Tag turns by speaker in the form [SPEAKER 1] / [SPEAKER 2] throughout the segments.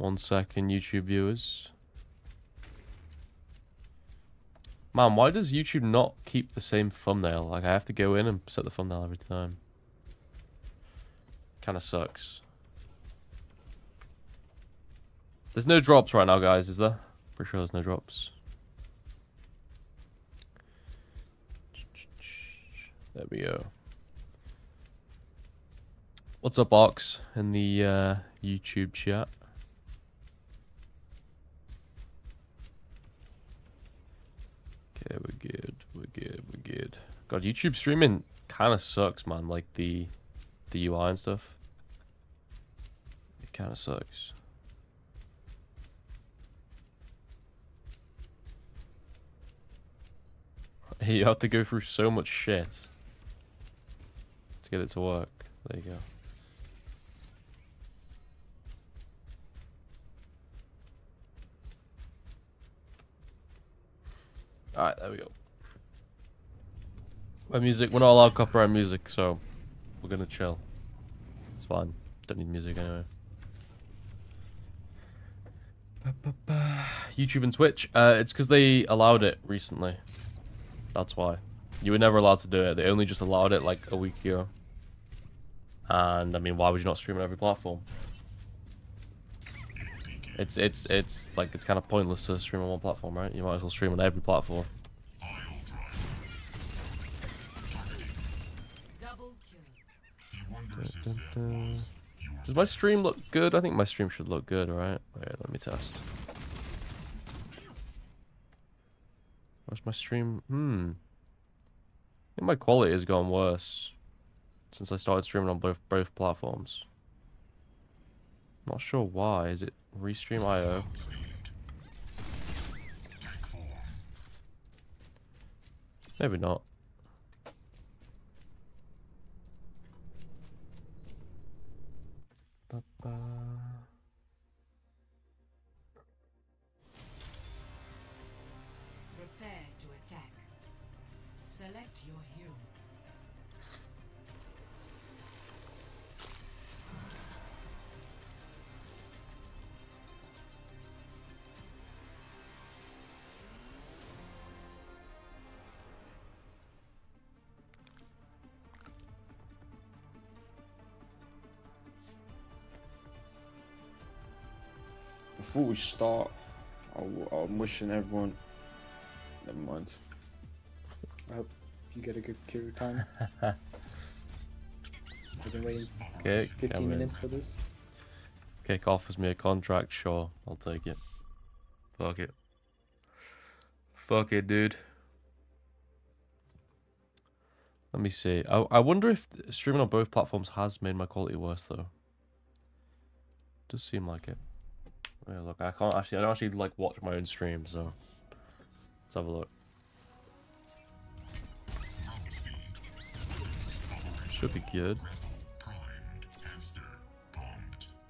[SPEAKER 1] One second, YouTube viewers. Man, why does YouTube not keep the same thumbnail? Like, I have to go in and set the thumbnail every time. Kind of sucks. There's no drops right now, guys, is there? Pretty sure there's no drops. There we go. What's up, Ox, in the uh, YouTube chat? Okay, we're good. We're good. We're good. God, YouTube streaming kind of sucks, man. Like the the UI and stuff. It kind of sucks. You have to go through so much shit to get it to work. There you go. Alright, there we go. My music, we're not allowed copyright music, so we're gonna chill. It's fine. Don't need music anyway. YouTube and Twitch, uh, it's because they allowed it recently. That's why. You were never allowed to do it. They only just allowed it like a week ago. And I mean, why would you not stream on every platform? It's it's it's like it's kind of pointless to stream on one platform, right? You might as well stream on every platform. Does my stream look good? I think my stream should look good, right? Wait, let me test. Where's my stream? Hmm. I think my quality has gone worse since I started streaming on both both platforms. Not sure why. Is it Restream IO? Maybe not. Ba -ba.
[SPEAKER 2] Before we start, I'll, I'm wishing everyone. Never mind.
[SPEAKER 3] I hope you get a good queue time. I've been waiting
[SPEAKER 1] Okay,
[SPEAKER 3] 15
[SPEAKER 1] come
[SPEAKER 3] minutes for this.
[SPEAKER 1] Kick offers me a contract, sure, I'll take it. Fuck it. Fuck it, dude. Let me see. I I wonder if streaming on both platforms has made my quality worse though. Does seem like it. Look, I can't actually. I don't actually like watch my own stream, so let's have a look. Should be good.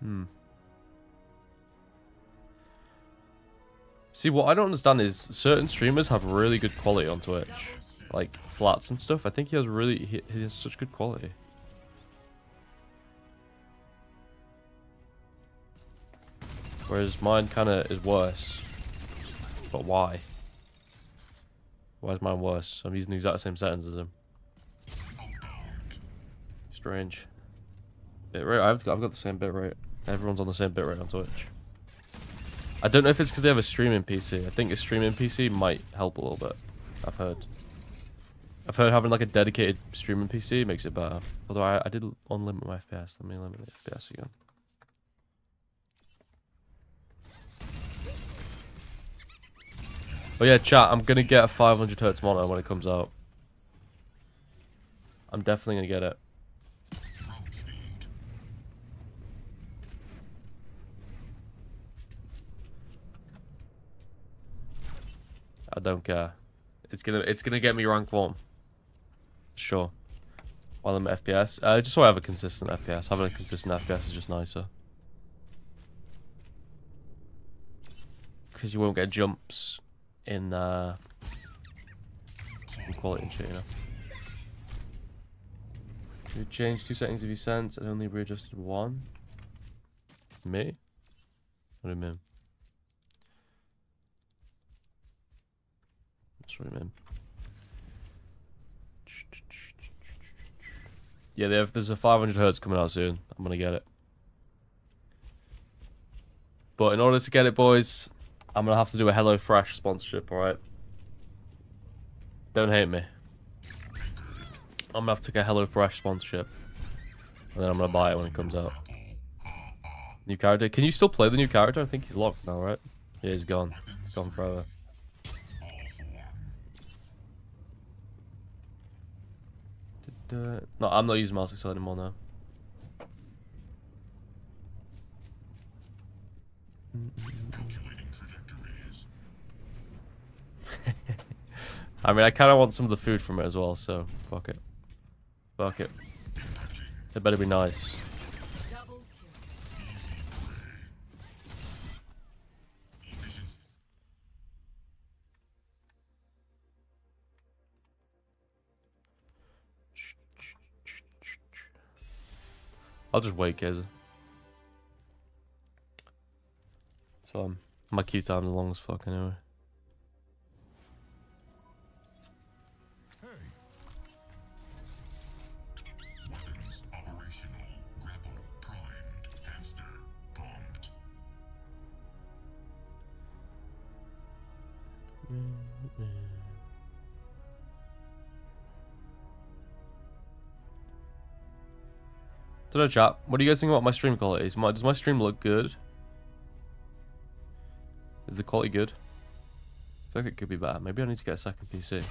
[SPEAKER 1] Hmm. See, what I don't understand is certain streamers have really good quality on Twitch, like flats and stuff. I think he has really he, he has such good quality. Whereas mine kind of is worse. But why? Why is mine worse? I'm using the exact same settings as him. Strange. Bitrate? I've got, I've got the same bitrate. Everyone's on the same bitrate on Twitch. I don't know if it's because they have a streaming PC. I think a streaming PC might help a little bit. I've heard. I've heard having like a dedicated streaming PC makes it better. Although I, I did unlimit my FPS. Let me limit the FPS again. Oh yeah, chat. I'm gonna get a 500 hertz monitor when it comes out. I'm definitely gonna get it. I don't care. It's gonna it's gonna get me rank one. Sure. While I'm FPS, uh, just so I have a consistent FPS. Having a consistent FPS is just nicer. Because you won't get jumps in uh in quality and shit, you know. You changed two settings of your sense and only readjusted one. Me? What do you mean? That's what I mean. Yeah, there's a 500 hertz coming out soon. I'm gonna get it. But in order to get it, boys, I'm gonna have to do a Hello Fresh sponsorship. All right. Don't hate me. I'm gonna have to get Hello Fresh sponsorship, and then I'm gonna buy it when it comes out. New character. Can you still play the new character? I think he's locked now, right? Yeah, he's gone. He's gone forever. No, I'm not using mouse accel anymore now. Mm-hmm. I mean, I kind of want some of the food from it as well, so fuck it. Fuck it. It better be nice. I'll just wait, Kaiser. So um, my queue time's long as fuck anyway.
[SPEAKER 4] Mm-hmm.
[SPEAKER 1] Don't chat. What do you guys think about my stream quality? My, does my stream look good? Is the quality good? I feel like it could be better. Maybe I need to get a second PC.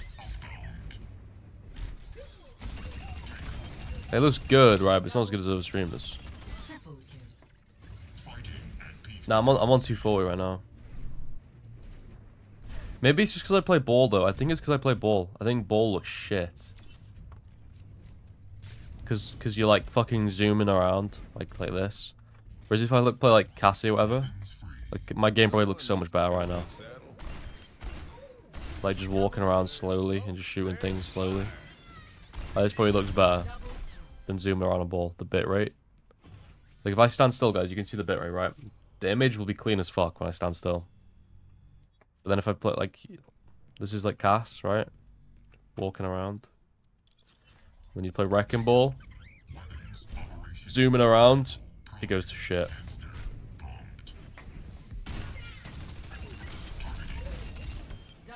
[SPEAKER 1] It looks good, right? But it's not as good as other streamers. Nah, I'm on, I'm on 240 right now. Maybe it's just because I play ball, though. I think it's because I play ball. I think ball looks shit. Because cause you're, like, fucking zooming around, like like this. Whereas if I look, play, like, Cassie or whatever, like, my game probably looks so much better right now. Like, just walking around slowly and just shooting things slowly. Like, this probably looks better than zooming around a ball. The bitrate. Like, if I stand still, guys, you can see the bitrate, right? The image will be clean as fuck when I stand still. But then if I put, like, this is, like, Cass, right? Walking around. When you play Wrecking Ball, zooming around, it goes to shit.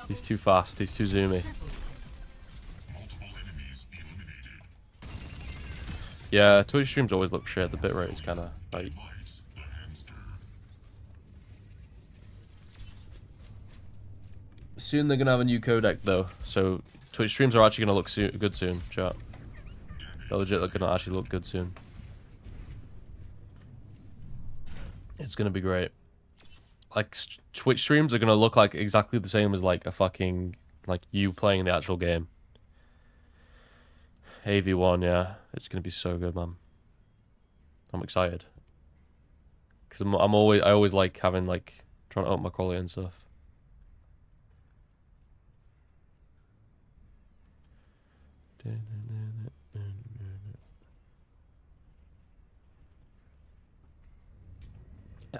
[SPEAKER 1] He's too fast, he's too zoomy. Yeah, Twitch streams always look shit. The bitrate is kind of like. Soon they're gonna have a new codec though, so Twitch streams are actually gonna look soo- good soon. Chat. They're legit. They're gonna actually look good soon. It's gonna be great. Like Twitch streams are gonna look like exactly the same as like a fucking like you playing the actual game. AV1, yeah, it's gonna be so good, man. I'm excited. Cause I'm, I'm always I always like having like trying to up my quality and stuff.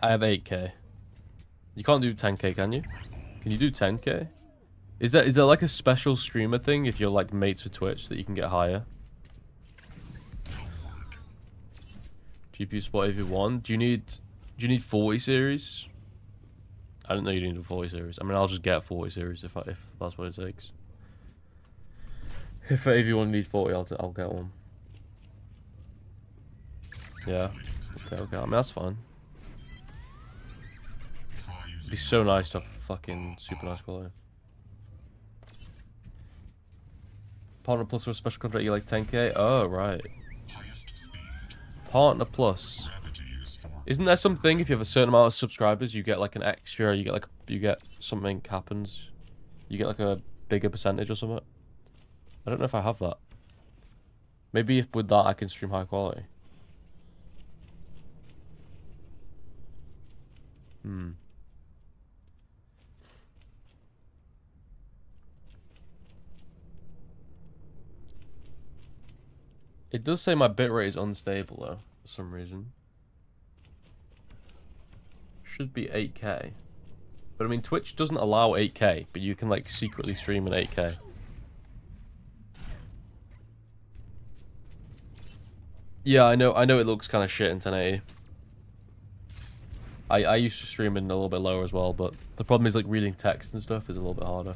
[SPEAKER 1] I have 8k. You can't do 10k, can you? Can you do 10k? Is that is there like a special streamer thing if you're like mates with Twitch that you can get higher? GPU spot if you want. Do you need do you need 40 series? I don't know you need a 40 series. I mean I'll just get 40 series if I, if that's what it takes. If if you want to need 40 I'll I'll get one. Yeah. Okay, okay. I mean that's fine. It'd be so nice to have a fucking super nice quality. Partner Plus for a special contract, you like 10k? Oh, right. Partner Plus.
[SPEAKER 4] Is
[SPEAKER 1] Isn't there something if you have a certain amount of subscribers, you get like an extra, you get like, you get something happens? You get like a bigger percentage or something? I don't know if I have that. Maybe with that I can stream high quality. Hmm. It does say my bitrate is unstable though, for some reason. should be 8K. But I mean, Twitch doesn't allow 8K, but you can like secretly stream in 8K. Yeah, I know. I know it looks kind of shit in 1080. I I used to stream in a little bit lower as well, but the problem is like reading text and stuff is a little bit harder.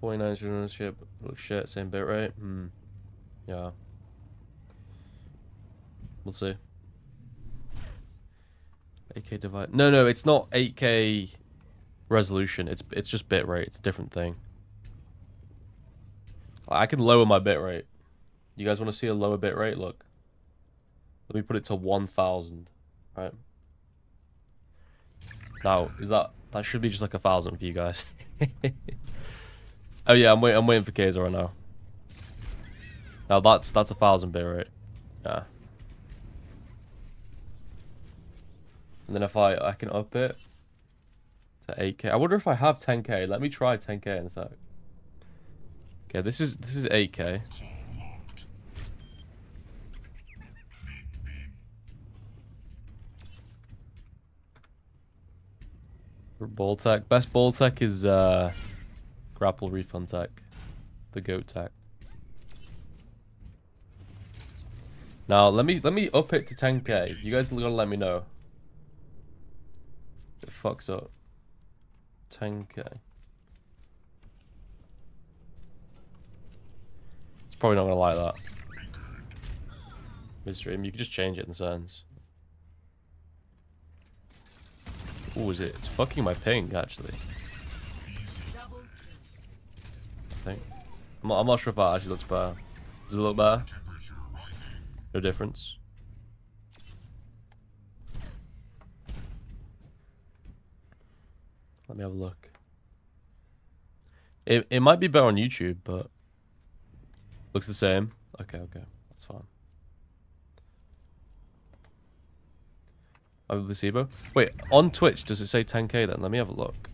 [SPEAKER 1] Forty nine ownership looks shit. Same bit rate. Hmm. Yeah. We'll see. 8K divide. No, no, it's not 8K resolution. It's it's just bit rate. It's a different thing. I can lower my bit rate. You guys want to see a lower bit rate? Look. Let me put it to 1000. Right. Now, is that... That should be just like a thousand for you guys. oh yeah, I'm, wait, I'm waiting for Kaiser right now. Now that's that's a thousand bit rate. Yeah. And then if I I can up it to 8k. I wonder if I have 10k. Let me try 10k in a sec. Okay, this is this is 8k. Ball tech. Best ball tech is uh grapple refund tech. The goat tech. Now let me let me up it to 10k. You guys gonna let me know. It fucks up. 10k. Probably not gonna like that. Midstream, you can just change it in settings. Oh, is it? It's fucking my ping, actually. I think. I'm not, I'm not sure if that actually looks better. Does it look better? No difference. Let me have a look. It it might be better on YouTube, but looks the same. Okay, okay, that's fine. Oh, placebo. Wait, on Twitch does it say 10k then? Let me have a look.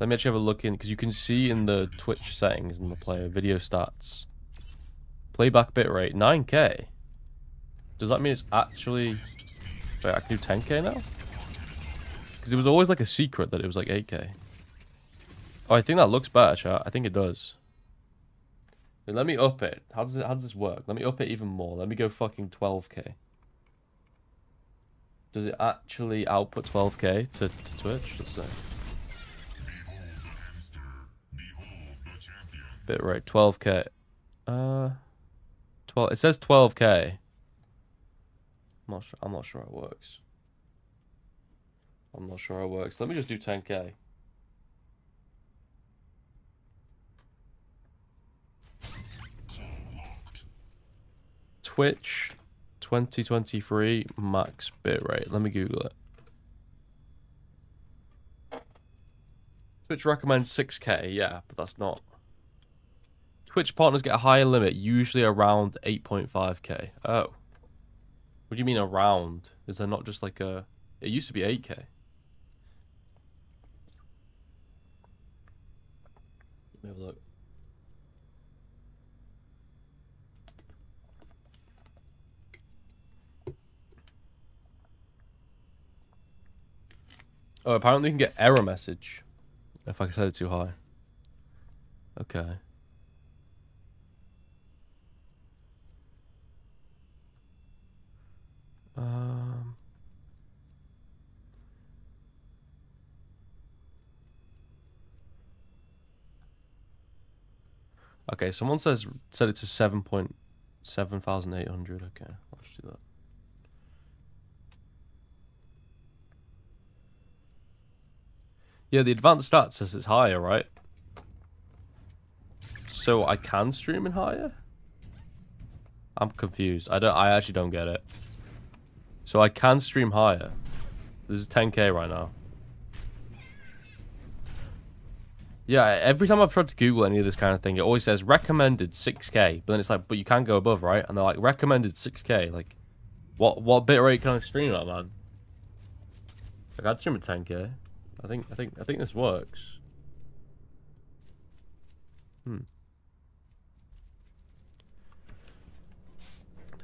[SPEAKER 1] Let me actually have a look in because you can see in the Twitch settings in the player video stats. Playback bitrate 9k. Does that mean it's actually Wait, I can do 10k now? Because it was always like a secret that it was like 8k. Oh, I think that looks better, chat. I think it does. Wait, let me up it. How does it? How does this work? Let me up it even more. Let me go fucking 12k. Does it actually output 12k to, to Twitch? Let's see. Bit rate 12k. Uh, 12. It says 12k. I'm not sure. I'm not sure it works. I'm not sure it works. Let me just do 10k. Twitch 2023 max bitrate. Let me Google it. Twitch recommends 6k, yeah, but that's not. Twitch partners get a higher limit, usually around 8.5k. Oh. What do you mean around? Is there not just like a... It used to be 8k. Let me have a look. Oh, apparently you can get error message if I set it too high. Okay. Um. Okay, someone says set it to seven point seven thousand eight hundred. Okay, let's do that. Yeah, the advanced stats says it's higher, right? So I can stream in higher? I'm confused. I don't I actually don't get it. So I can stream higher. This is 10k right now. Yeah, every time I've tried to Google any of this kind of thing, it always says recommended 6k, but then it's like, but you can go above, right? And they're like, recommended 6k. Like, what what bitrate can I stream at, man? Like, I'd stream at 10k. I think I think I think this works. Hmm.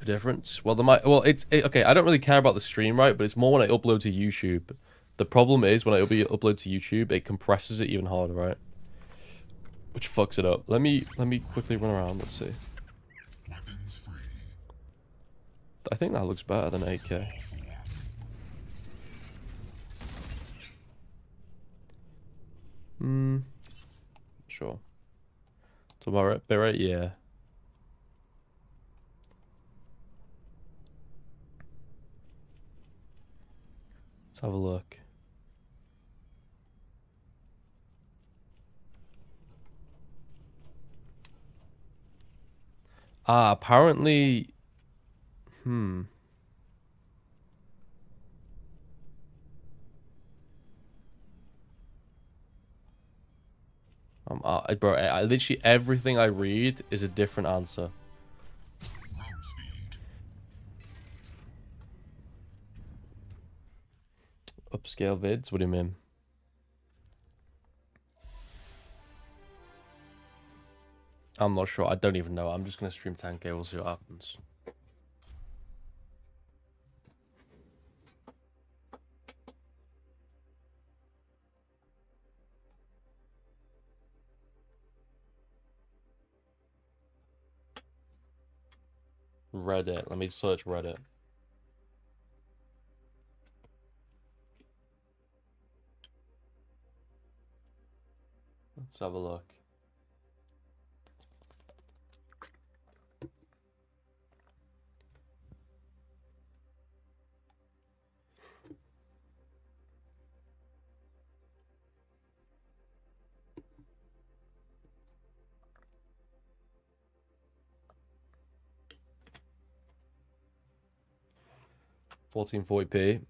[SPEAKER 1] The difference? Well, the might. Well, it's it, okay. I don't really care about the stream, right? But it's more when I upload to YouTube. The problem is when I upload to YouTube, it compresses it even harder, right? Which fucks it up. Let me let me quickly run around. Let's see. I think that looks better than eight K. Hmm. Sure. Tomorrow, bitrate, yeah. Let's have a look. Ah, apparently. Hmm. Um, I, bro, I, I- literally everything I read is a different answer. Upscale vids? What do you mean? I'm not sure. I don't even know. I'm just gonna stream 10k. We'll see what happens. Reddit. Let me search Reddit. Let's have a look. Fourteen forty p.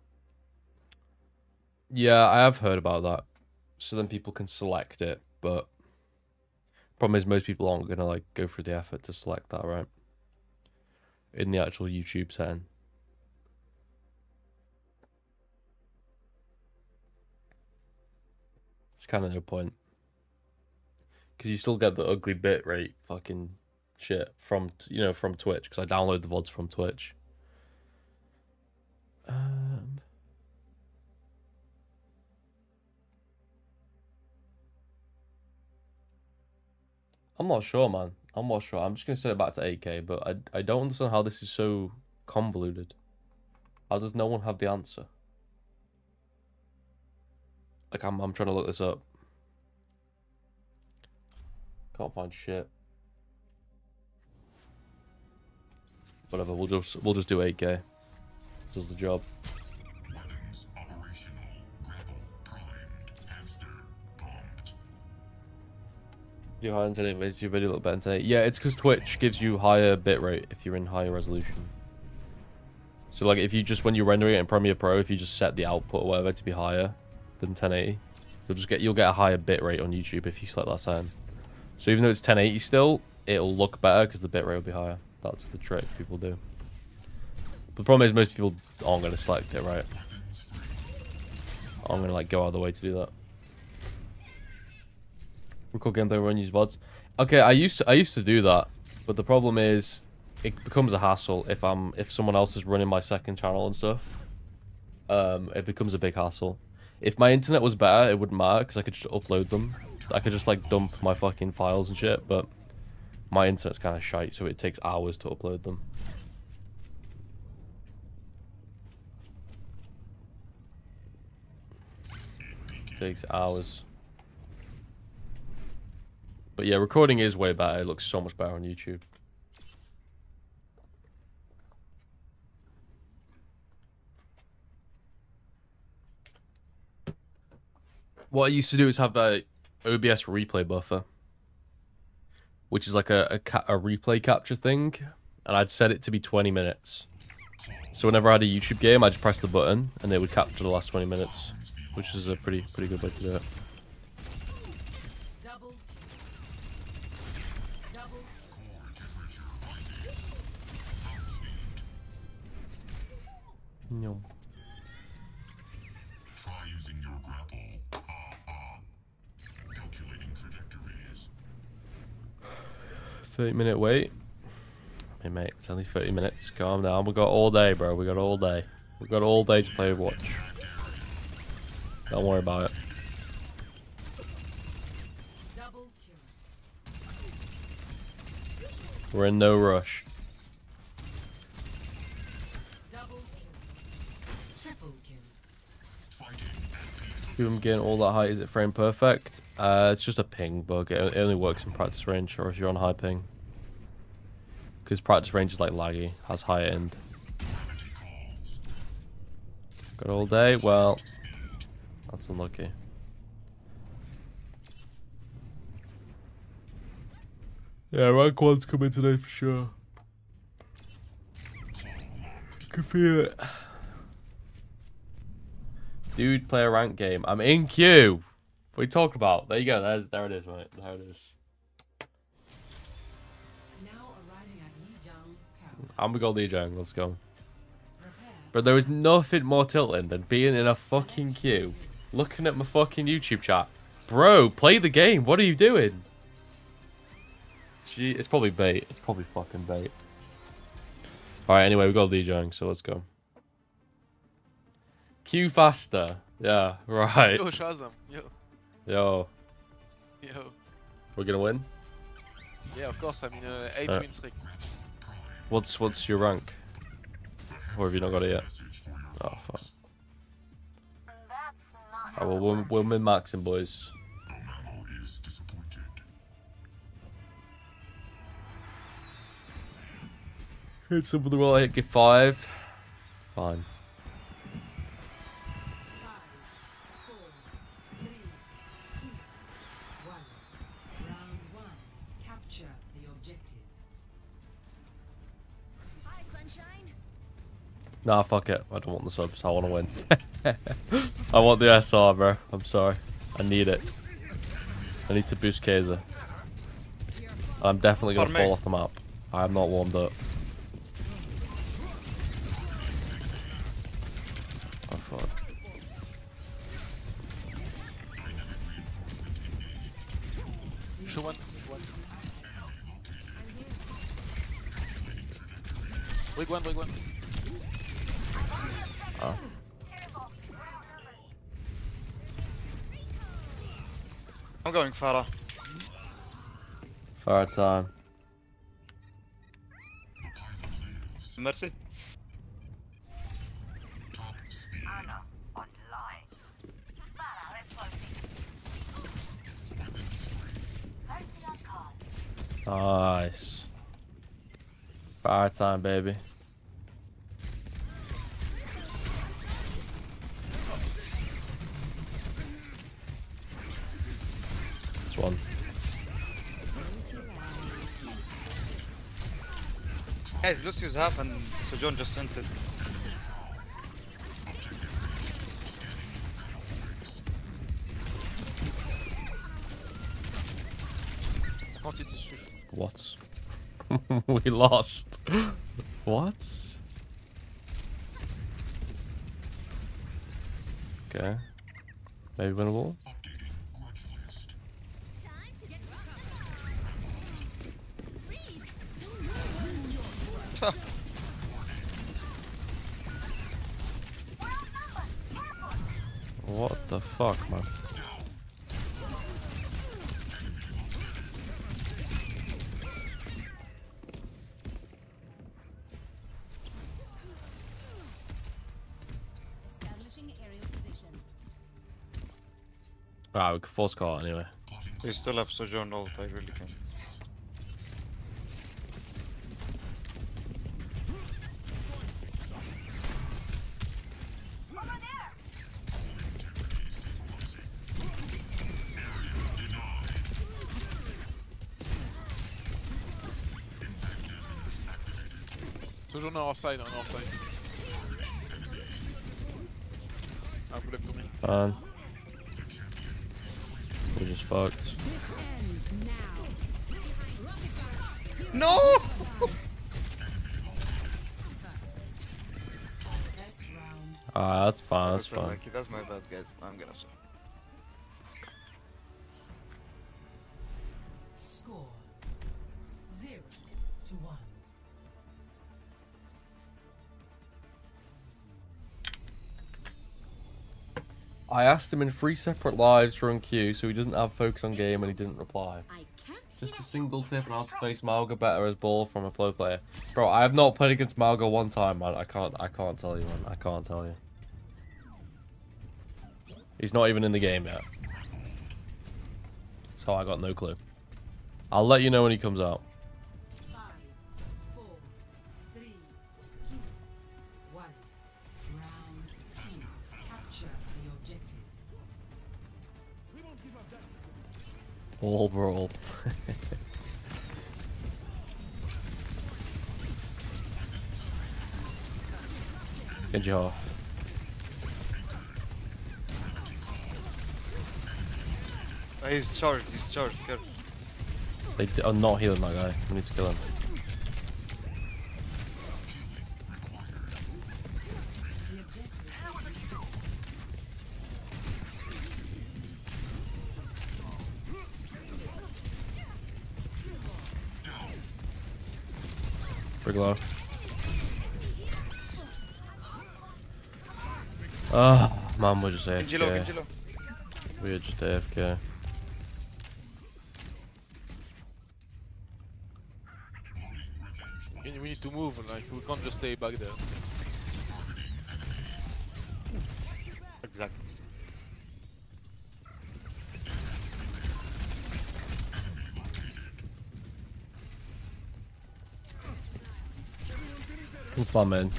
[SPEAKER 1] Yeah, I have heard about that. So then people can select it, but problem is most people aren't gonna like go through the effort to select that, right? In the actual YouTube setting. It's kind of no point. Because you still get the ugly bit rate fucking shit from, you know, from Twitch. Because I download the VODs from Twitch. Um, I'm not sure, man. I'm not sure. I'm just gonna set it back to 8K, but I I don't understand how this is so convoluted. How does no one have the answer? Like I'm I'm trying to look this up. Can't find shit. Whatever, we'll just we'll just do 8K. Does the job.
[SPEAKER 4] Weapons operational. Grapple primed. Hamster pumped.
[SPEAKER 1] You higher internet makes your video look better today. Yeah, it's because Twitch gives you higher bitrate if you're in higher resolution. So like if you just when you're rendering it in Premiere Pro, if you just set the output or whatever to be higher than 1080, you'll just get you'll get a higher bitrate on YouTube if you select that setting. So even though it's 1080 still, it'll look better because the bitrate will be higher. That's the trick people do. The problem is most people aren't going to select it, right? I'm going to like go out of the way to do that. Record gameplay run use VODs. Okay, I used to I used to do that, but the problem is it becomes a hassle if I'm if someone else is running my second channel and stuff. Um, it becomes a big hassle. If my internet was better, it wouldn't matter because I could just upload them. I could just like dump my fucking files and shit, but my internet's kind of shite, so it takes hours to upload them. Takes hours. But yeah, recording is way better. It looks so much better on YouTube. What I used to do is have a OBS replay buffer, which is like a a, a replay capture thing, and I'd set it to be 20 minutes. So whenever I had a YouTube game, I'd just press the button, and it would capture the last 20 minutes, which is a pretty pretty good way to do it.
[SPEAKER 5] Double. Double.
[SPEAKER 4] Core temperature rising. Ground speed.
[SPEAKER 1] No.
[SPEAKER 4] Try using your grapple. Ah ah. Calculating trajectories.
[SPEAKER 1] 30 minute wait. Hey mate, it's only 30 minutes. Calm down. We got all day, bro. We got all day. We got all day to play Overwatch. Don't worry about it. We're in no rush. Keep them getting all that high. Is it frame perfect? Uh, it's just a ping bug. It, it only works in practice range or if you're on high ping. Because practice range is like laggy, has high end. Got all day? Well, that's unlucky. Yeah, rank one's coming today for sure. Can feel it. Dude, play a rank game. I'm in queue. What are you talking about? There you go. There's, there it is, mate. There it is.
[SPEAKER 5] Now arriving at Lijiang
[SPEAKER 1] I'm gonna go Lijiang. Let's go. But there is nothing more tilting than being in a fucking queue, looking at my fucking YouTube chat. Bro, play the game. What are you doing? Gee, it's probably bait. It's probably fucking bait. Alright, anyway, we got Lijiang, so let's go. Queue faster. Yeah, right.
[SPEAKER 6] Yo, Chazm. Yo,
[SPEAKER 1] Yo,
[SPEAKER 6] yo.
[SPEAKER 1] we're gonna win.
[SPEAKER 6] Yeah, of course. I mean, a 8
[SPEAKER 1] Uh.
[SPEAKER 6] win streak.
[SPEAKER 1] What's what's your rank? Or have you not got it yet?
[SPEAKER 4] Message for your
[SPEAKER 1] Oh fuck. Oh, well, we'll, we'll min boys.
[SPEAKER 4] The is disappointed.
[SPEAKER 1] Hit some of the roll, hit get five. Fine. Nah, fuck it. I don't want the subs. I want to win. I want the SR, bro. I'm sorry. I need it. I need to boost Kaiser. I'm definitely going to fall off the map. I'm not warmed up. Time.
[SPEAKER 7] Mercy.
[SPEAKER 1] Nice. Fire time, baby.
[SPEAKER 7] Guys, Lúcio's half and Sojourn just sent it.
[SPEAKER 1] What? we lost. what? Okay. Maybe winnable. Force call anyway.
[SPEAKER 7] We still have Sojourn ult, I really can.
[SPEAKER 6] Sojourn on our side, on our side. Ah, vous left to me.
[SPEAKER 1] Fine. Fucked.
[SPEAKER 7] No!
[SPEAKER 1] Ah, that's fine. That's
[SPEAKER 7] so
[SPEAKER 1] fine.
[SPEAKER 7] That's my bad, guys. I'm gonna stop.
[SPEAKER 1] Asked him in three separate lives during queue, so he doesn't have focus on game and he didn't reply. Just a single tip on how to face Mauga better as ball from a pro player. Bro, I have not played against Mauga one time, man. I can't I can't tell you, man. I can't tell you. He's not even in the game yet. So I got no clue. I'll let you know when he comes out. Half.
[SPEAKER 7] Uh, he's charged, he's charged, careful.
[SPEAKER 1] They are not healing that guy. We need to kill him. Big low. Ah, man, we're just
[SPEAKER 7] Genji low,
[SPEAKER 1] AFK.
[SPEAKER 7] Genji low.
[SPEAKER 1] We're just AFK.
[SPEAKER 6] We we need to move, like we can't just stay back there.
[SPEAKER 7] Exactly.
[SPEAKER 1] Can slam in.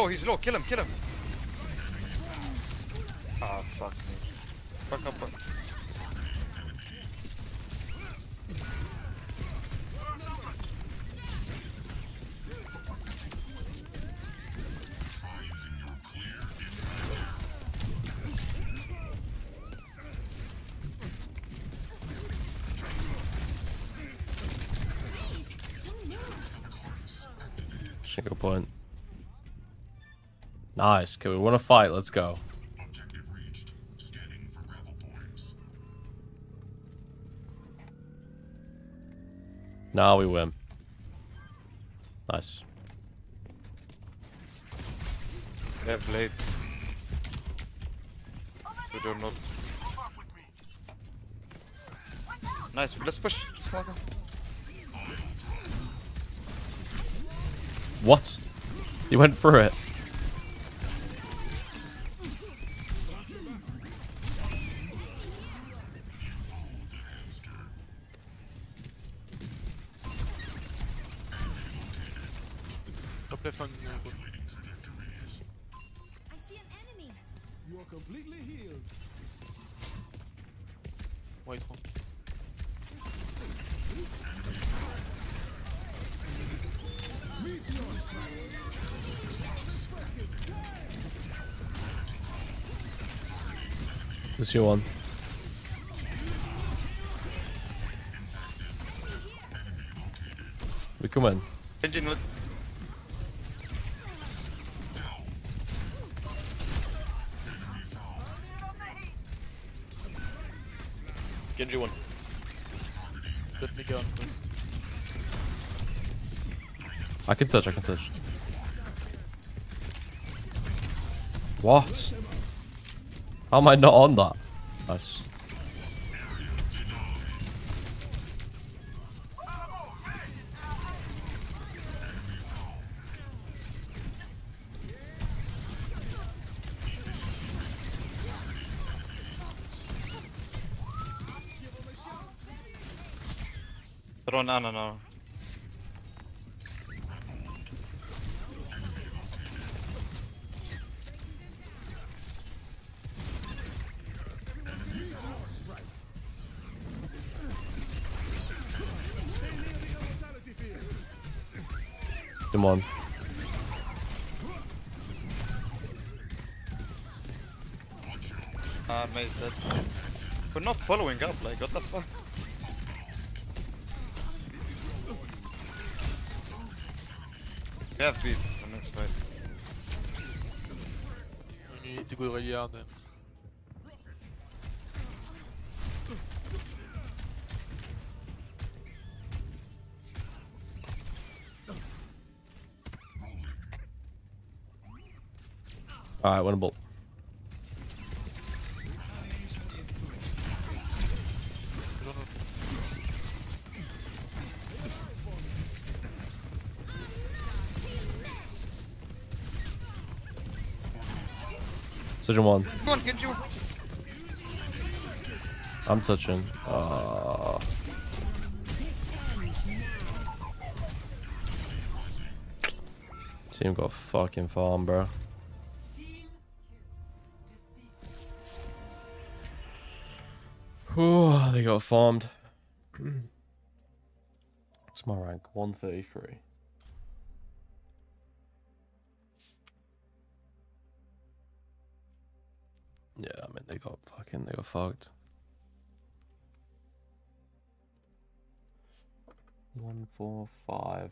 [SPEAKER 7] Low, he's low, kill him, kill him. Ah, fuck me. Fuck up. fuck.
[SPEAKER 1] Nice. Okay, we want to fight. Let's go.
[SPEAKER 4] Objective reached. Scanning for grapple points.
[SPEAKER 1] Now we win. Nice.
[SPEAKER 7] They have blade. We do not. Nice, let's push.
[SPEAKER 1] What? He went through it. Is your one. We come in.
[SPEAKER 7] Engine wood.
[SPEAKER 1] Genji one.
[SPEAKER 6] Let me go on first.
[SPEAKER 1] I can touch, I can touch. What? How am I not on that? Nice.
[SPEAKER 7] Throw an Ana now. like, we're not following up, like, what the fuck? We have beat for next fight.
[SPEAKER 6] We need to go Rayard then.
[SPEAKER 1] Alright, winnable. Surgeon one.
[SPEAKER 7] Come on, get you.
[SPEAKER 1] I'm touching. Uh, team got fucking farm, bro. Whew, they got farmed. What's my rank? 133. Five.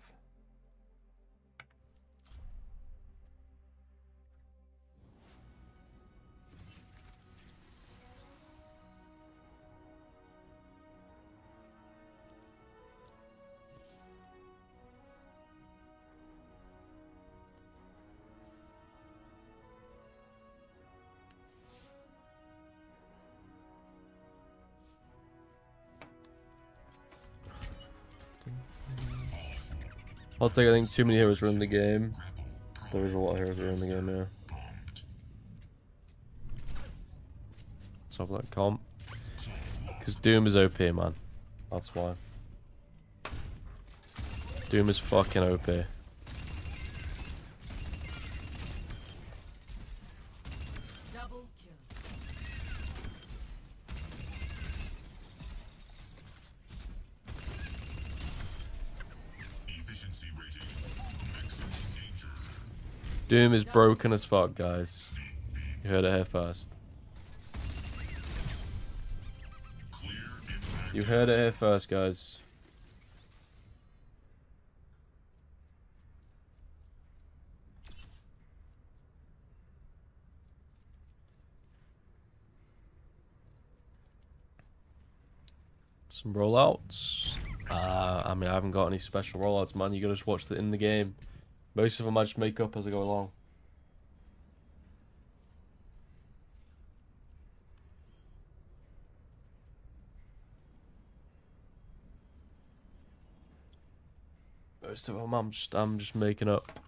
[SPEAKER 1] I'll take I think too many heroes are in the game. There is a lot of heroes that are in the game now. Let's that comp. Because Doom is OP, man. That's why. Doom is fucking OP. Doom is broken as fuck, guys. You heard it here first. You heard it here first, guys. Some rollouts. Uh, I mean, I haven't got any special rollouts, man. You gotta just watch the in the game. Most of them I just make up as I go along. Most of them I'm just I'm just making up.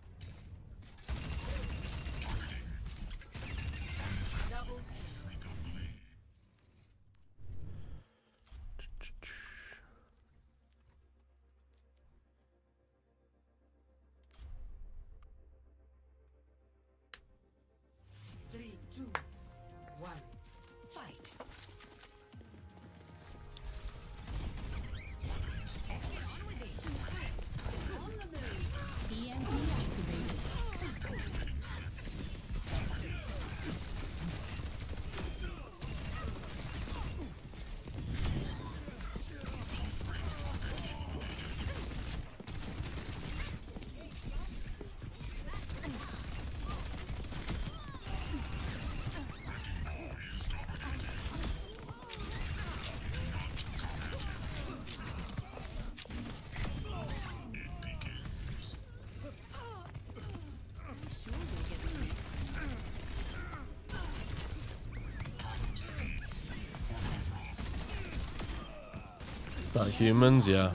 [SPEAKER 1] Humans? Yeah.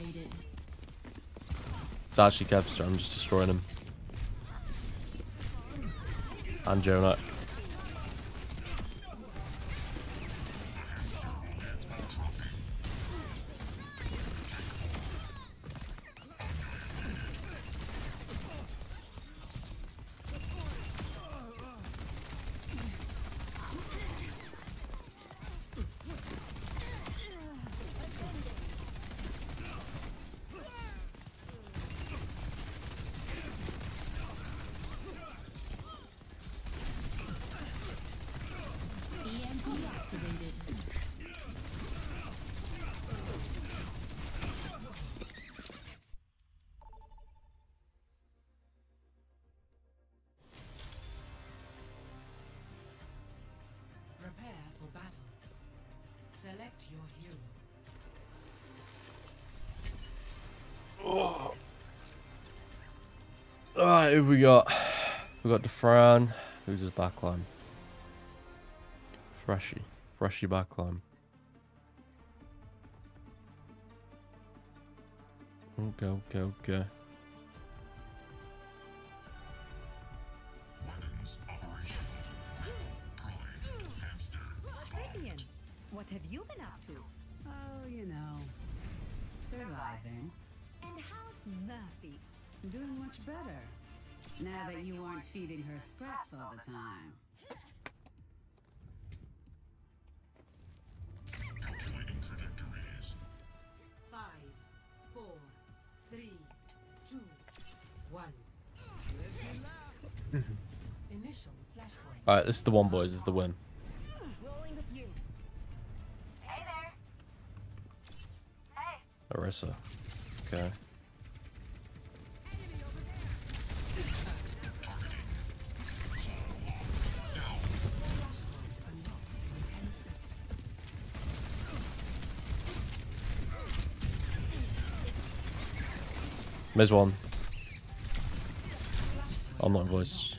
[SPEAKER 1] It's actually Kevster. I'm just destroying him. And Jonah. We got? We got Defran,
[SPEAKER 4] Who's his backline? Freshy. Freshy backline. Okay, okay, okay.
[SPEAKER 5] The one,
[SPEAKER 4] boys. Is the win.
[SPEAKER 1] Rolling with you. Hey there. Hey.
[SPEAKER 4] Orisa. Okay.
[SPEAKER 1] Enemy over there.
[SPEAKER 5] Flashpoint unlocks in 10 seconds.
[SPEAKER 4] Miz one. Online voice.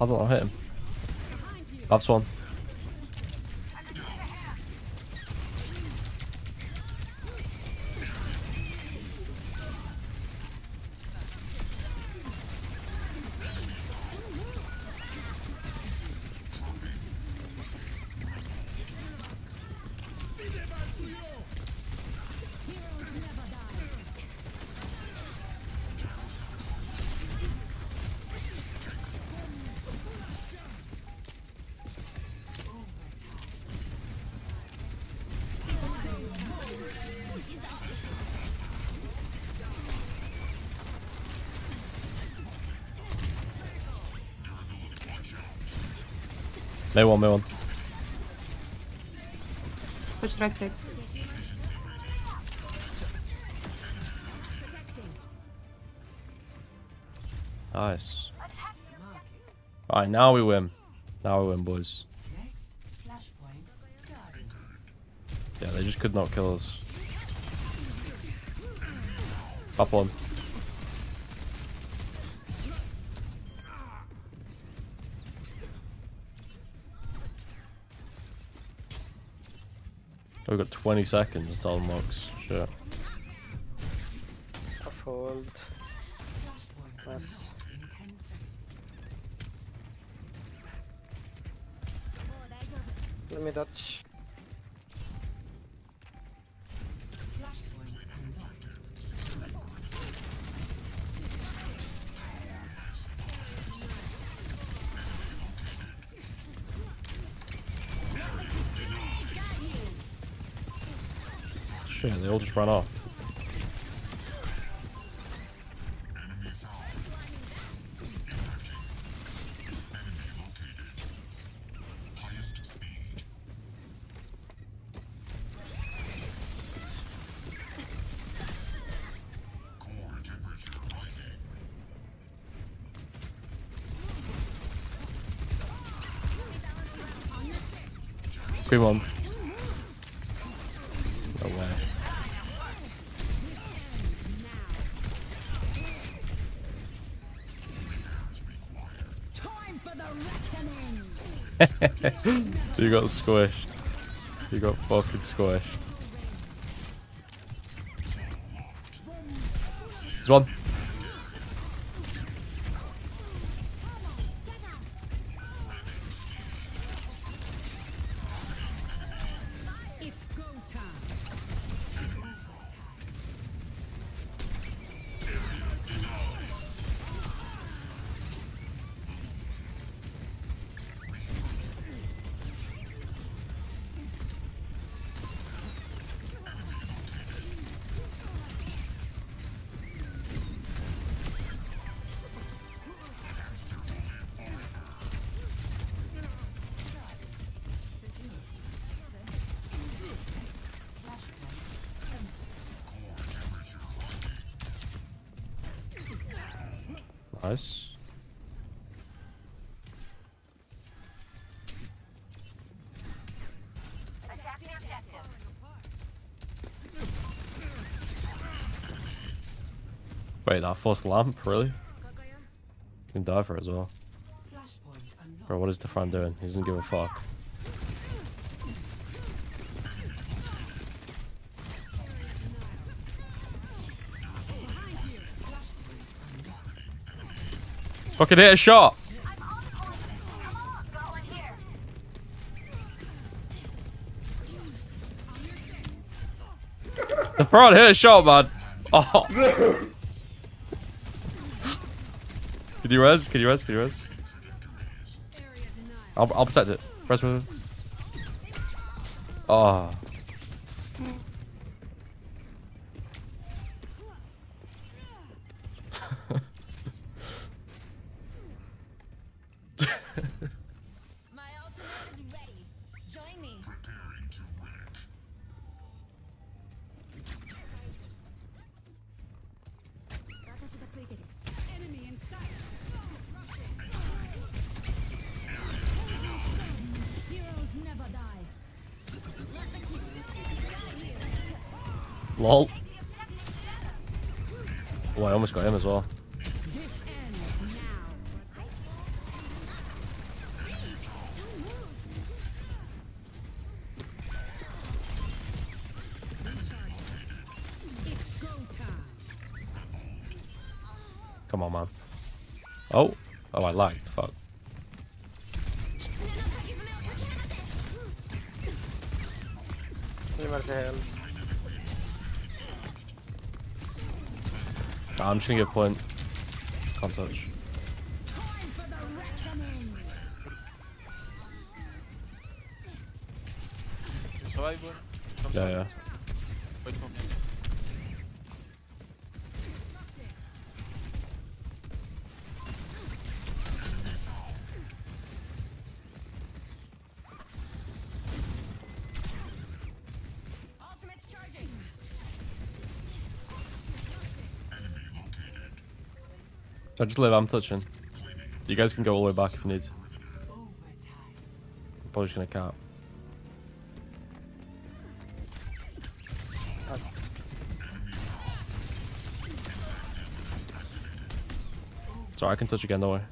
[SPEAKER 4] I don't know, hit him. That's one. May won, they won.
[SPEAKER 8] Switch right side.
[SPEAKER 4] Nice. Alright, now we win. Now we win, boys.
[SPEAKER 5] Next flashpoint guarded.
[SPEAKER 4] Yeah, they just could not kill us. Up one. Got 20 seconds until unlocks. Shit. Just run off. You got squished. You got fucking squished. There's one.
[SPEAKER 1] First lamp, really? You can die for it as well. Bro, what is Defran doing? He doesn't give a fuck. Fucking hit a shot!
[SPEAKER 9] The.
[SPEAKER 1] Defran hit a shot, man! Oh! Can you res? Can you res? Can you res? I'll, I'll protect it. Press with ah. Oh. I'm just gonna get point. Can't touch. I just live. I'm touching. You guys can go all the way back if you need. I'm probably just gonna cap. Sorry, I can touch again. Don't worry.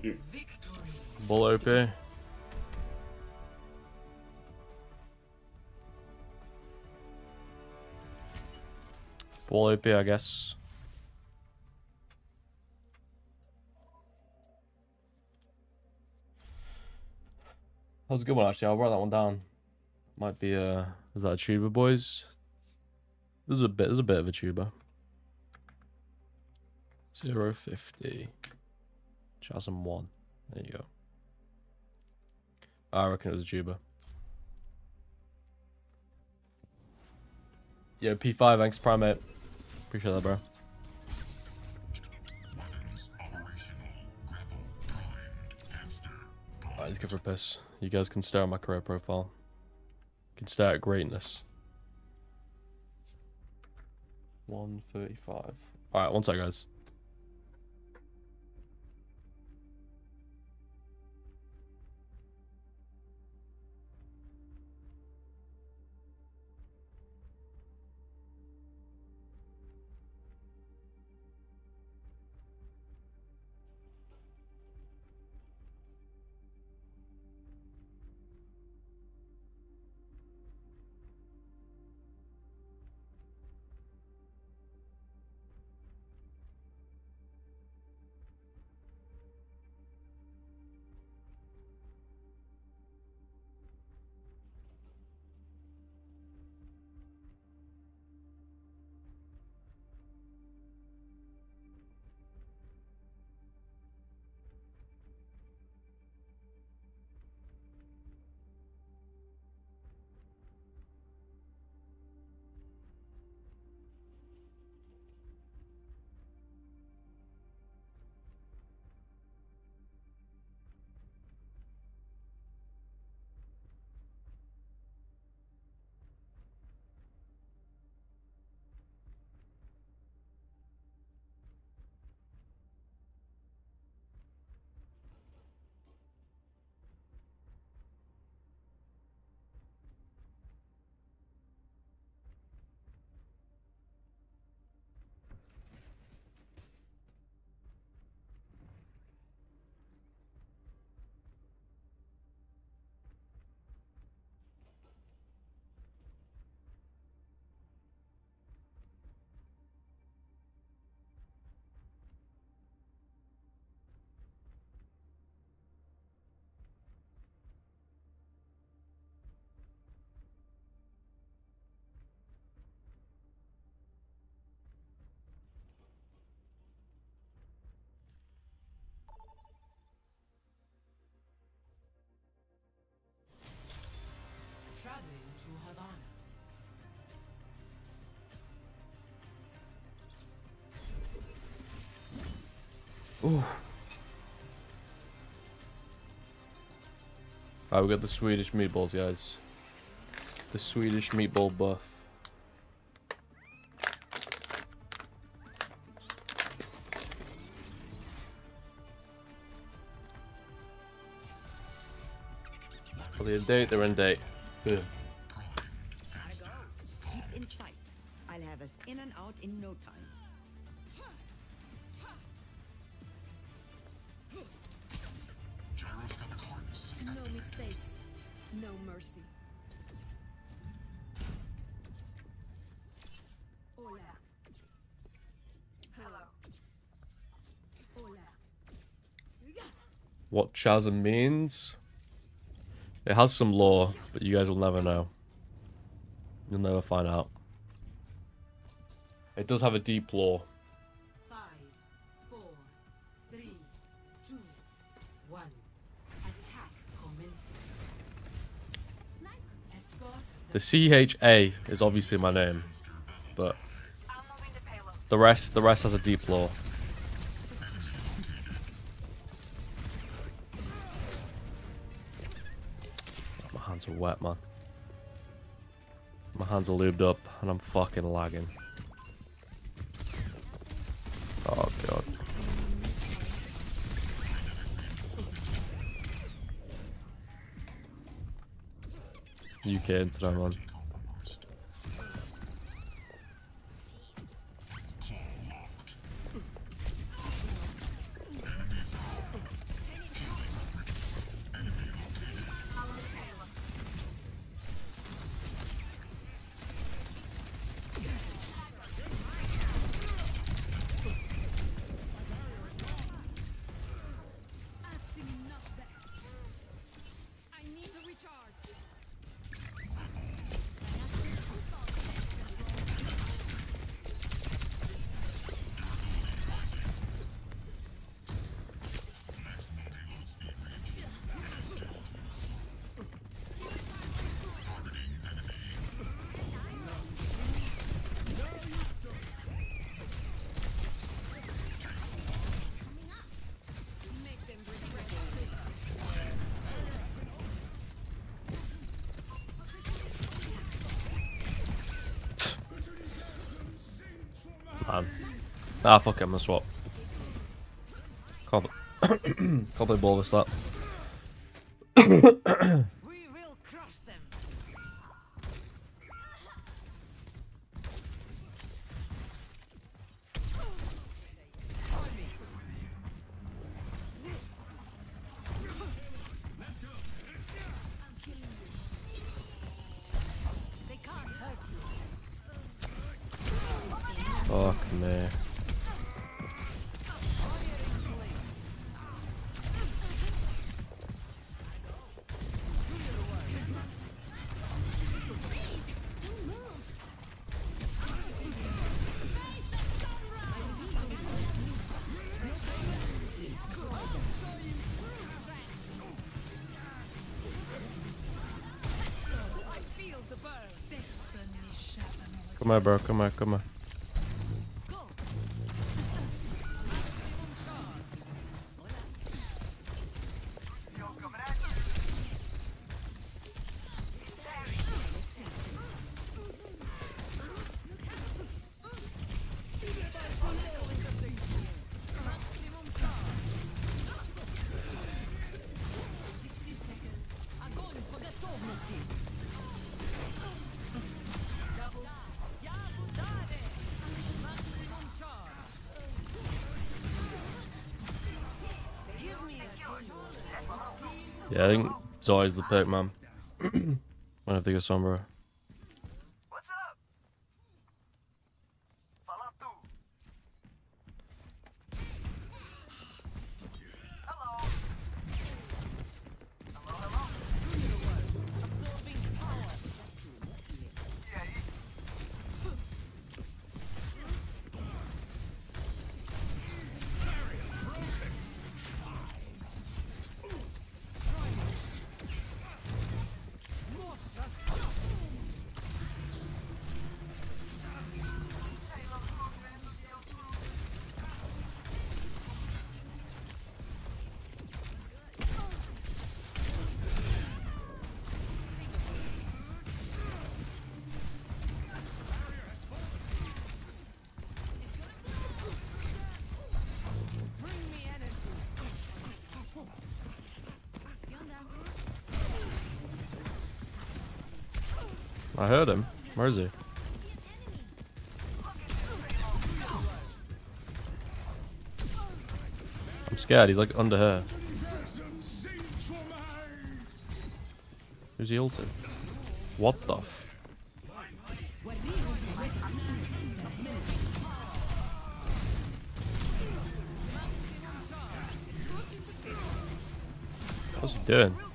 [SPEAKER 2] You.
[SPEAKER 1] Bull OP. Bull OP, I guess. That was a good one, actually. I'll write that one down. Might be a... is that a tuber, boys? This is a bit. This is a bit of a tuber. Zero fifty. Chazm one. There you go. I reckon it was a tuber. Yeah, P5, thanks, Primate. Appreciate that, bro. Alright, let's go for a piss. You guys can stare at my career profile. You can stare at greatness. 135. Alright, one sec, guys. Alright, we got the Swedish meatballs, guys. The Swedish meatball buff. Are they in date? They're in date. Good.
[SPEAKER 10] Keep in sight. I'll have us in and out in no time.
[SPEAKER 4] Mercy. Hola. Hello. Hola.
[SPEAKER 1] What Chazm means? It has some lore, but you guys will never know. You'll never find out. It does have a deep lore. The CHA is obviously my name, but the rest, the rest has a deep lore. My hands are wet, man. My hands are lubed up, and I'm fucking lagging. UK internet, man.
[SPEAKER 4] I've
[SPEAKER 1] Ah, fuck it, I'm gonna swap. Can't, can't play Come here, bro. Come on, Come here. Yeah, I think Zai's the pick, man. I have to go Sombra. Scared. He's like under her. Who's he ulted? What the? F What's he doing?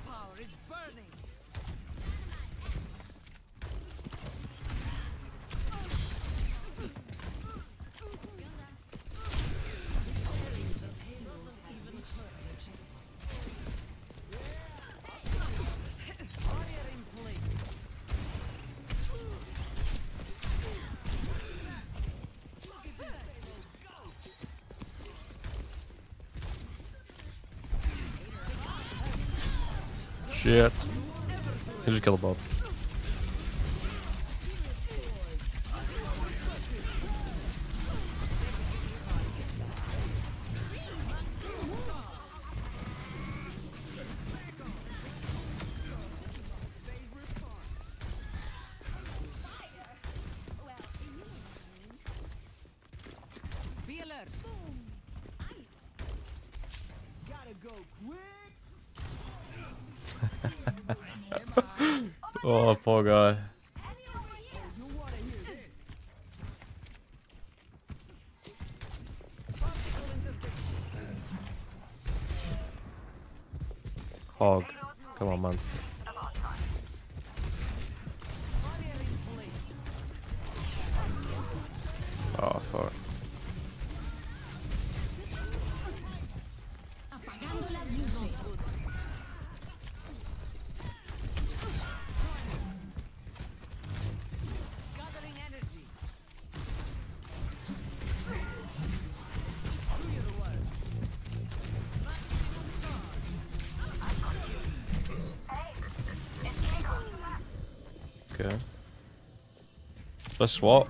[SPEAKER 1] Swap.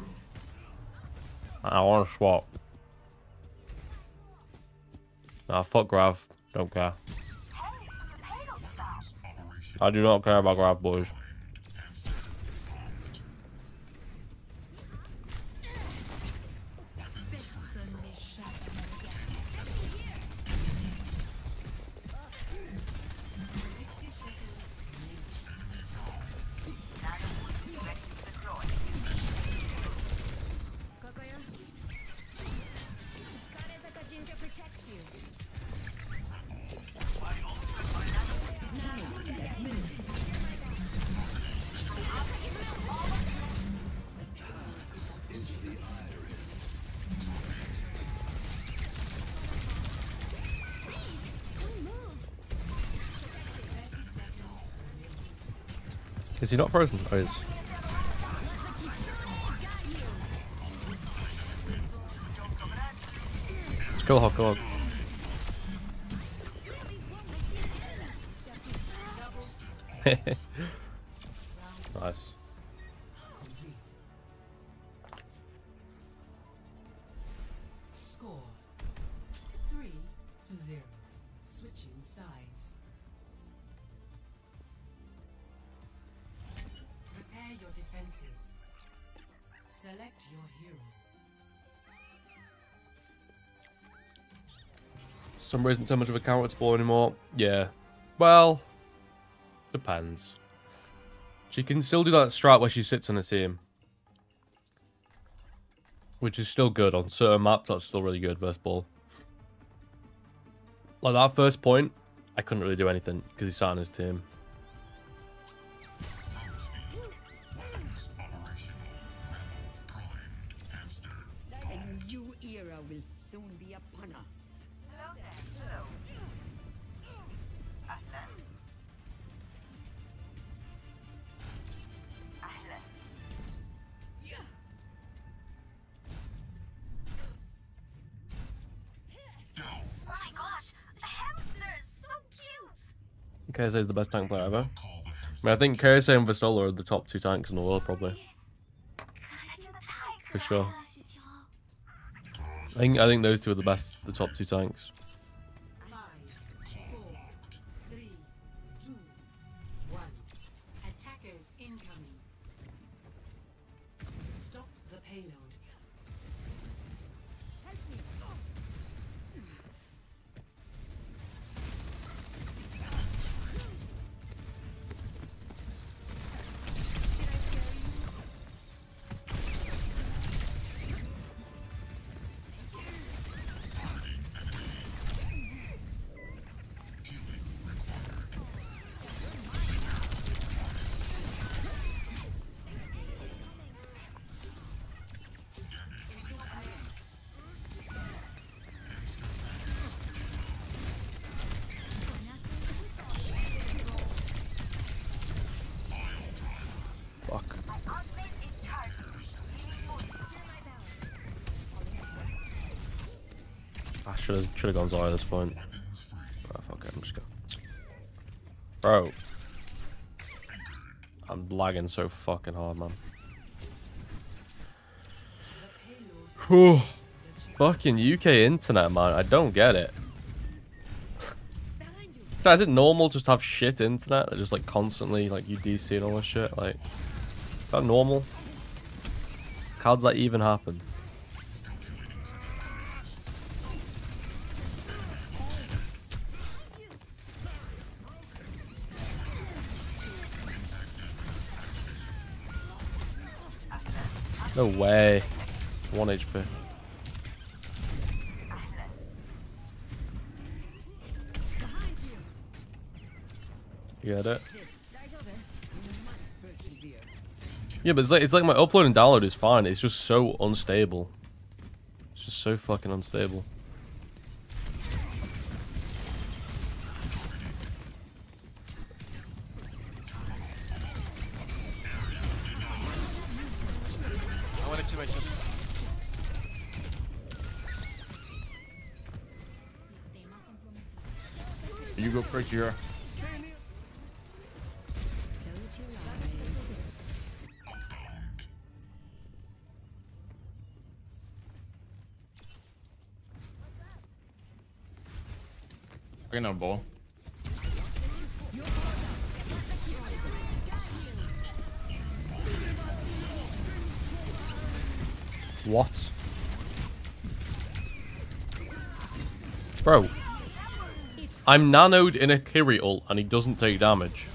[SPEAKER 1] I want to swap. Nah, fuck Grav. Don't care. I do not care about Grav, boys. Is he not frozen? Oh, he is. Let's kill Hog, kill Hog. nice. Some reason so much of a counter ball anymore. Yeah. Well, depends. She can still do that strat where she sits on a team. Which is still good on certain maps. That's still really good versus ball. Like that first point, I couldn't really do anything because he sat on his team. KSA is the best tank player ever. I mean, I think KSA and Vestola are the top two tanks in the world, probably. For sure. I think I think those two are the best, the top two tanks. Should have should have gone Zarya at this point. Oh, fuck it, I'm just going. Bro. I'm lagging so fucking hard, man. Whew. Fucking UK internet, man. I don't get it. Is it normal just to have shit internet that just like constantly like UDC and all this shit? Like, is that normal? How does that even happen? No way. One HP. You get it? Yeah, but it's like it's like my upload and download is fine. It's just so unstable. It's just so fucking unstable.
[SPEAKER 2] You
[SPEAKER 1] I'm nanoed in a Kiri ult and he doesn't take damage.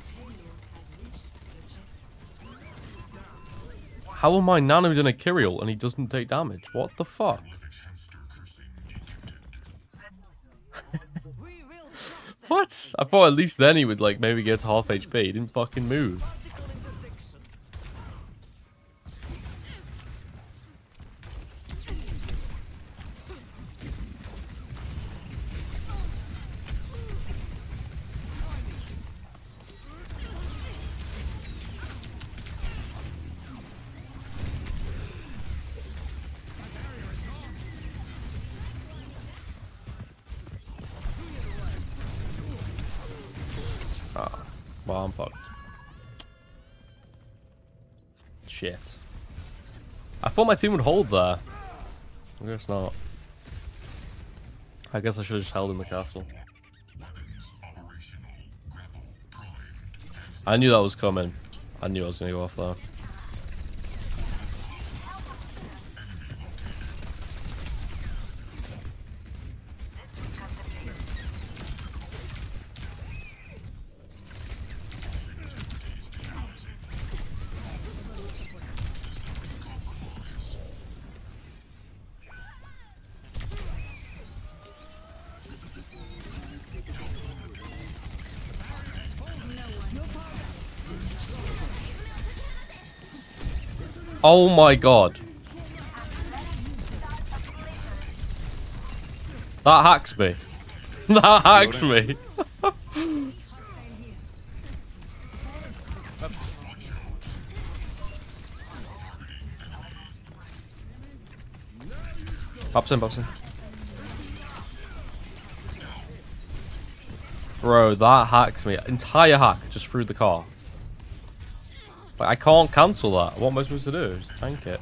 [SPEAKER 1] How am I nanoed in a Kiri ult and he doesn't take damage? What the fuck? what? I thought at least then he would like maybe get to half HP. He didn't fucking move. Thought my team would hold there. I guess not. I guess I should have just held in the castle. I knew that was coming. I knew I was gonna go off there. Oh my god. That hacks me. that hacks me. Pops in, pops in. Bro, that hacks me. Entire hack just through the car. Like, I can't cancel that. What am I supposed to do? Just tank it.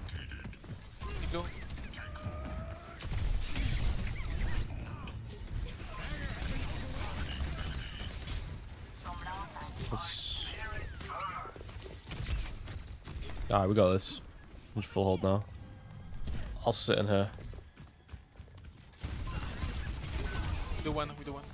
[SPEAKER 1] Alright, we got this. Just full hold now. I'll sit in here.
[SPEAKER 6] We do one, we do one.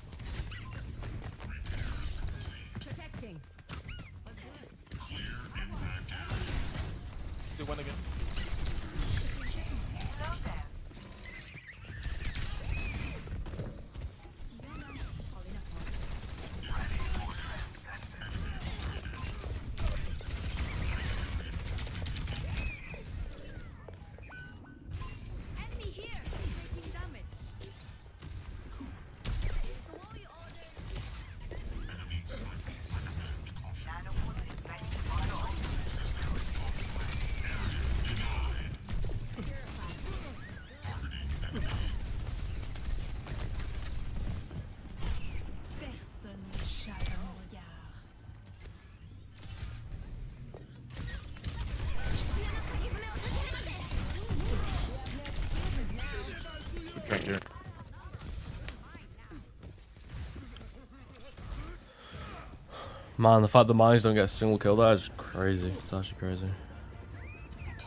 [SPEAKER 1] Man, the fact the mines don't get a single kill, that is crazy. It's actually crazy.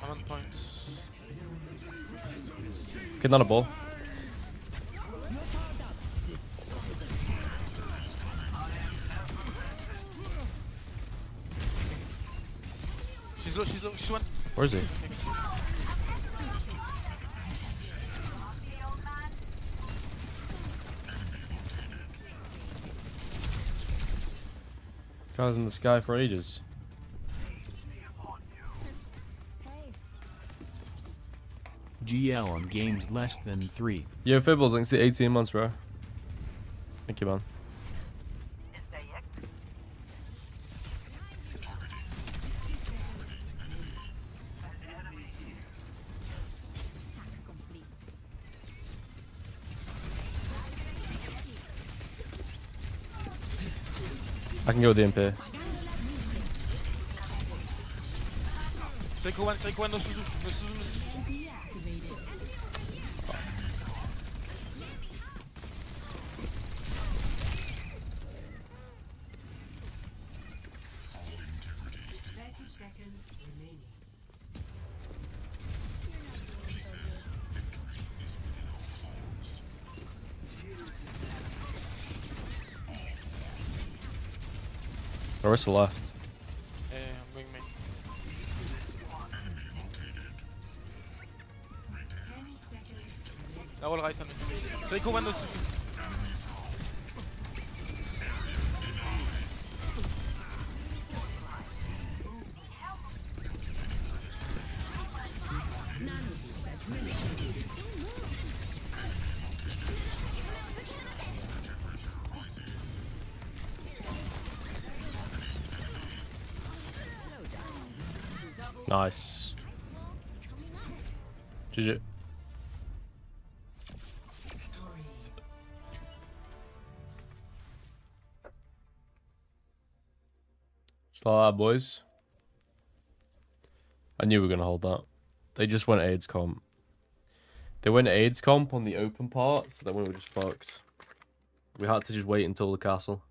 [SPEAKER 6] I'm on points.
[SPEAKER 1] Get on a ball.
[SPEAKER 6] She's low, she's low, she's one.
[SPEAKER 1] Where is he? Guy's in the sky for ages.
[SPEAKER 11] GL on games less than 3.
[SPEAKER 1] Yo, Fibbles, thanks to the 18 months, bro. Thank you, man. I can go with the MP.
[SPEAKER 6] Take one, take one, no Suzu. No Suzu, no Suzu.
[SPEAKER 1] Orisa left.
[SPEAKER 6] Yeah, yeah, I'm going main.
[SPEAKER 5] Ten seconds remaining.
[SPEAKER 6] Now all right on me. Take one, no
[SPEAKER 1] Still boys. I knew we were going to hold that. They just went AIDS comp. They went AIDS comp on the open part, so then we were just fucked. We had to just wait until the castle.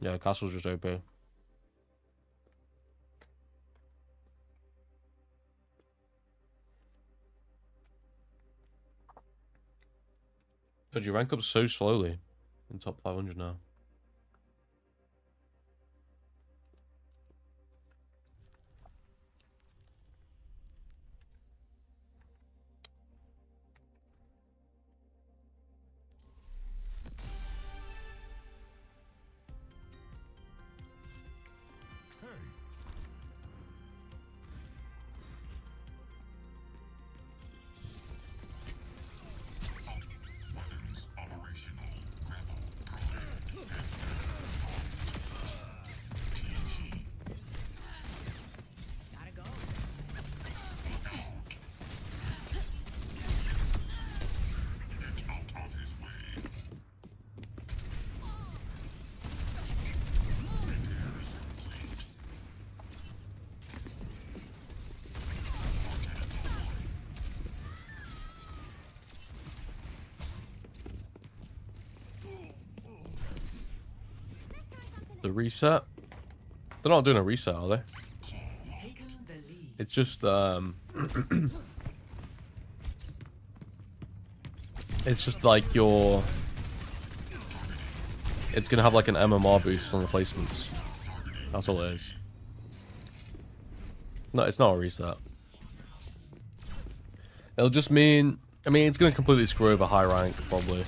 [SPEAKER 1] Yeah, castle's just OP. God, you rank up so slowly in top 500 now. Reset? They're not doing a reset, are they? It's just, um... it's just like your... It's gonna have like an MMR boost on the placements. That's all it is. No, it's not a reset. It'll just mean... I mean, it's gonna completely screw over high rank, probably.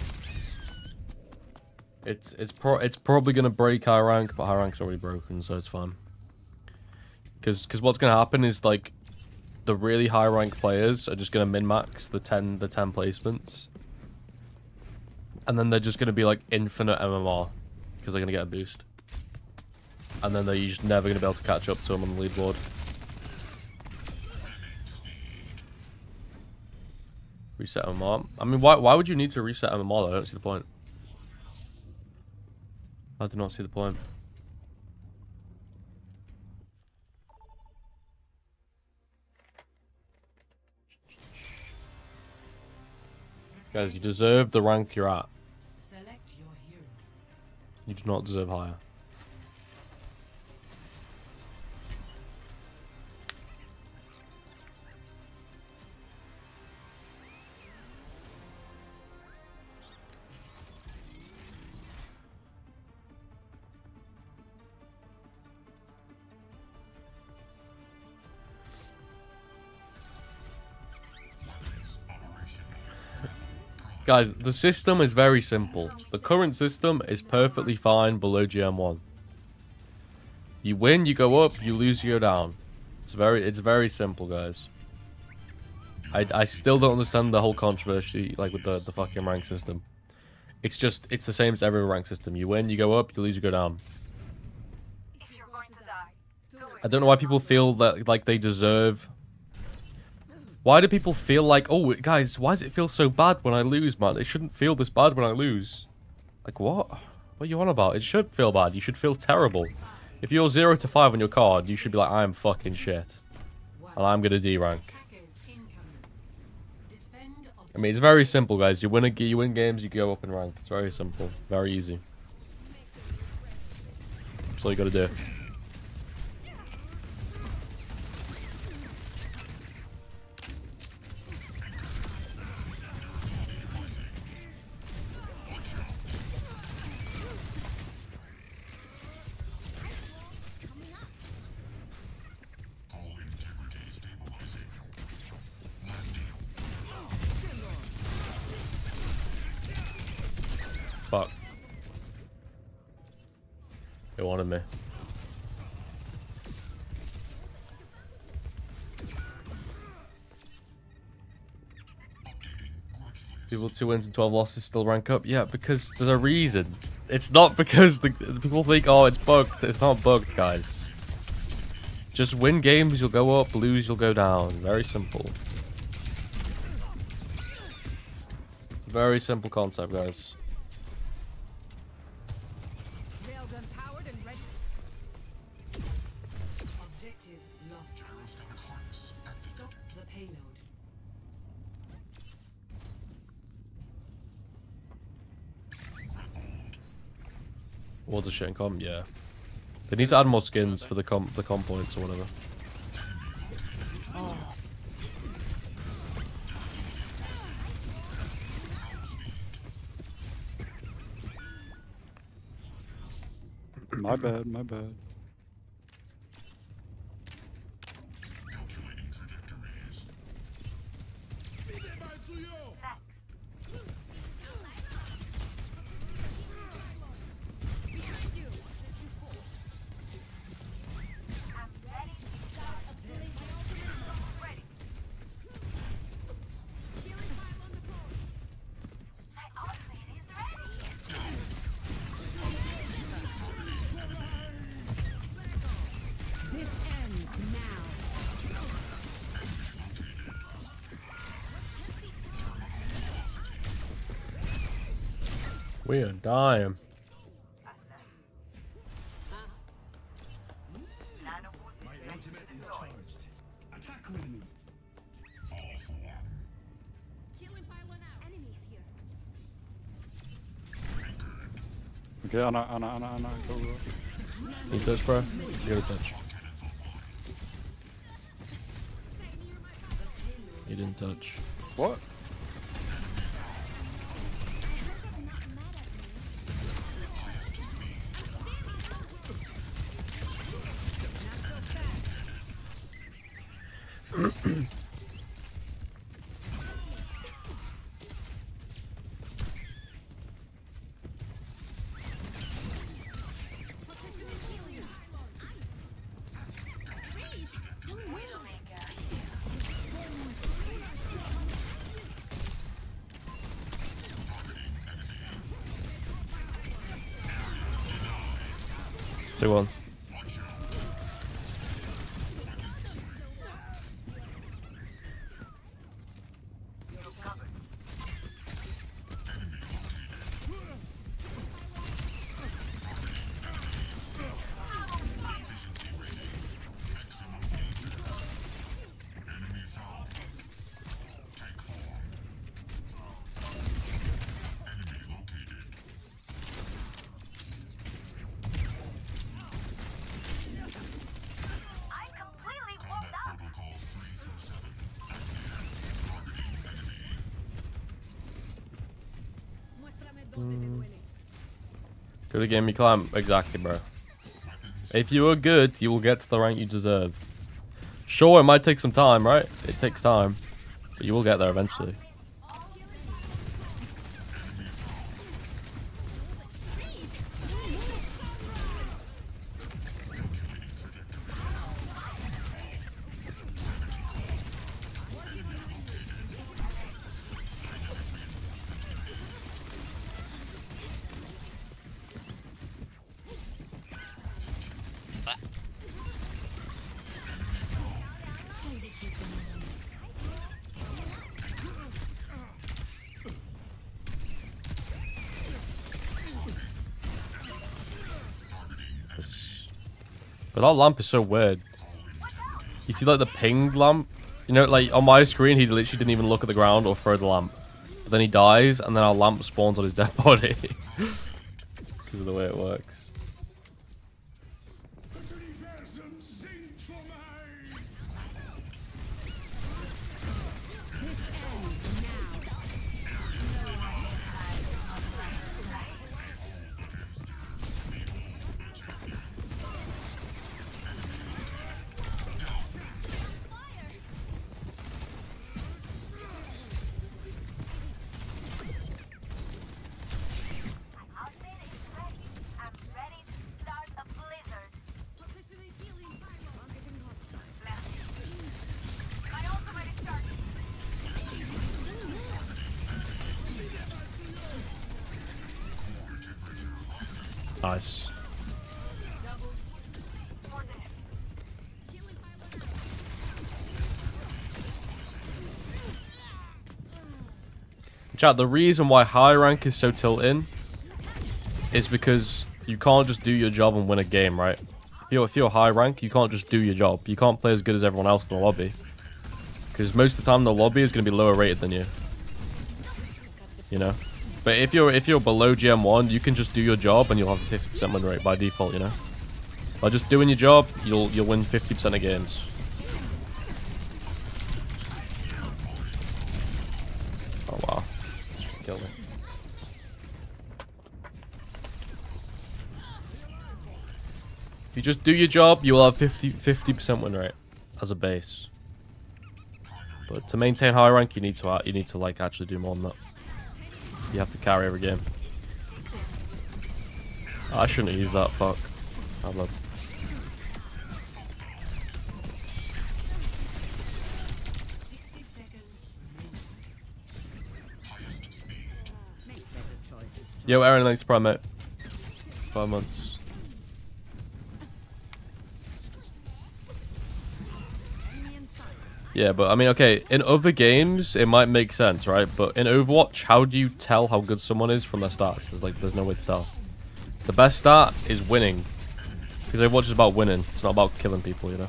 [SPEAKER 1] It's it's pro it's probably gonna break high rank, but high rank's already broken, so it's fine. Because because what's gonna happen is like the really high rank players are just gonna min max the ten the ten placements, and then they're just gonna be like infinite MMR because they're gonna get a boost, and then they're just never gonna be able to catch up to them on the leaderboard. Reset MMR. I mean, why why would you need to reset MMR? Though? I don't see the point. I do not see the point. Guys, you deserve the rank you're at.
[SPEAKER 5] Select
[SPEAKER 1] You do not deserve higher. Guys, the system is very simple. The current system is perfectly fine below GM1. You win, you go up, you lose, you go down. It's very it's very simple, guys. I, I still don't understand the whole controversy like with the, the fucking rank system. It's just it's the same as every rank system. You win, you go up, you lose, you go down.
[SPEAKER 12] If you're going to die, do
[SPEAKER 1] I don't know why people feel that like they deserve why do people feel like, oh, guys, why does it feel so bad when I lose, man? It shouldn't feel this bad when I lose. Like, what? What are you on about? It should feel bad. You should feel terrible. If you're 0 to 5 on your card, you should be like, I'm fucking shit. And I'm going to D-rank. I mean, it's very simple, guys. You win a, you win games, you go up in rank. It's very simple. Very easy. That's all you got to do. It wanted me. People two wins and 12 losses still rank up? Yeah, because there's a reason. It's not because the people think, oh, it's bugged. It's not bugged, guys. Just win games, you'll go up. Lose, you'll go down. Very simple. It's a very simple concept, guys. World's a shit in comp, yeah. They need to add more skins for the comp the comp points or whatever.
[SPEAKER 4] My bad, my bad.
[SPEAKER 13] Out. Enemies here.
[SPEAKER 4] Okay, Ana, Ana, Ana, Ana, go, go.
[SPEAKER 1] You touch, bro? You gotta touch. You didn't touch.
[SPEAKER 4] What?
[SPEAKER 1] Go to game you climb. Exactly, bro. If you are good, you will get to the rank you deserve. Sure, it might take some time, right? It takes time. But you will get there eventually. That lamp is so weird. You see like the pinged lamp? You know, like on my screen, he literally didn't even look at the ground or throw the lamp. But then he dies, and then our lamp spawns on his dead body. Chat, the reason why high rank is so tilting is because you can't just do your job and win a game, right? If you're, if you're high rank, you can't just do your job. You can't play as good as everyone else in the lobby. Because most of the time the lobby is going to be lower rated than you. You know? But if you're if you're below GM1, you can just do your job and you'll have a 50% win rate by default, you know? By just doing your job, you'll you'll win 50% of games. Oh wow. Kill me. If you just do your job, you will have 50 50% win rate as a base. But to maintain high rank, you need to uh, you need to like actually do more than that. You have to carry every game. I shouldn't have used that, fuck. I love Yo, Aaron, thanks Prime, mate. Five months. Yeah, but I mean, okay, in other games, it might make sense, right? But in Overwatch, how do you tell how good someone is from their stats? There's like, there's no way to tell. The best stat is winning. Because Overwatch is about winning. It's not about killing people, you know?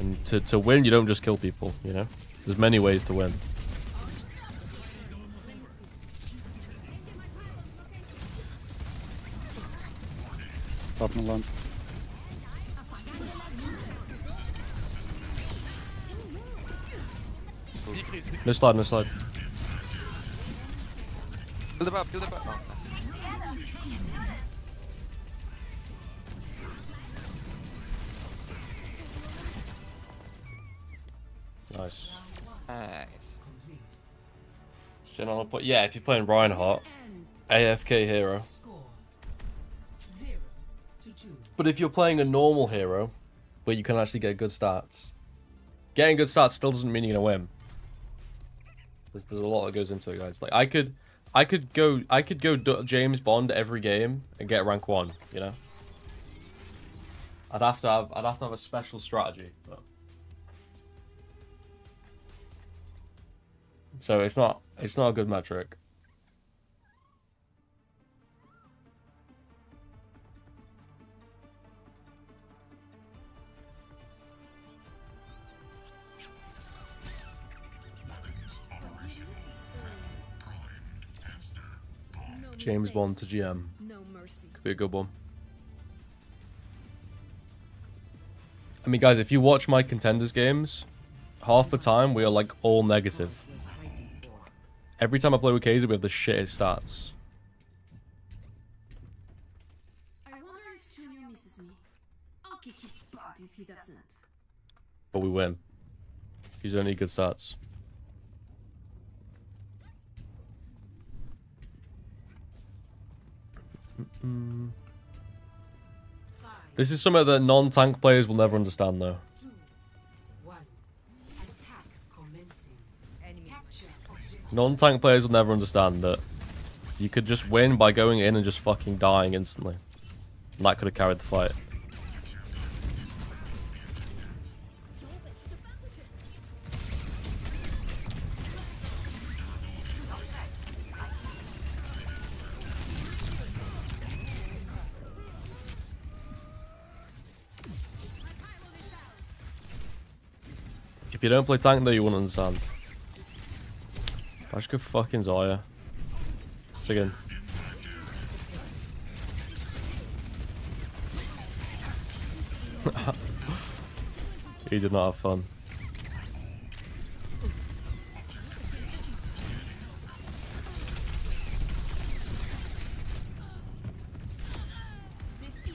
[SPEAKER 1] And to, to win, you don't just kill people, you know? There's many ways to win.
[SPEAKER 3] Top no
[SPEAKER 1] No slide, no slide.
[SPEAKER 6] Build it up, build it up. Oh,
[SPEAKER 1] Nice.
[SPEAKER 6] nice.
[SPEAKER 1] Sit on a point. Yeah, if you're playing Reinhardt, AFK hero. But if you're playing a normal hero, where you can actually get good stats, getting good stats still doesn't mean you're gonna win. There's, there's a lot that goes into it, guys. Like I could, I could go, I could go James Bond every game and get rank one. You know. I'd have to have, I'd have to have a special strategy. But... So it's not, it's not a good metric. James Bond to GM. Could be a good one. I mean, guys, if you watch my contenders games, half the time we are like all negative. Every time I play with Kaiser, we have the shittest stats.
[SPEAKER 14] I wonder if Junior misses me. I'll kick his butt if he doesn't.
[SPEAKER 1] But we win. He's only good stats. Mm-mm. This is something that non-tank players will never understand, though. Non-tank players will never understand that you could just win by going in and just fucking dying instantly. And that could have carried the fight. You don't play tank though, you wouldn't understand. I just go fucking Zarya. It's again. he did not have fun.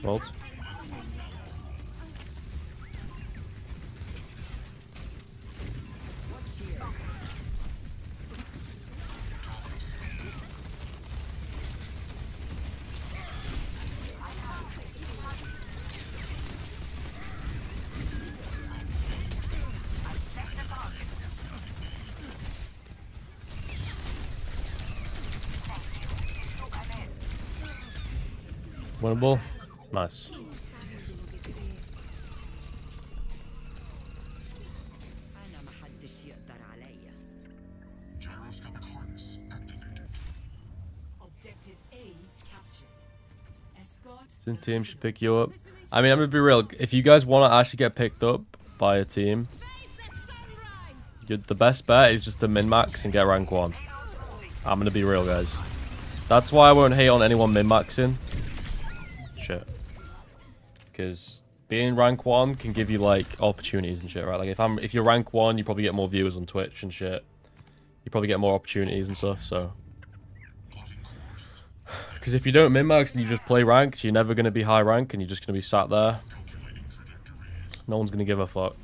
[SPEAKER 1] Ult. Team should pick you up. I mean, I'm gonna be real. If you guys want to actually get picked up by a team, the best bet is just to min max and get rank one. I'm gonna be real, guys. That's why I won't hate on anyone min maxing. Shit. Because being rank one can give you like opportunities and shit, right? Like if I'm if you're rank one, you probably get more viewers on Twitch and shit. You probably get more opportunities and stuff. So. Because if you don't min max and you just play ranked, you're never gonna be high rank and you're just gonna be sat there. No one's gonna give a fuck.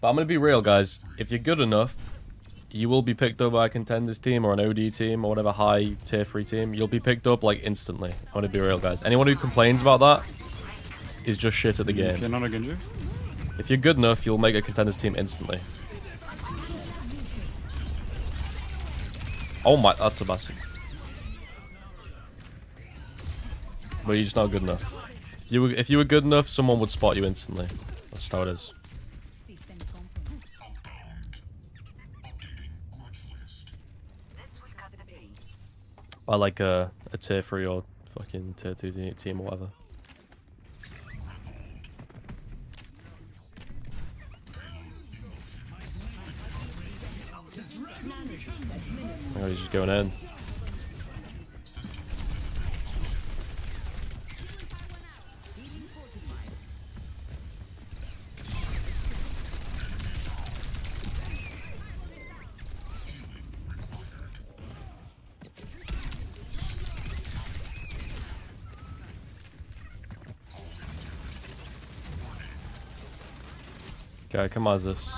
[SPEAKER 1] But I'm gonna be real, guys. If you're good enough, you will be picked up by a contenders team or an OD team or whatever high tier 3 team. You'll be picked up like instantly. I'm gonna be real, guys. Anyone who complains about that is just shit at the mm, game.
[SPEAKER 3] Okay, a Genji.
[SPEAKER 1] If you're good enough, you'll make a contenders team instantly. Oh my, that's a bastard. But you're just not good enough. If you were, if you were good enough, someone would spot you instantly. That's just how it is. By like a, a tier 3 or fucking tier 2 team or whatever. Oh, he's just going in. Okay, come on, this.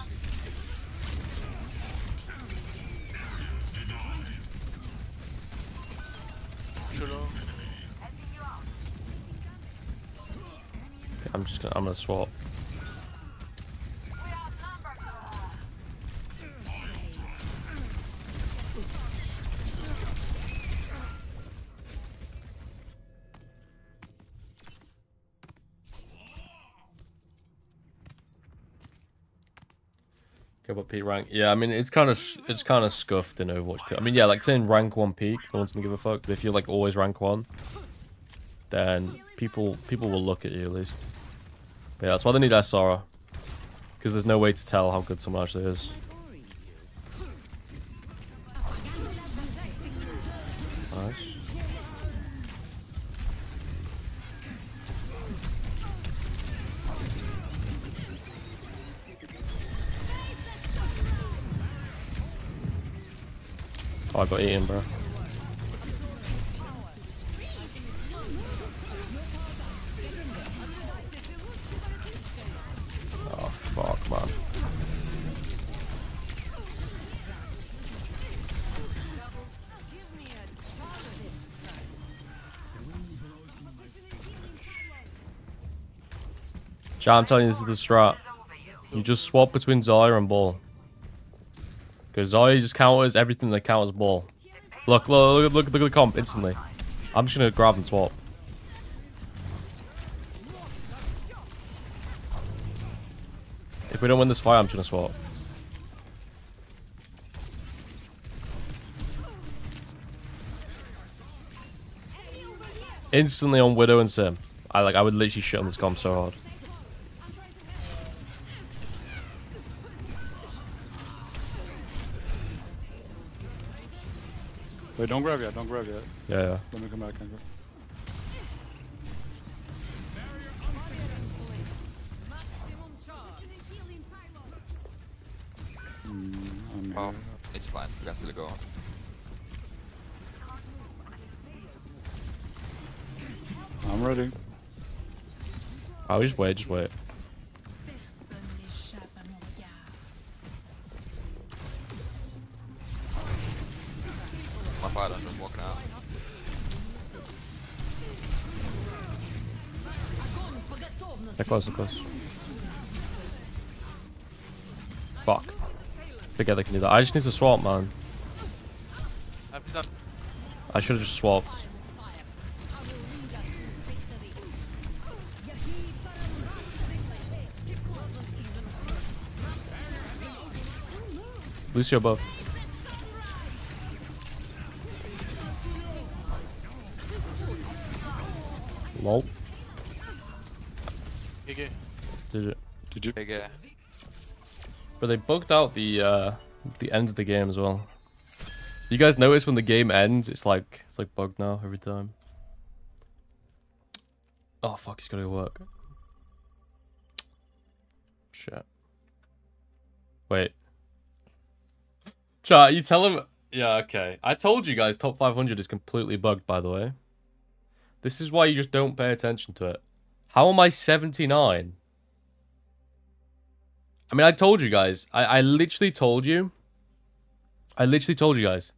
[SPEAKER 1] I'm just gonna, I'm gonna swap. Up peak rank. Yeah, I mean it's kind of it's kind of scuffed in Overwatch 2. I mean, yeah, like saying rank one peak, no one's gonna give a fuck. But if you're like always rank one, then people people will look at you at least. But yeah, that's why they need SR. Because there's no way to tell how good someone actually is. Oh, I got eaten, bro. Oh, fuck, man. Chat, I'm telling you, this is the strat. You just swap between Zarya and Ball. Because Zarya just counters everything that counters Ball. Look, look, look, look, look at the comp instantly. I'm just going to grab and swap. If we don't win this fight, I'm just going to swap. Instantly on Widow and Sim. I like I would literally shit on this comp so hard.
[SPEAKER 3] Wait, don't grab yet, don't grab yet.
[SPEAKER 1] Yeah, yeah.
[SPEAKER 3] Let me come back and grab. Mm,
[SPEAKER 15] Oh, it's fine. We can still go on.
[SPEAKER 3] I'm ready.
[SPEAKER 1] Oh, just wait, just wait.
[SPEAKER 15] My fighter's just walking out.
[SPEAKER 1] They're close, they're close. Fuck. Forget they can do that. I just need to swap, man. I should have just swapped. Lúcio above. Lol.
[SPEAKER 6] GG.
[SPEAKER 1] Did it?
[SPEAKER 3] Did you?
[SPEAKER 15] Big, uh,
[SPEAKER 1] But they bugged out the uh the end of the game as well. You guys notice when the game ends, it's like it's like bugged now every time. Oh fuck, he's gotta go work. Shit. Wait. Chat, you tell him. Yeah, okay. I told you guys top 500 is completely bugged, by the way. This is why you just don't pay attention to it. How am I 79? I mean, I told you guys. I, I literally told you. I literally told you guys.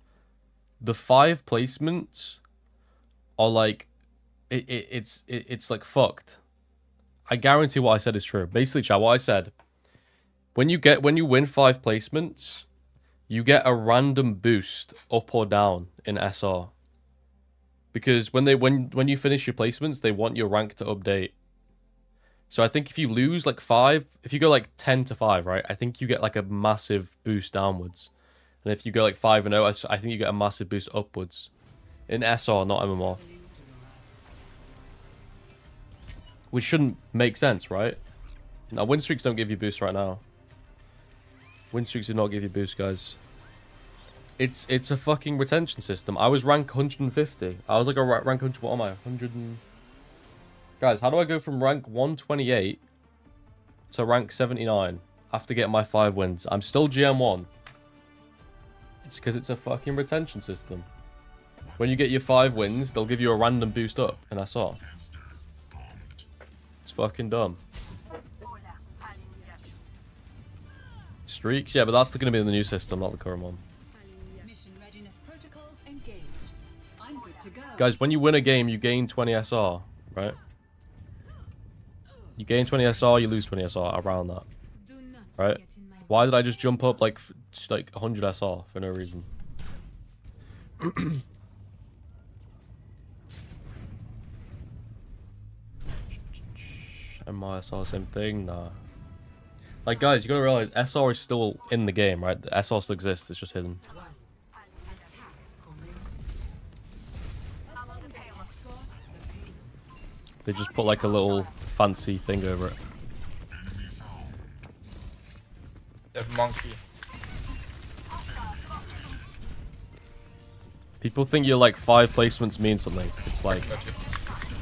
[SPEAKER 1] The five placements are like, it, it it's it, it's like fucked. I guarantee what I said is true. Basically, chat, what I said. When you get when you win five placements, you get a random boost up or down in SR. Because when they when when you finish your placements, they want your rank to update. So I think if you lose like five, if you go like ten to five, right? I think you get like a massive boost downwards, and if you go like five and zero, I s- I think you get a massive boost upwards, in SR, not MMR. Which shouldn't make sense, right? Now win streaks don't give you boosts right now. Win streaks do not give you boost, guys. It's it's a fucking retention system. I was rank 150. I was like a ra- rank 100. What am I? 100 and... Guys, how do I go from rank 128 to rank 79 after getting my five wins? I'm still GM1. It's because it's a fucking retention system. When you get your five wins, they'll give you a random boost up, and I saw. It's fucking dumb. Streaks? Yeah, but that's going to be in the new system, not the current one. Guys, when you win a game, you gain 20 SR, right? You gain 20 SR, you lose 20 SR, around that. Right? Why did I just jump up like like 100 SR for no reason? and my SR, the same thing? Nah. Like, guys, you gotta realize SR is still in the game, right? The SR still exists, it's just hidden. They just put like a little fancy thing over it.
[SPEAKER 15] They monkey.
[SPEAKER 1] People think you're like five placements mean something. It's like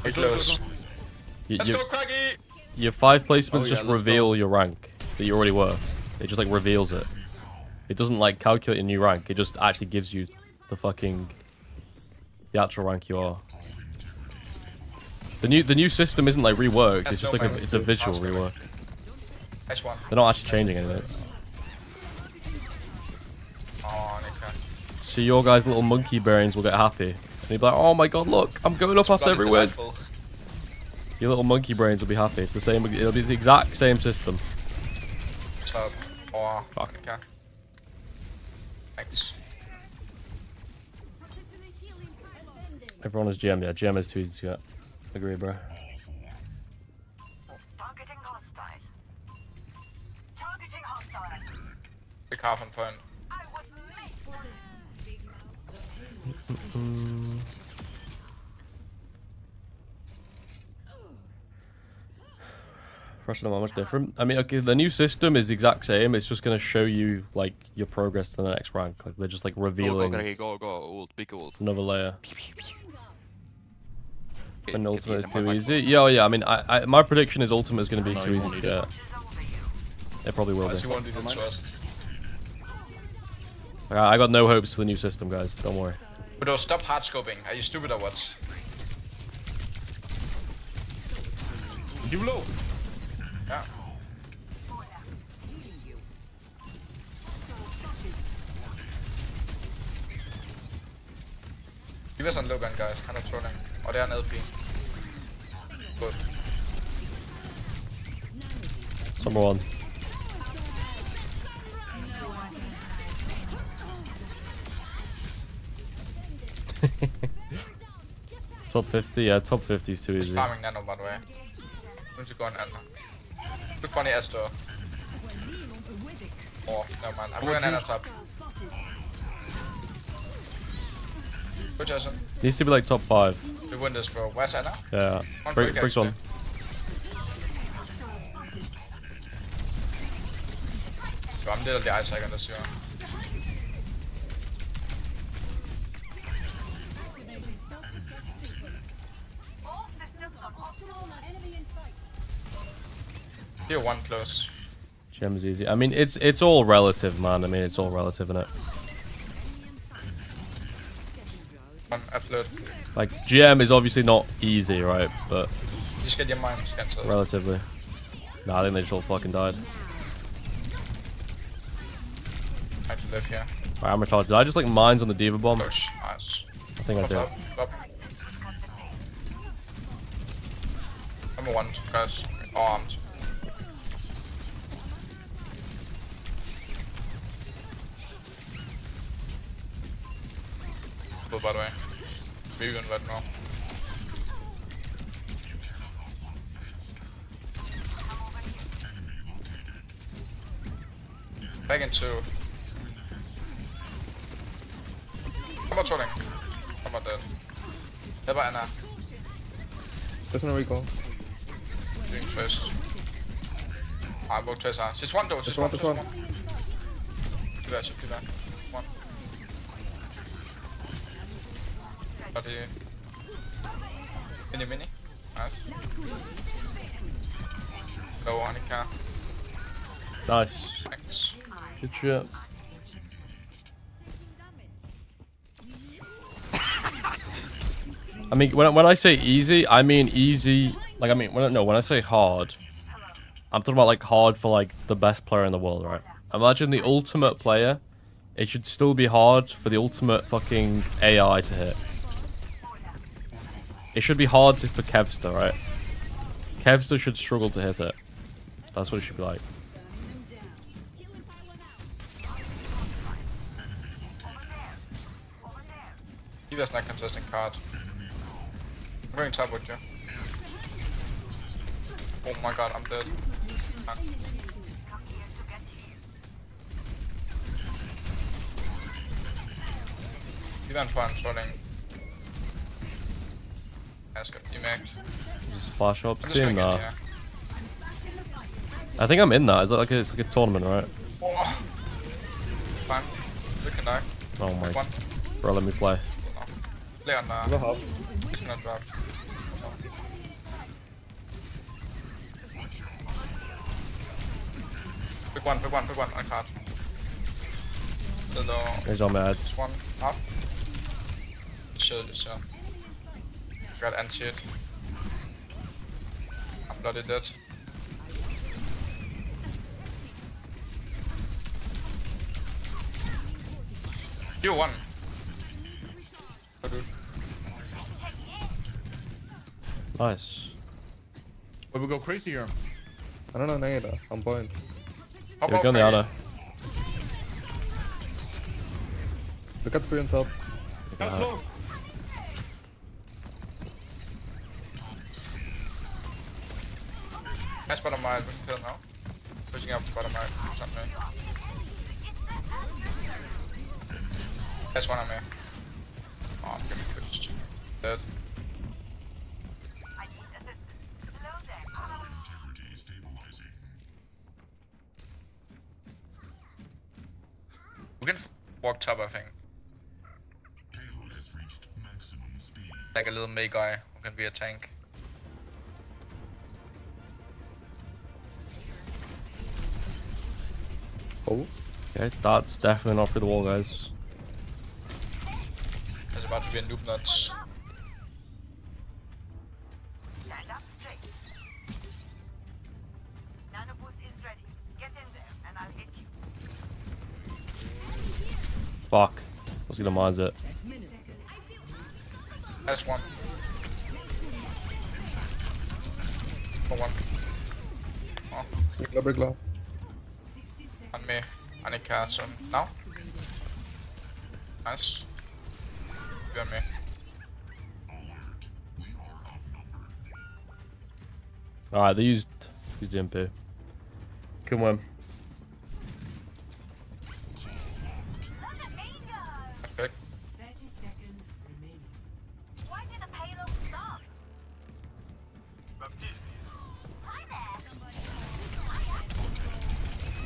[SPEAKER 15] We're close.
[SPEAKER 1] you,
[SPEAKER 15] Let's
[SPEAKER 1] you,
[SPEAKER 15] go, Craggy!
[SPEAKER 1] your five placements
[SPEAKER 2] Oh, yeah,
[SPEAKER 1] just
[SPEAKER 2] let's
[SPEAKER 1] reveal your rank that you already were. It just like reveals it. It doesn't like calculate a new rank. It just actually gives you the fucking the actual rank you are. The new the new system isn't like reworked.
[SPEAKER 15] That's
[SPEAKER 1] It's just like a, it's a visual rework. They're not actually changing anything.
[SPEAKER 15] Oh.
[SPEAKER 1] So your guys' little monkey brains will get happy. And you'll be like, oh my god, look, I'm going up after every win. Your little monkey brains will be happy. It's the same. It'll be the exact same system.
[SPEAKER 15] Oh. Thanks.
[SPEAKER 1] Everyone is GM. Yeah, GM is too easy to get. Agree, bro.
[SPEAKER 9] Targeting hostile. Targeting hostile.
[SPEAKER 15] Big half on point.
[SPEAKER 9] I was made for this.
[SPEAKER 1] Mm. Russian not much different. I mean, okay, the new system is the exact same. It's just gonna show you like your progress to the next rank. Like they're just like
[SPEAKER 6] Go, go,
[SPEAKER 1] revealing
[SPEAKER 6] go, go. Ult, big ult.
[SPEAKER 1] another layer.
[SPEAKER 6] Hit-
[SPEAKER 1] And
[SPEAKER 6] hit
[SPEAKER 1] ultimate is too easy. Yeah, oh, yeah. I mean, I, I my prediction is ultimate is gonna be
[SPEAKER 6] No,
[SPEAKER 1] too easy
[SPEAKER 6] won't
[SPEAKER 1] to
[SPEAKER 6] need it.
[SPEAKER 1] get. It probably will
[SPEAKER 15] As
[SPEAKER 1] be.
[SPEAKER 15] you won't do the trust.
[SPEAKER 1] I I got no hopes for the new system, guys. Don't worry.
[SPEAKER 15] But oh, stop hard scoping. Are you stupid or what?
[SPEAKER 6] You low.
[SPEAKER 15] Yeah. Give us on low gun, guys. Kind of trolling. Oh, they are an LP. Good.
[SPEAKER 1] Number one. top 50, yeah, top 50 is too
[SPEAKER 15] He's
[SPEAKER 1] easy.
[SPEAKER 15] farming nano, by the way. Need to go on Ana. Good funny Astor. Oh, never mind. I'm going Ana top. Good Jason.
[SPEAKER 1] Needs to be like top 5.
[SPEAKER 15] We win this, bro. Where's Ana?
[SPEAKER 1] Yeah.
[SPEAKER 15] One
[SPEAKER 1] Break,
[SPEAKER 15] break,
[SPEAKER 1] breaks one.
[SPEAKER 15] actually. Bro, I'm literally ice on this, yeah.
[SPEAKER 9] All systems are optimal.
[SPEAKER 16] Enemy in sight.
[SPEAKER 15] Here, one close.
[SPEAKER 1] Gem is easy. I mean, it's it's all relative, man. I mean, it's all relative, innit?
[SPEAKER 15] One absolute.
[SPEAKER 1] Like, GM is obviously not easy, right? But
[SPEAKER 15] Just get your mind cancelled.
[SPEAKER 1] relatively. Nah, I think they just all fucking died.
[SPEAKER 15] I have to live here.
[SPEAKER 1] Alright, I'm retarded. Did I just like mines on the D.Va bomb? I
[SPEAKER 15] Push. Nice.
[SPEAKER 1] think I did.
[SPEAKER 15] up, up. Number one, guys. Armed. Cool, by the way. Maybe even red now. Back in two. Come on, trolling. Come on, dead. Never Ana.
[SPEAKER 2] There's no recall.
[SPEAKER 15] Doing first. I will trace her. Just one though, Just one, just one. Do that, just do You. Mini mini. Nice. Go Annika.
[SPEAKER 1] Nice.
[SPEAKER 15] Thanks.
[SPEAKER 1] Good shit. I mean, when, I- when I say easy, I mean easy. Like, I mean, when I, no, when I say hard, I'm talking about like hard for like the best player in the world, right? Imagine the ultimate player. It should still be hard for the ultimate fucking AI to hit. It should be hard to, for Kevster, right? Kevster should struggle to hit it. That's what it should be like.
[SPEAKER 15] He does not contesting card. I'm going top with you. Oh my god, I'm dead. You done fun trolling. Ask him, you max.
[SPEAKER 1] Just flash up,
[SPEAKER 15] I'm just
[SPEAKER 1] seeing
[SPEAKER 15] going in
[SPEAKER 1] that.
[SPEAKER 15] here.
[SPEAKER 1] I think I'm in that. Is that like a, it's like a tournament, right?
[SPEAKER 15] Oh. Fine. We can die.
[SPEAKER 1] Oh my,
[SPEAKER 15] One.
[SPEAKER 1] bro, let me play.
[SPEAKER 15] Play on uh,
[SPEAKER 2] Go half.
[SPEAKER 15] He's gonna drop. Pick one, pick one, pick one, I can't. Hello.
[SPEAKER 1] He's on mad.
[SPEAKER 15] Just one, up. Shield yourself. Got anti it. I'm bloody dead. You won.
[SPEAKER 1] Nice.
[SPEAKER 17] But we go crazy here.
[SPEAKER 18] I don't know Nada. I'm blind.
[SPEAKER 15] Hop
[SPEAKER 1] Yeah,
[SPEAKER 15] off
[SPEAKER 1] go on the
[SPEAKER 15] Maggie.
[SPEAKER 1] Ana.
[SPEAKER 18] Look at three on top.
[SPEAKER 17] That's low.
[SPEAKER 15] Mile, we can kill now. Pushing up bottom mile, something. There's one on me. Oh, I'm getting pushed. Dead. We can walk top, I think. Like a little Mei guy who can be a tank.
[SPEAKER 18] Oh.
[SPEAKER 1] Okay, that's definitely not through the wall, guys.
[SPEAKER 15] There's about to be a noob nuts.
[SPEAKER 1] Fuck. I was gonna mines it.
[SPEAKER 15] That's one. For one. Oh,
[SPEAKER 18] Rubber glove.
[SPEAKER 15] On me. I need cast on. Now? Nice. Be on me.
[SPEAKER 1] Alright, they used used MP. Come on.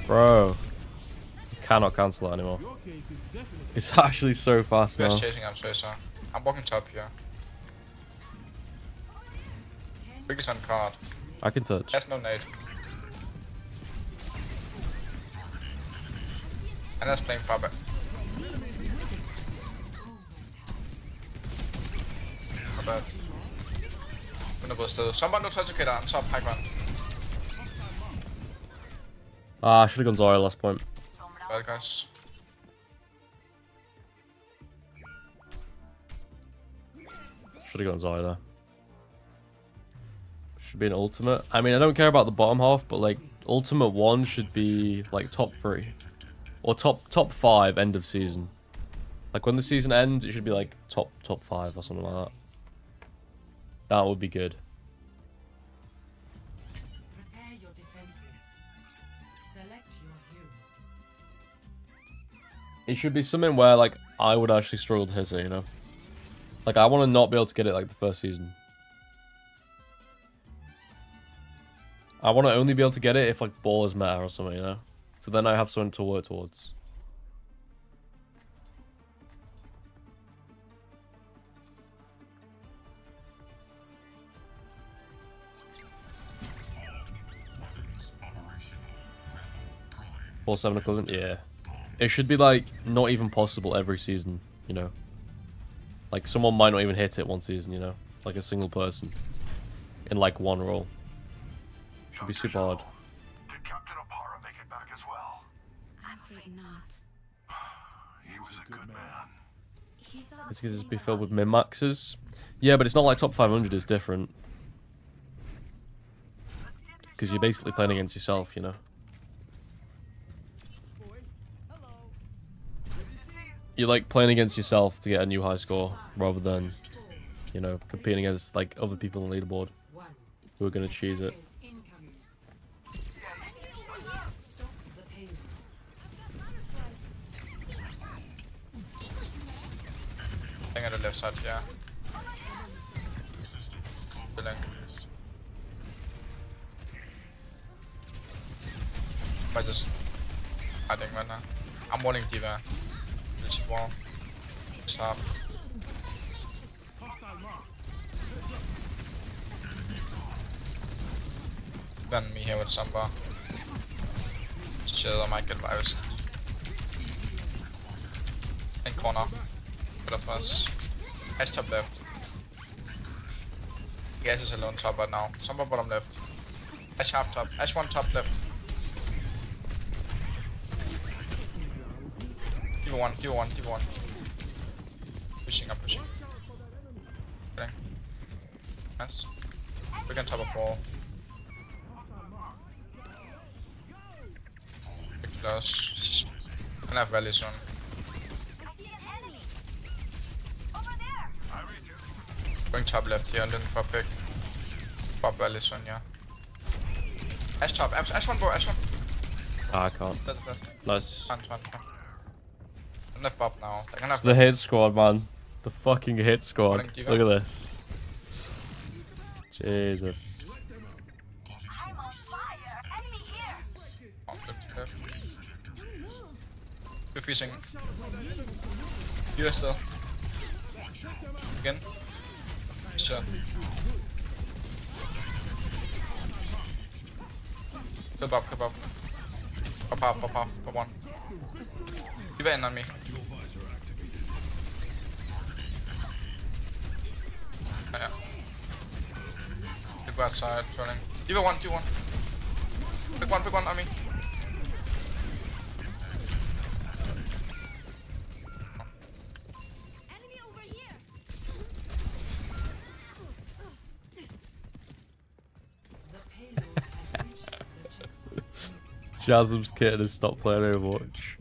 [SPEAKER 1] Bro. Cannot cancel that anymore. It's actually so fast
[SPEAKER 15] You
[SPEAKER 1] now.
[SPEAKER 15] guys chasing up Tracer. I'm walking top here. Biggest on card.
[SPEAKER 1] I can touch.
[SPEAKER 15] There's no nade. And that's playing far back. Not bad. Winnable still. Someone no touch on top high ground.
[SPEAKER 1] Ah, I should have gone Zora last point.
[SPEAKER 15] Bad guys.
[SPEAKER 1] Should have gone Zora there. Should be an ultimate. I mean, I don't care about the bottom half, but like ultimate one should be like top three or top top five end of season. Like when the season ends, it should be like top top five or something like that. That would be good. It should be something where like I would actually struggle to hit it, you know. Like I want to not be able to get it like the first season. I want to only be able to get it if like ballers matter or something, you know. So then I have something to work towards. Four seven equivalent, yeah. It should be like not even possible every season, you know. Like someone might not even hit it one season, you know, like a single person in like one role. Should be super hard.
[SPEAKER 4] Did Captain Opara make it back as well?
[SPEAKER 5] I'm afraid not.
[SPEAKER 4] He was a good man.
[SPEAKER 5] He thought
[SPEAKER 1] It's because it's be filled with min maxes. Yeah, but it's not like top 500 is different. Because you're basically playing against yourself, you know. You're like playing against yourself to get a new high score rather than, you know, competing against like other people on the leaderboard who are going to cheese it.
[SPEAKER 15] Thing on the left side, yeah. I just hiding right now. I'm warning D.Va. This wall. Stop. Then me here with Samba. Chill, I might get virus. In corner. Good of us. Ash top left. Gas is alone top right now. Somewhere bottom left. Ash half top. Ash one top left. Give one, give one, give one. Pushing up, pushing. Okay. Nice. We can top a ball. Big Close. Can have rally soon. Going top left here, looking for a pick. Bob rally soon, yeah. Ash top, Ash, Ash one bro, Ash one.
[SPEAKER 1] Ah, I can't. Nice.
[SPEAKER 15] fine, fine, fine. Have Bob now. They can have
[SPEAKER 1] the hit squad, man. The fucking hit squad. Look at this. Jesus.
[SPEAKER 15] Good, freezing. Here still. Again. Sure. Kill Bob. Pop half, pop half, pop one. Keep it in on me. Yeah. Keep outside, running. Give it one, give one. Pick one, pick one on me.
[SPEAKER 1] Chazm's kid has stopped playing Overwatch.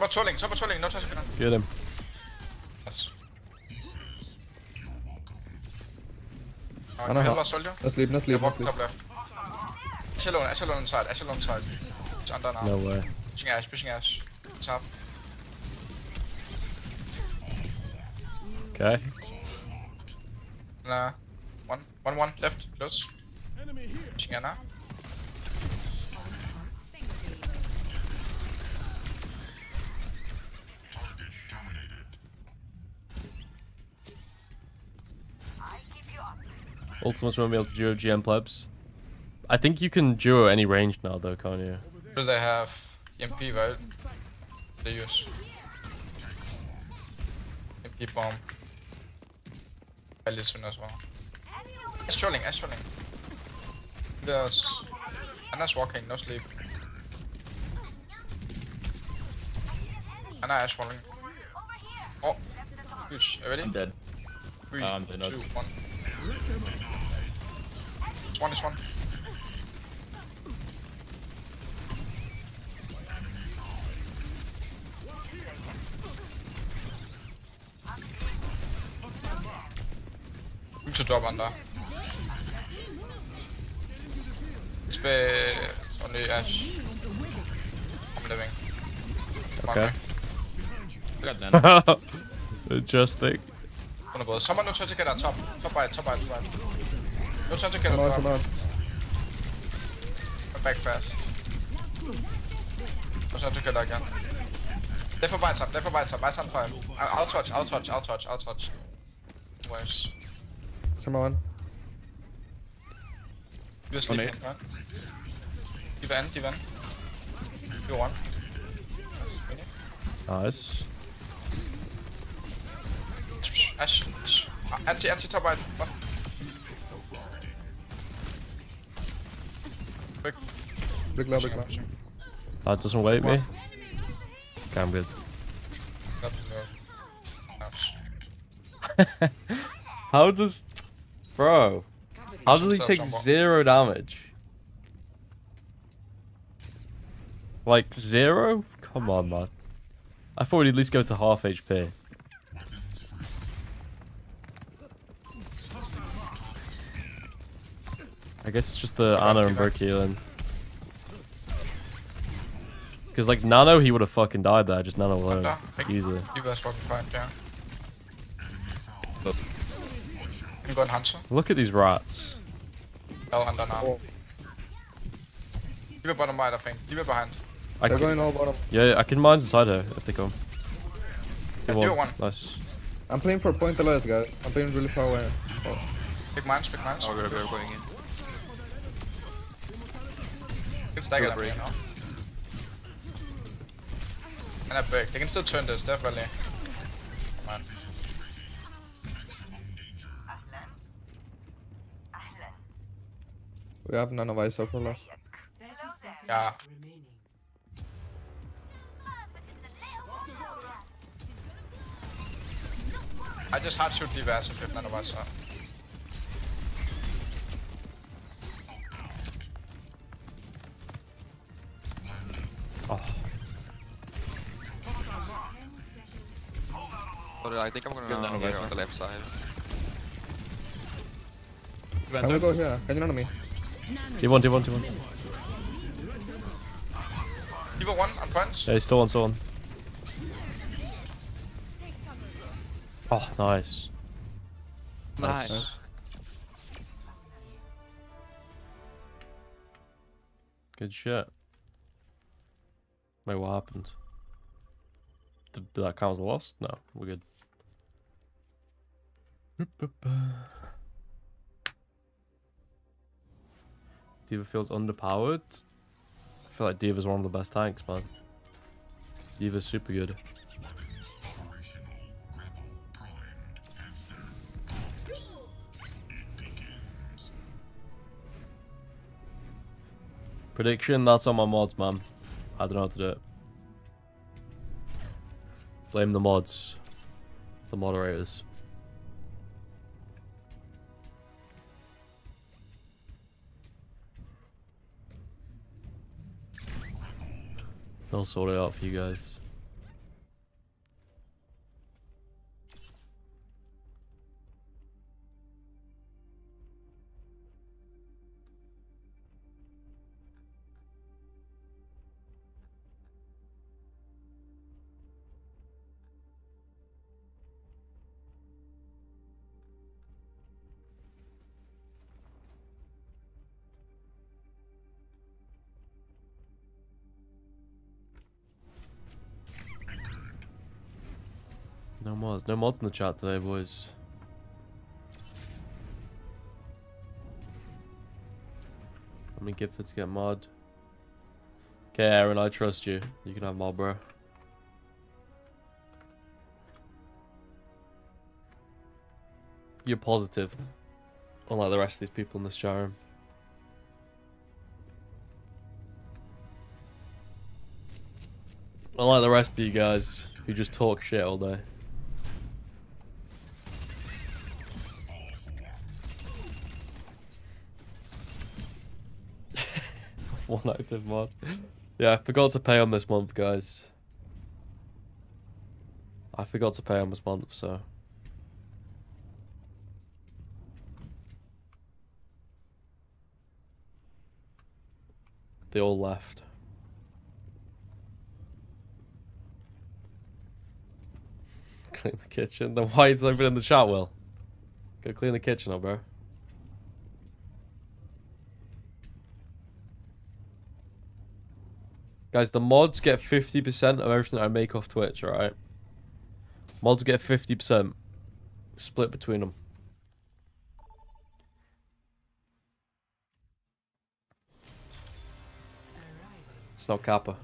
[SPEAKER 15] I'm trolling, I'm trolling, no chance to get.
[SPEAKER 1] Get him.
[SPEAKER 15] Yes.
[SPEAKER 18] I know
[SPEAKER 15] kill
[SPEAKER 18] how-
[SPEAKER 15] last soldier.
[SPEAKER 18] no sleep, no sleep,
[SPEAKER 15] Yeah,
[SPEAKER 18] no
[SPEAKER 15] walk
[SPEAKER 18] sleep.
[SPEAKER 15] top left. Ash alone, Ash alone inside, Ash alone inside. It's under now.
[SPEAKER 1] No way.
[SPEAKER 15] Pushing Ash, pushing Ash. Top.
[SPEAKER 1] Okay.
[SPEAKER 15] Nah. One, one, one, left, close. Pushing Ana.
[SPEAKER 1] Ultimates won't be able to duo GM plebs. I think you can duo any range now though, can't you?
[SPEAKER 15] Do they have EMP, right? They use. EMP bomb. I listen as well. Ash trolling, Ash trolling. There's... Ana's walking, no sleep. Ana Ash falling. Oh! Huge, you ready?
[SPEAKER 19] I'm dead.
[SPEAKER 15] Three,
[SPEAKER 19] Uh, I'm dead, no.
[SPEAKER 15] two, one. It's one, it's one. Need to drop under. Spare only Ash. I'm living.
[SPEAKER 1] Okay.
[SPEAKER 15] I got
[SPEAKER 1] Interesting.
[SPEAKER 15] One of those. Someone no chance to get on top. Top right, top right, top right. No chance to get on
[SPEAKER 18] Come on,
[SPEAKER 15] top.
[SPEAKER 18] come on.
[SPEAKER 15] Come back fast. No chance to get again. Left for bites up, left for bites up, bites on five. I'll, I'll touch, I'll touch, I'll touch, I'll touch. Where's...
[SPEAKER 18] Come on.
[SPEAKER 15] You're
[SPEAKER 18] On
[SPEAKER 15] sleeping,
[SPEAKER 18] eight.
[SPEAKER 15] right? Give in, give in. You one.
[SPEAKER 1] Nice.
[SPEAKER 15] Ash. Ash. Uh, Anti, anti top right. One. Quick.
[SPEAKER 18] Big low, big low.
[SPEAKER 1] That oh, doesn't wait me. Okay, I'm good.
[SPEAKER 15] Got to go. Nice.
[SPEAKER 1] How does... Bro. How does he take zero damage? Like, zero? Come on, man. I thought he'd at least go to half HP. I guess it's just the Ana and Brick healing. Because, like, Nano, he would have fucking died there. Just Nano alone.
[SPEAKER 15] Yeah, I think
[SPEAKER 1] Easily.
[SPEAKER 15] You guys fucking fine, yeah. I'm going Hunter.
[SPEAKER 1] Look at these rats.
[SPEAKER 15] L under now.
[SPEAKER 18] Oh.
[SPEAKER 15] Keep it bottom right, I think. Keep it behind.
[SPEAKER 1] I
[SPEAKER 18] They're
[SPEAKER 1] can-
[SPEAKER 18] going all bottom.
[SPEAKER 1] Yeah, I can mine inside her if they come.
[SPEAKER 15] Yeah,
[SPEAKER 1] Come
[SPEAKER 15] do
[SPEAKER 1] on.
[SPEAKER 15] one.
[SPEAKER 1] Nice.
[SPEAKER 18] I'm playing for point Aloys, guys. I'm playing really far away. Oh.
[SPEAKER 15] Big mines, big mines.
[SPEAKER 6] Oh, we're, we're going in.
[SPEAKER 15] You can stagger them, you know. And they're. They can still turn this, definitely. Come on.
[SPEAKER 18] We have none of ISO for last.
[SPEAKER 15] Yeah. I just hard shoot D.Va as if none of us are.
[SPEAKER 1] Oh,
[SPEAKER 6] Sorry, I think I'm gonna
[SPEAKER 17] Get none of
[SPEAKER 6] here on the left side.
[SPEAKER 18] Can we go here? Can you run me?
[SPEAKER 1] D1, D1, D1.
[SPEAKER 15] D.Va one on punch.
[SPEAKER 1] Yeah, he's still on, still on. Oh, nice.
[SPEAKER 6] Nice.
[SPEAKER 1] Good shit. Wait, what happened? Did, did that count as a loss? No, we're good. D.Va feels underpowered. I feel like D.Va's one of the best tanks, man. D.Va's super good. Prediction, that's on my mods, man. I don't know how to do it. Blame the mods. The moderators. They'll sort it out for you guys. No mods. In the chat today, boys. Let me get to get mod. Okay, Aaron, I trust you. You can have mod, bro. You're positive. Unlike the rest of these people in this chat room. Unlike the rest of you guys who just talk shit all day. One active mod. Yeah, I forgot to pay on this month, guys. I forgot to pay on this month, so. They all left. Clean the kitchen. Then why is open in the chat, Will? Go clean the kitchen up, bro. Guys, the mods get 50% of everything I make off Twitch, alright? Mods get 50%. Split between them. It's not Kappa.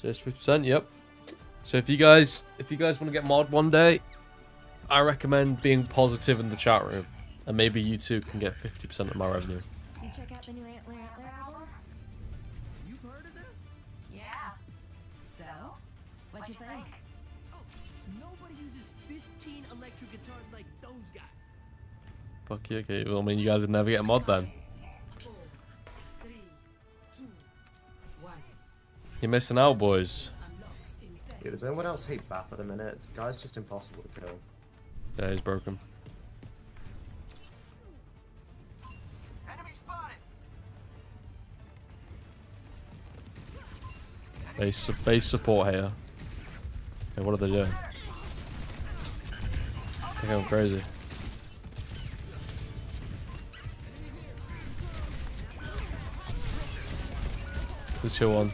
[SPEAKER 1] So it's 50%, yep. So if you guys if you guys want to get mod one day, I recommend being positive in the chat room. And maybe you two can get 50% of my revenue.
[SPEAKER 9] You check out the new Antler Antler album? You've heard of it? Yeah. So, what'd you think?
[SPEAKER 19] Oh, Nobody uses 15 electric guitars like those guys.
[SPEAKER 1] Fuck you, okay. Well, I mean, you guys would never get a mod then. You're missing out, boys.
[SPEAKER 20] Yeah, does anyone else hate Bap at the minute? Guy's just impossible to kill.
[SPEAKER 4] Yeah, he's broken. Base, base support here. Hey, what are they doing? I think I'm crazy. Who's here one?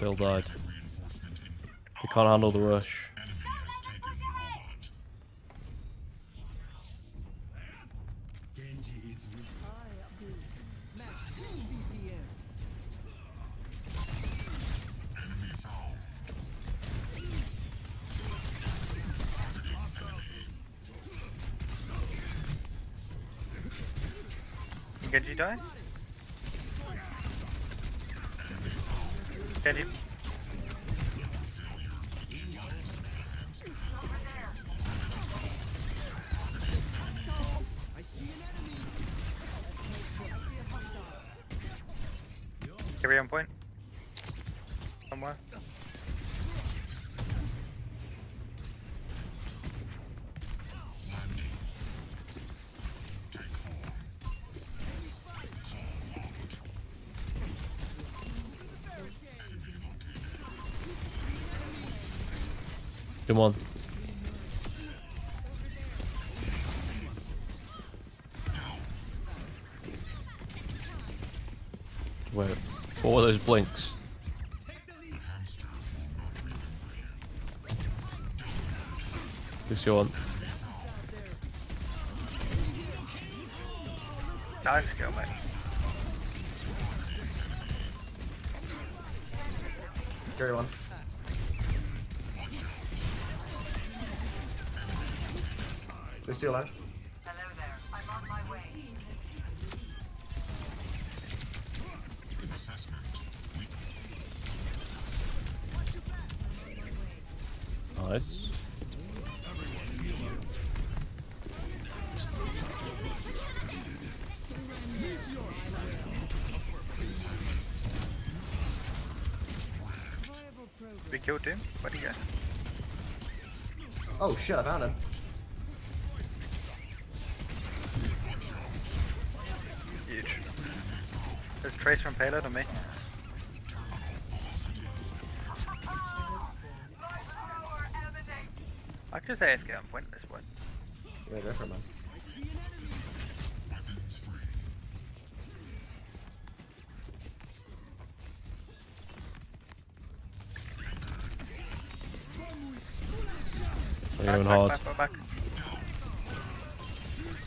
[SPEAKER 4] Bill died. They can't handle the rush. Blinks? This your one.
[SPEAKER 20] Shit, I found him.
[SPEAKER 21] Huge. There's trace from payload on me.
[SPEAKER 4] Going
[SPEAKER 21] Back,
[SPEAKER 4] hard.
[SPEAKER 21] back, back, back.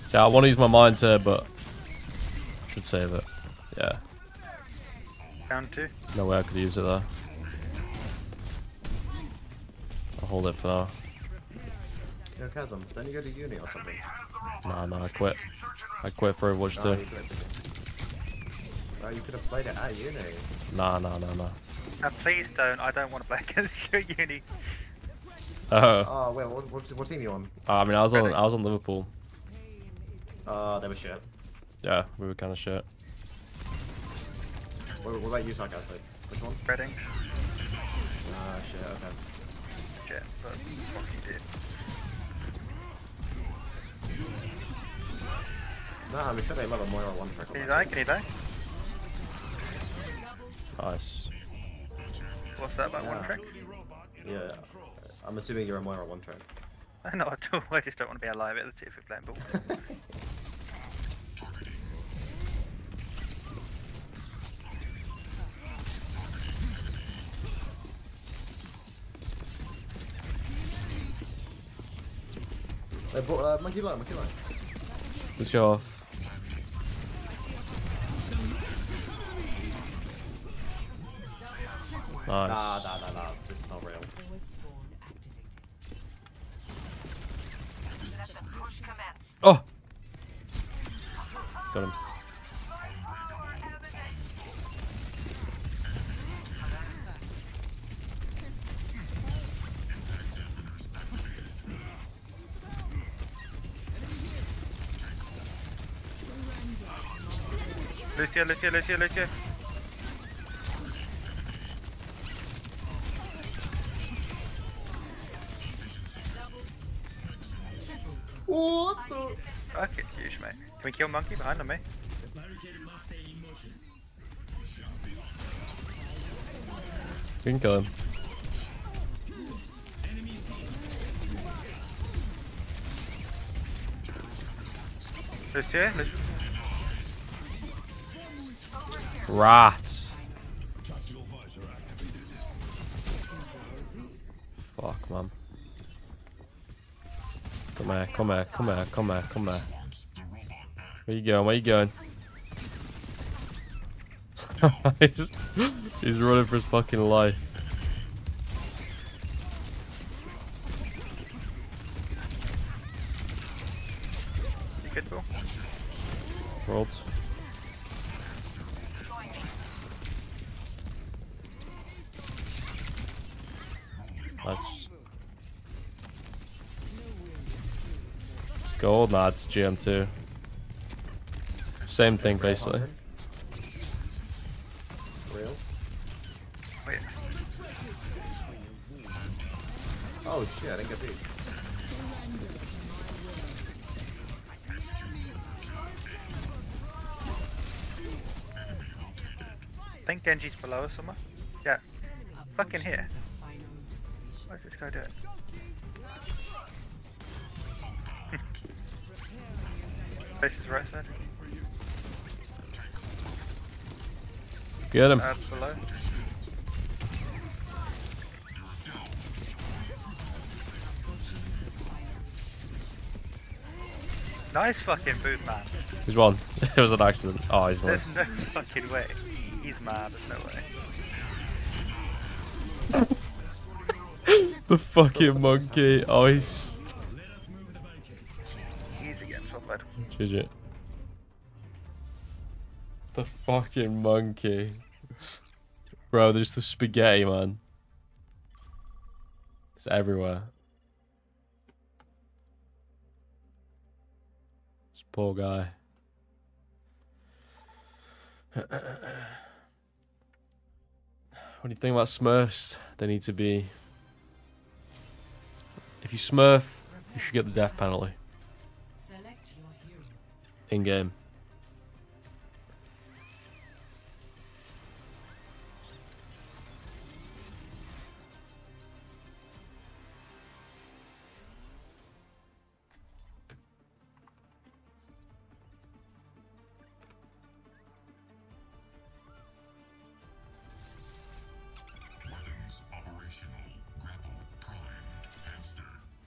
[SPEAKER 4] See, I want to use my mines here, but I should save it. Yeah,
[SPEAKER 21] Down two.
[SPEAKER 4] no way I could use it there. I'll hold it for now.
[SPEAKER 20] Yo, Chazm, don't you go to uni or something?
[SPEAKER 4] Nah, nah, I quit. I quit for Overwatch
[SPEAKER 20] Oh,
[SPEAKER 4] 2.
[SPEAKER 20] you could oh, you could have played it at uni.
[SPEAKER 4] Nah, nah, nah, nah.
[SPEAKER 21] Now please don't. I don't want to play against your uni.
[SPEAKER 4] Oh,
[SPEAKER 20] Oh, wait, what, what, what team you on?
[SPEAKER 4] I mean, I was on, I was on Liverpool.
[SPEAKER 20] Uh, they were shit.
[SPEAKER 4] Yeah, we were kind of shit.
[SPEAKER 20] What, what about you, Sarcastic? Which one?
[SPEAKER 21] Reading.
[SPEAKER 20] Ah, shit, okay.
[SPEAKER 21] Shit, but fuck you did.
[SPEAKER 20] Nah, I'm sure they love a Moira one trick.
[SPEAKER 21] Can you die? Can you die?
[SPEAKER 4] Nice.
[SPEAKER 21] What's that about one
[SPEAKER 20] Yeah.
[SPEAKER 21] trick?
[SPEAKER 20] Yeah, I'm assuming you're a Moira one trick.
[SPEAKER 21] Not at all. I just don't want to be alive at the tip if we're playing ball.
[SPEAKER 20] They brought uh, Monkey Lion, Monkey Lion.
[SPEAKER 4] Let's show off. Nice.
[SPEAKER 20] Nah, nah, nah, nah,
[SPEAKER 4] Oh! Got him.
[SPEAKER 21] Lucia, Lucia, Lucia, Lucia. What the? Fucking huge, mate. Can we kill monkey behind on me?
[SPEAKER 1] We can kill him.
[SPEAKER 21] Lúcio, Lúcio.
[SPEAKER 1] Rats. Fuck, man. Come here, come here, come here, come here, come here. Where you going? Where you going? he's, he's running for his fucking life.
[SPEAKER 21] You good, Bill?
[SPEAKER 1] Rolled. Nice. It's gold, nah, it's GM2. Same thing, basically.
[SPEAKER 20] Real?
[SPEAKER 21] Wait.
[SPEAKER 20] Oh shit, I didn't get these.
[SPEAKER 21] I think Genji's below us somewhere. Yeah. Fucking here. What's this guy doing? Face is right side.
[SPEAKER 1] Get him.
[SPEAKER 21] Uh, below. Nice fucking boot, man.
[SPEAKER 1] He's one. it was an accident. Oh, he's one.
[SPEAKER 21] There's no fucking way. He's mad, there's no way.
[SPEAKER 1] the fucking monkey. Oh, he's. GG. The fucking monkey. Bro, there's the spaghetti, man. It's everywhere. This poor guy. what do you think about Smurfs? They need to be. If you Smurf, you should get the death penalty. In game.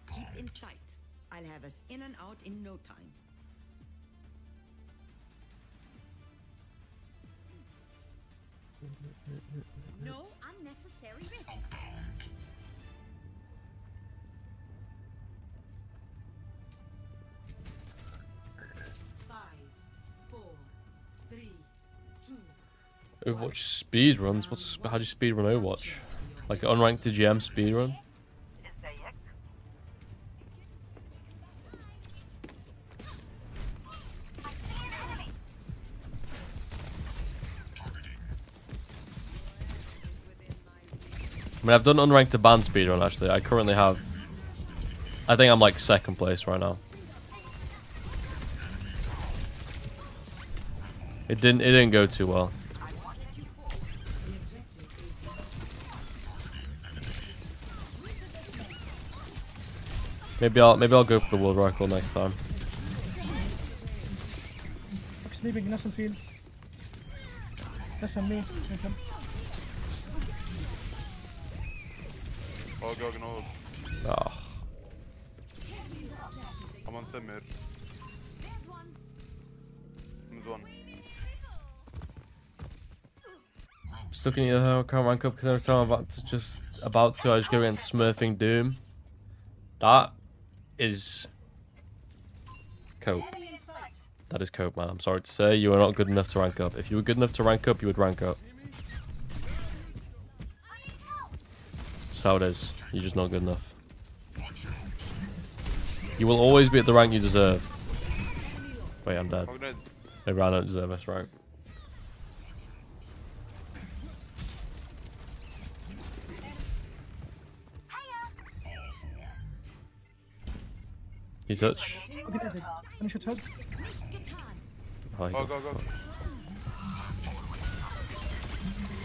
[SPEAKER 10] Keep in sight. I'll have us in and out in no time.
[SPEAKER 1] Overwatch speed runs. What's how do you speed run Overwatch? Like an unranked GM speed run? I mean, I've done unranked to ban speed run actually. I currently have. I think I'm like second place right now. It didn't. It didn't go too well. Maybe I'll maybe I'll go for the world record next time.
[SPEAKER 3] Sleeping, Nestle Fields. That's on me. Thank you.
[SPEAKER 6] Oh, Gogan hold.
[SPEAKER 1] Oh. Ah.
[SPEAKER 6] I'm on Semir. Mid one.
[SPEAKER 1] Just looking at how I can't rank up because every time I'm about to just about to, I just go against Smurfing Doom. That is cope. That is cope, man. I'm sorry to say, you are not good enough to rank up. If you were good enough to rank up, you would rank up. That's how it is. You're just not good enough. You will always be at the rank you deserve. Wait, I'm dead.
[SPEAKER 6] I'm dead.
[SPEAKER 1] Maybe I don't deserve this rank. You touch.
[SPEAKER 3] Finish your tug.
[SPEAKER 1] Oh,
[SPEAKER 4] Go, go, go.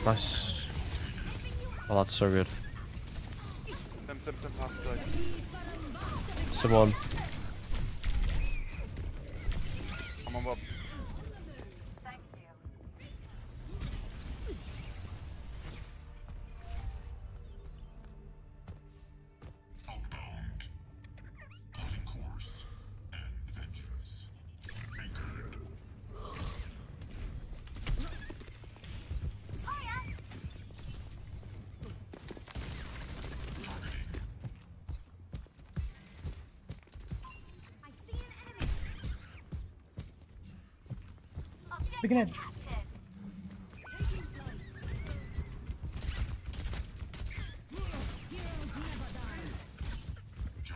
[SPEAKER 1] Nice. Oh, that's so good. Someone.
[SPEAKER 4] I'm on Bob.
[SPEAKER 3] Begin it.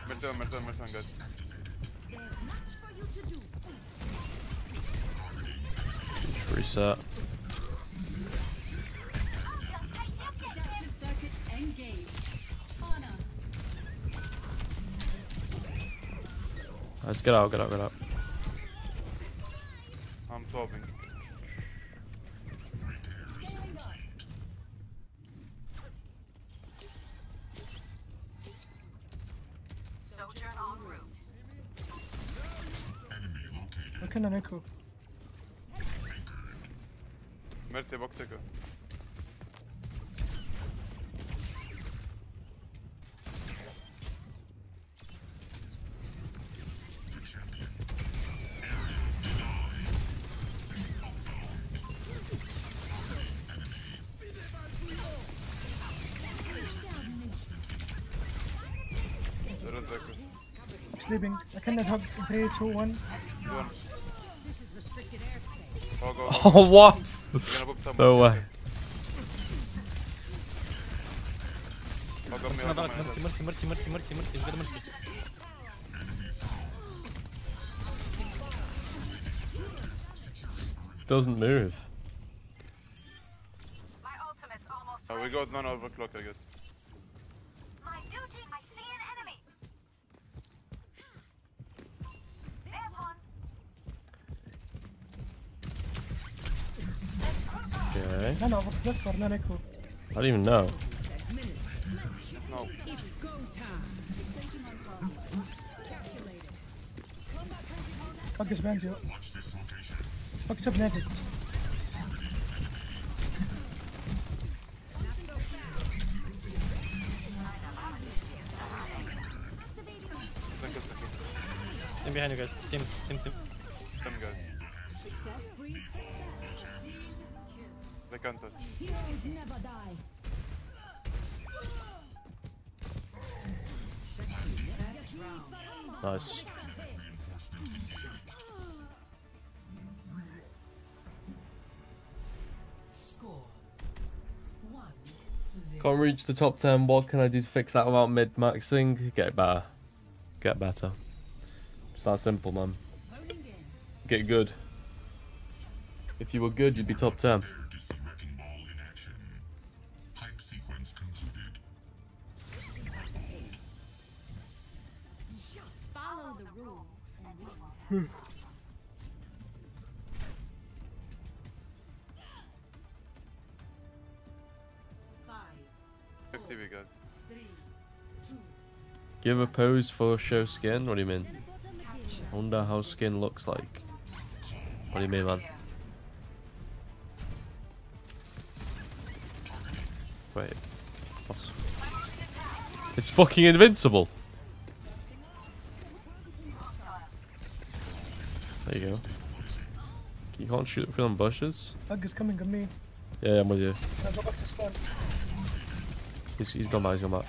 [SPEAKER 4] Mid turn, mid turn, mid turn, guys.
[SPEAKER 1] Reset.
[SPEAKER 22] Adaptive circuit engaged. Honor.
[SPEAKER 1] Let's get out, get out, get out.
[SPEAKER 3] Echo. Sleeping. I cannot hug. 3, 2, 1.
[SPEAKER 4] One.
[SPEAKER 5] This is restricted airspace.
[SPEAKER 4] Go, go, go.
[SPEAKER 1] Oh, what?
[SPEAKER 4] We're gonna book someone.
[SPEAKER 1] No way. Doesn't move.
[SPEAKER 23] My ultimate's almost
[SPEAKER 4] Uh, we got none overclock, I guess.
[SPEAKER 23] my duty. I see an enemy. There's one.
[SPEAKER 1] Okay.
[SPEAKER 3] No, no, left or no, Echo.
[SPEAKER 1] I don't even know.
[SPEAKER 4] No.
[SPEAKER 5] It's go time. Fixating on target. Calculated.
[SPEAKER 3] Hog is behind you. Hog is up netted.
[SPEAKER 4] Second, second.
[SPEAKER 24] Behind you guys. Sim, sim, sim.
[SPEAKER 5] Heroes never die.
[SPEAKER 1] Nice. Can't reach the top 10. What can I do to fix that without mid maxing? Get better. Get better. It's that simple, man. Get good. If you were good, you'd be top 10. Give a pose for show skin? What do you mean? I wonder how skin looks like. What do you mean, man? Wait. What's... It's fucking invincible! There you go. You can't shoot from bushes?
[SPEAKER 3] Hog is coming on me.
[SPEAKER 1] Yeah, I'm with you.
[SPEAKER 3] Now go back to spawn.
[SPEAKER 1] He's, he's gone back, he's gone back.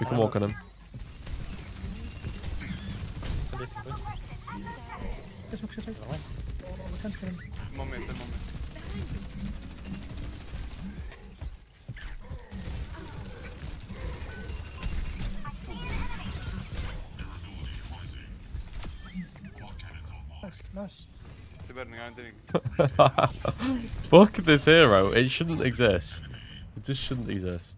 [SPEAKER 1] We can walk on him. Fuck this hero. It shouldn't exist. It just shouldn't exist.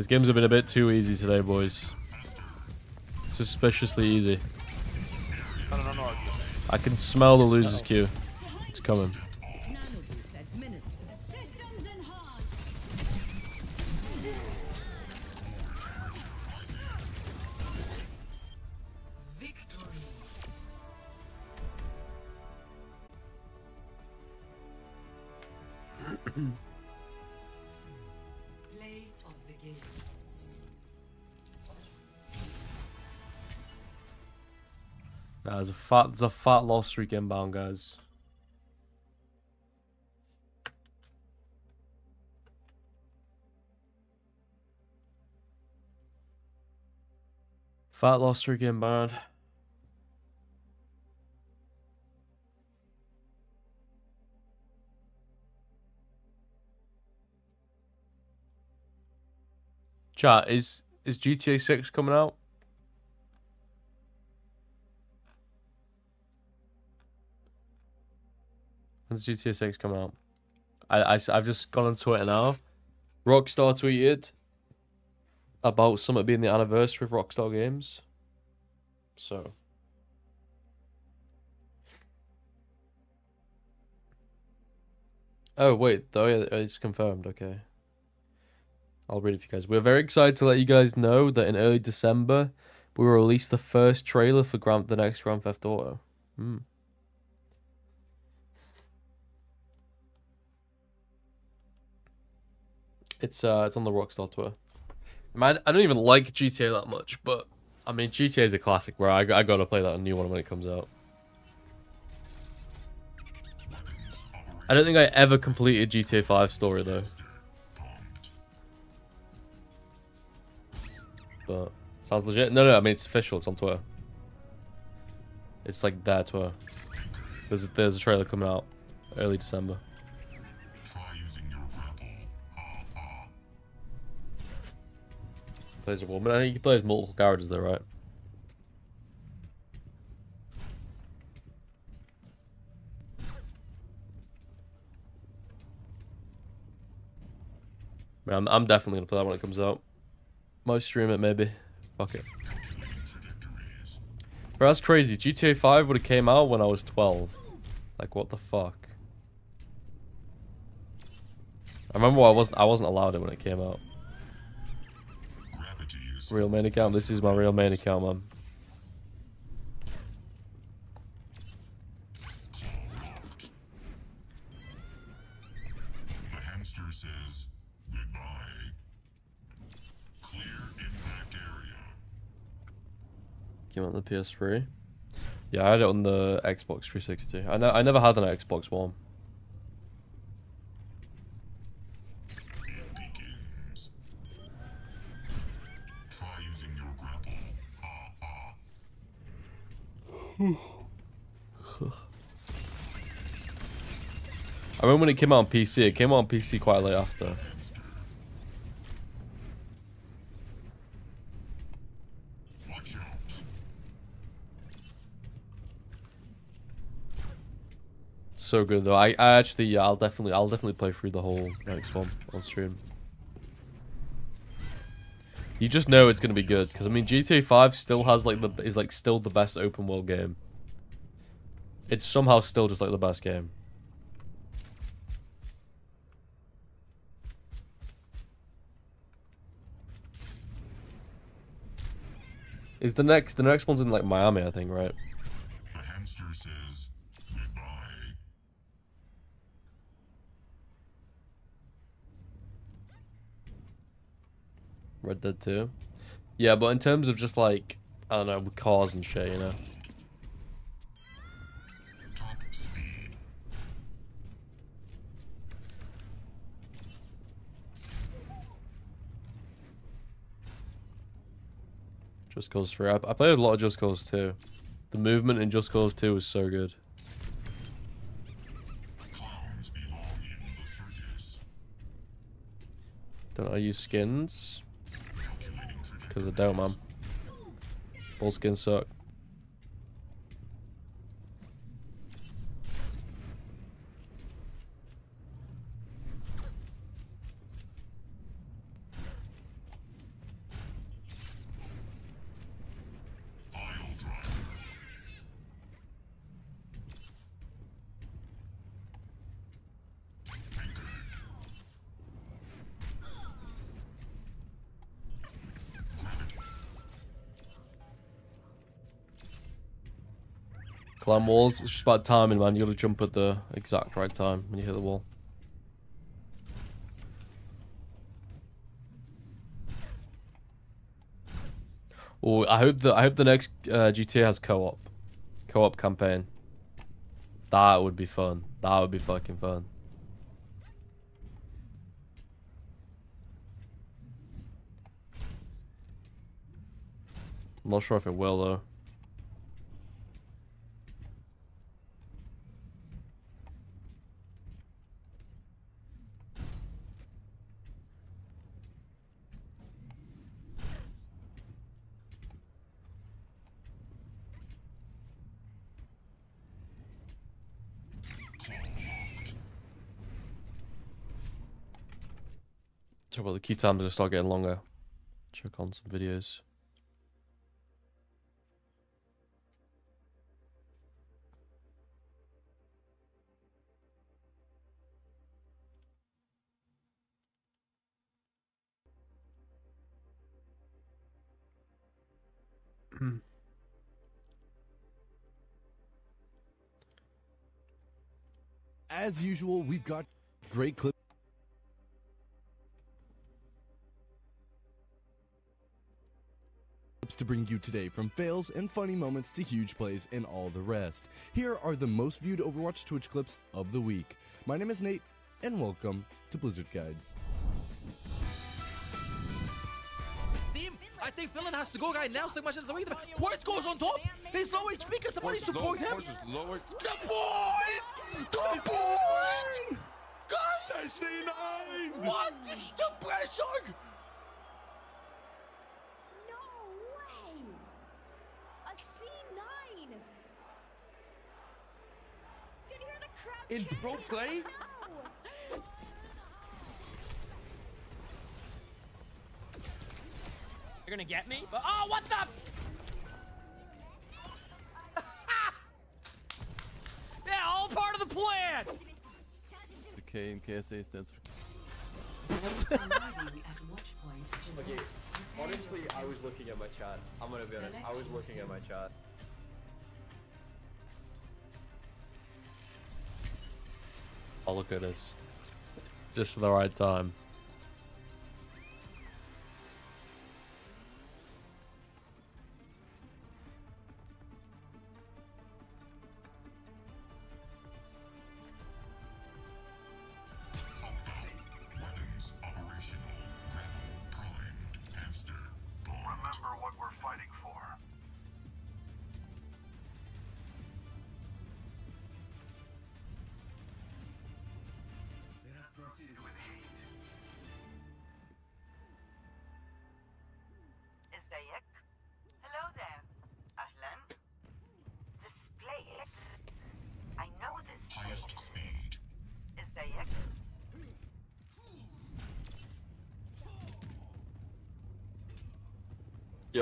[SPEAKER 1] these games have been a bit too easy today, boys. Suspiciously easy. I can smell the loser's queue. It's coming. Fat, there's a fat loss streak inbound, guys. Fat loss streak inbound. Chat, is is GTA 6 coming out? When's GTA 6 come out? I, I, have just gone on Twitter now. Rockstar tweeted about something being the anniversary of Rockstar Games. So. Oh, wait. Yeah, it's confirmed. Okay. I'll read it for you guys. We're very excited to let you guys know that in early December, we will release the first trailer for Grand, the next Grand Theft Auto. Hmm. It's uh, it's on the Rockstar tour. Man, I don't even like GTA that much, but I mean GTA is a classic, bro. I, I gotta play that new one when it comes out. I don't think I ever completed GTA 5 story though. But sounds legit. No, no, I mean it's official. It's on Twitter. It's like their Twitter. There's there's a trailer coming out early December. Plays a woman. I think he plays multiple characters though, right? Man, I'm, I'm definitely gonna play that when it comes out. Might stream it maybe. Fuck it. Bro, that's crazy. GTA 5 would have came out when I was 12. Like, what the fuck? I remember I wasn't I wasn't allowed it when it came out. Real main account. This is my real main account, man.
[SPEAKER 4] The hamster says goodbye. Clear impact area.
[SPEAKER 1] Came out on the PS3. Yeah, I had it on the Xbox 360. I know I never had an Xbox One.
[SPEAKER 4] Try using your grapple.
[SPEAKER 1] I remember when it came out on PC. It came out on PC quite late after. So good though. I, I actually yeah, I'll definitely I'll definitely play through the whole next one on stream. You just know it's gonna be good because I mean GTA 5 still has like the is like still the best open world game. it's somehow still just like the best game. Is the next the next one's in like Miami, I think, right?
[SPEAKER 4] The hamster says goodbye.
[SPEAKER 1] Red Dead 2. Yeah, but in terms of just like I don't know, cars and shit, you know. Just Cause 3. I, I played a lot of Just Cause 2. The movement in Just Cause 2 was so good. Don't I use skins? Because I don't, man. Ball skins suck.
[SPEAKER 4] I'll drive.
[SPEAKER 1] Climb walls, it's just about timing, man. You gotta jump at the exact right time when you hit the wall. Oh, I hope the I hope the next uh, GTA has co-op, co-op campaign. That would be fun. That would be fucking fun. I'm not sure if it will though. Key times gonna start getting longer. Check on some videos.
[SPEAKER 25] As usual, we've got great clips. To bring you today from fails and funny moments to huge plays and all the rest. Here are the most viewed Overwatch Twitch clips of the week. My name is Nate, and welcome to Blizzard Guides.
[SPEAKER 26] Steam, I think Villain has to go right now. So much as the way Quartz goes on top. He's low HP because somebody support him.
[SPEAKER 17] Lower.
[SPEAKER 26] The point! The point! Guys! What is the pressure?
[SPEAKER 14] A C9! You can hear the crowd
[SPEAKER 17] In pro play?
[SPEAKER 27] You're gonna get me? But oh, what the? yeah, all part of the plan.
[SPEAKER 28] The K in KSA stands for.
[SPEAKER 20] Okay, honestly, I was looking at my chat. I'm gonna be honest. I was looking at my chat.
[SPEAKER 1] Look at this. Just the right time.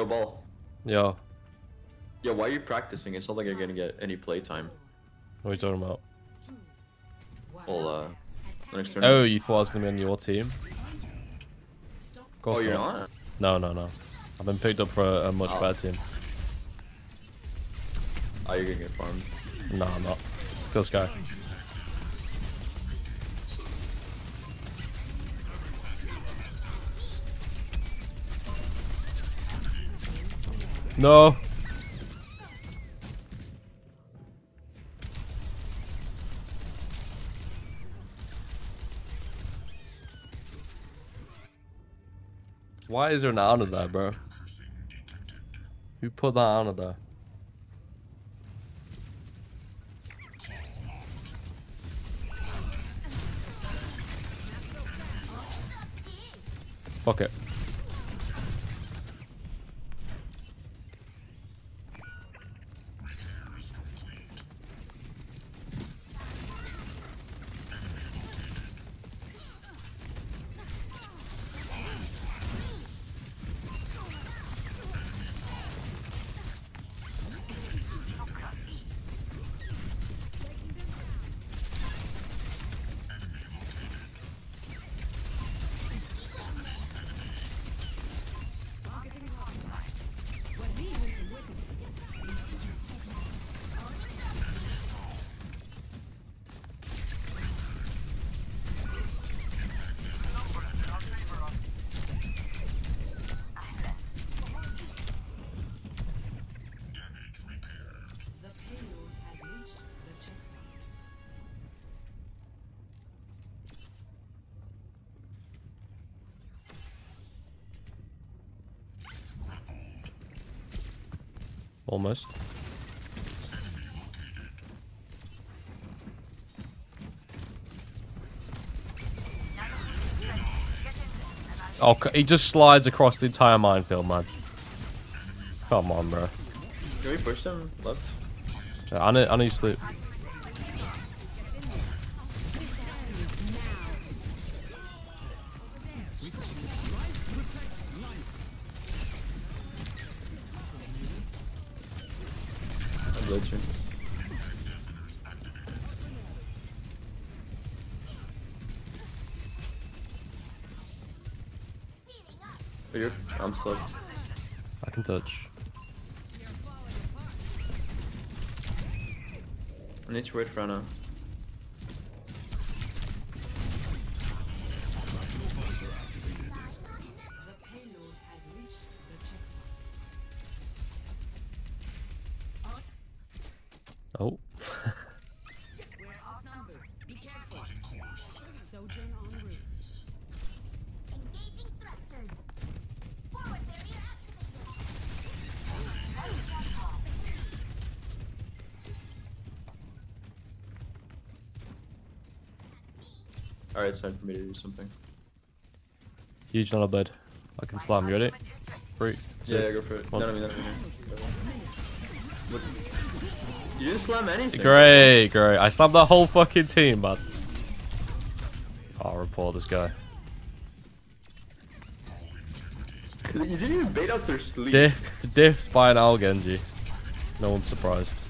[SPEAKER 29] Ball.
[SPEAKER 1] Yo.
[SPEAKER 29] Yo, why are you practicing? It's not like you're gonna get any playtime.
[SPEAKER 4] What are you talking about?
[SPEAKER 30] Well, uh.
[SPEAKER 4] Oh, you thought I was gonna be on your team?
[SPEAKER 30] Oh, you're not?
[SPEAKER 4] No, no, no. I've been picked up for a, a much
[SPEAKER 30] Oh.
[SPEAKER 4] better team.
[SPEAKER 30] Oh, you're gonna get farmed.
[SPEAKER 4] No, I'm not. Kill this guy. No. Why is there an honor there, bro? Who put that honor there? Fuck it. Oh, he just slides across the entire minefield, man. Come on, bro.
[SPEAKER 30] Can we push them left?
[SPEAKER 4] Yeah, I need, I need sleep. Can touch.
[SPEAKER 30] I need to wait for. Alright, it's time for me to do something.
[SPEAKER 4] Huge on a bed. I can slam. You ready? Three. two,
[SPEAKER 30] Yeah, yeah, go for it.
[SPEAKER 4] one.
[SPEAKER 30] None of me, none of me. What? You didn't slam anything.
[SPEAKER 4] Great, great. I slammed that whole fucking team, man. I'll report this guy.
[SPEAKER 30] You didn't even bait out their sleep.
[SPEAKER 4] Diffed, diffed by an Al Genji. No one's surprised.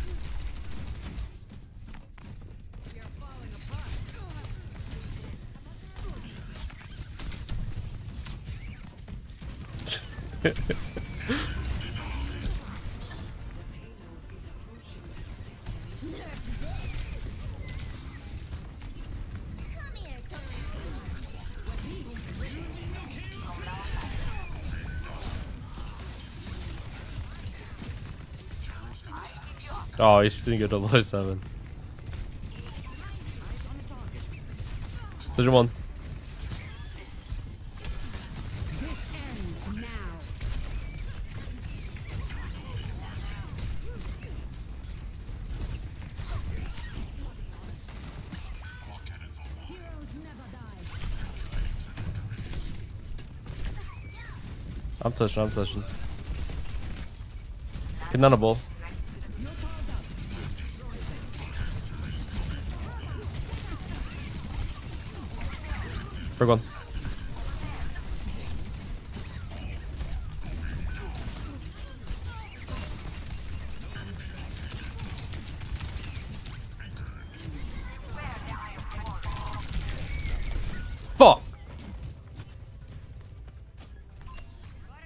[SPEAKER 4] Oh, he's still good at 007. Surgeon 1. I'm touching. Get none ball. Brig one.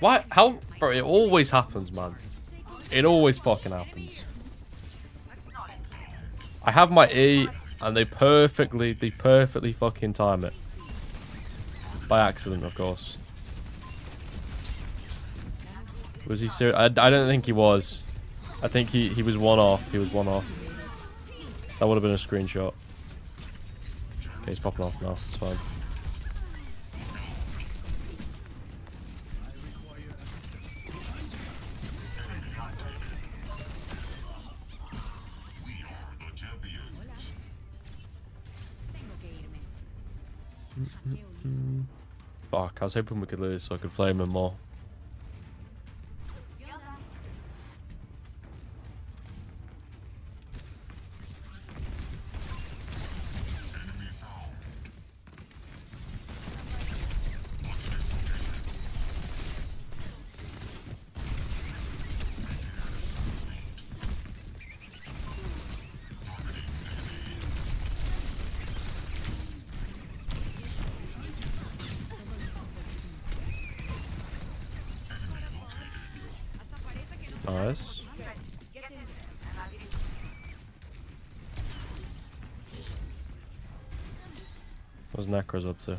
[SPEAKER 1] Why? How? Bro, it always happens, man. It always fucking happens. I have my E, and they perfectly, they perfectly fucking time it. By accident, of course. Was he serious? I, I don't think he was. I think he, he was one off. He was one off. That would have been a screenshot. Okay, he's popping off now. It's fine. Was hoping we could lose so I could flame him more. Necros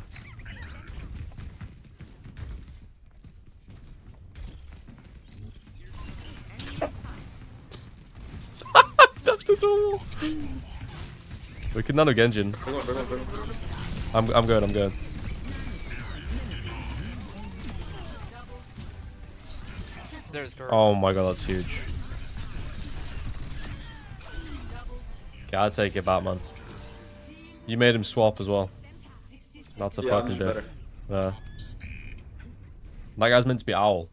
[SPEAKER 1] up to? Tapped it. We could nano Genji.
[SPEAKER 30] Bring on, bring on, bring on.
[SPEAKER 1] I'm I'm good, I'm good.
[SPEAKER 6] There's girl.
[SPEAKER 1] Oh my god, that's huge. I'll take it, Batman. You made him swap as well. That's a
[SPEAKER 30] Yeah,
[SPEAKER 1] fucking diff. Yeah. That guy's meant to be Owl.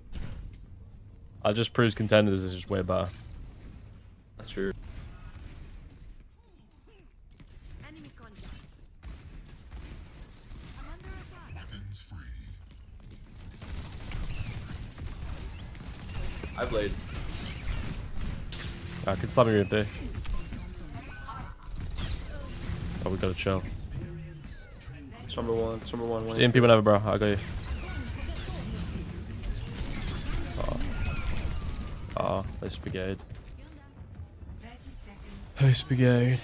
[SPEAKER 1] I just proves contenders is just way better.
[SPEAKER 30] That's true. I played.
[SPEAKER 1] I can slam you right there. Oh, we gotta chill.
[SPEAKER 30] Number one. One.
[SPEAKER 1] Imp whenever, bro. I got you. Oh, oh nice brigade. Nice brigade.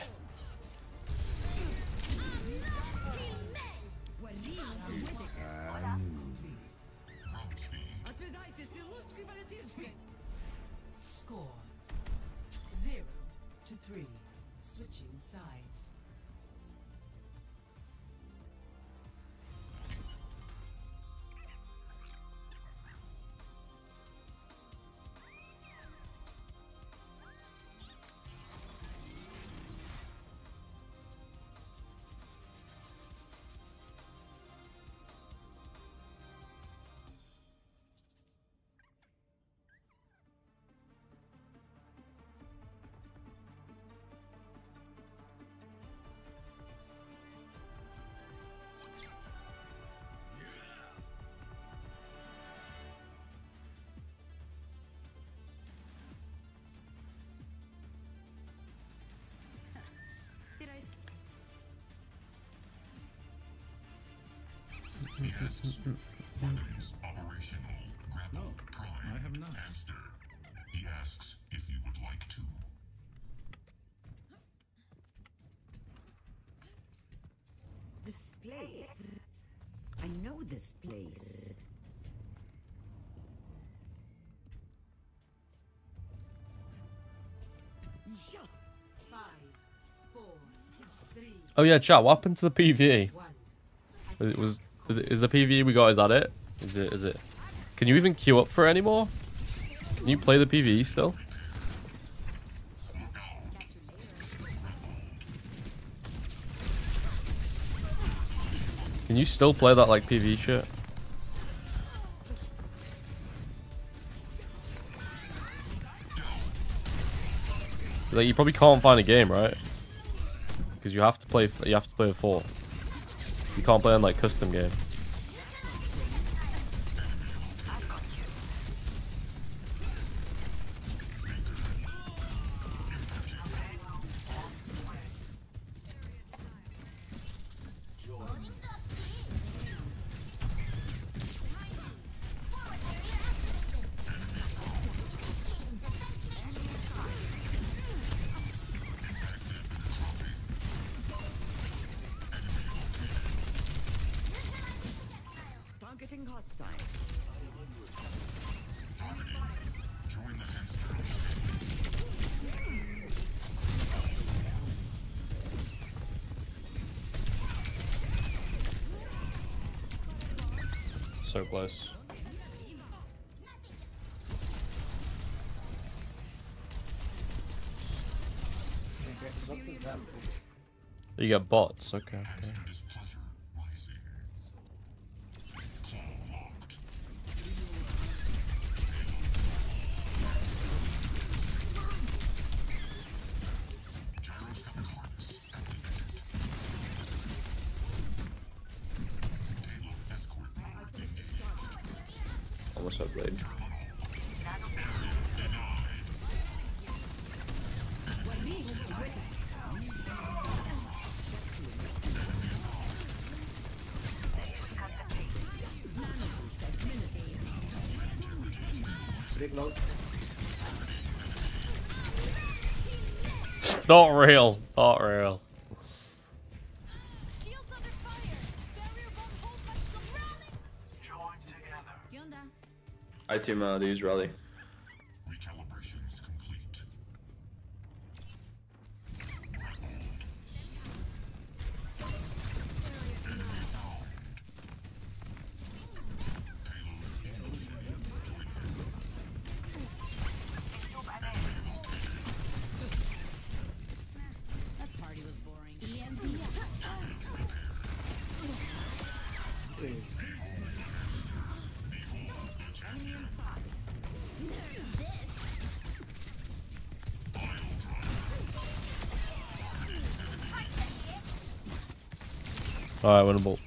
[SPEAKER 1] Oh yeah, chat. What happened to the PVE? It was is, it, is the PVE we got? Is that it? Is it? Is it? Can you even queue up for it anymore? Can you play the PVE still? Can you still play that like PvE shit? Like you probably can't find a game, right? Because you have to play. You have to play a four. You can't play on like custom game.
[SPEAKER 4] So close. You got bots, okay. okay. Real. Not real.
[SPEAKER 30] I team uh, they use rally.
[SPEAKER 4] Alright, winnable.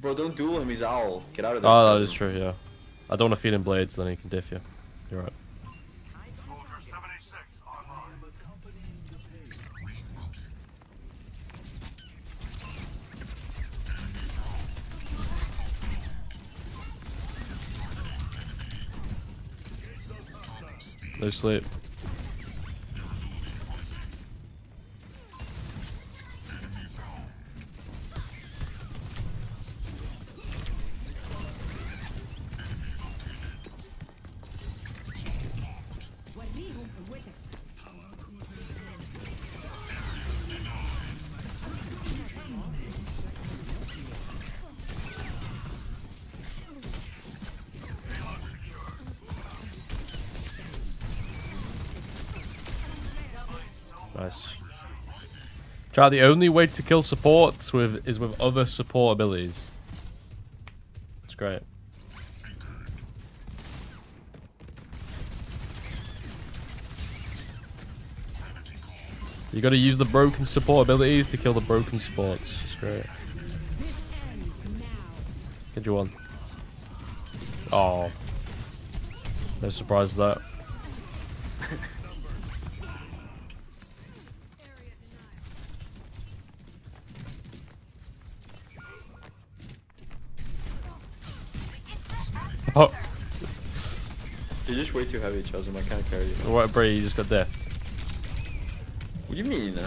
[SPEAKER 30] Bro, don't duel him. He's owl. Get out of there.
[SPEAKER 4] Oh, that is true, yeah. I don't want to feed him blades, then he can diff you. You're right. No sleep. Try the only way to kill supports with is with other support abilities. It's great. You gotta use the broken support abilities to kill the broken supports. It's great. Get you one. Oh. No surprise that.
[SPEAKER 30] Too heavy, Chelsea. I can't carry you.
[SPEAKER 4] what, Brie, you just got death.
[SPEAKER 30] What do you mean?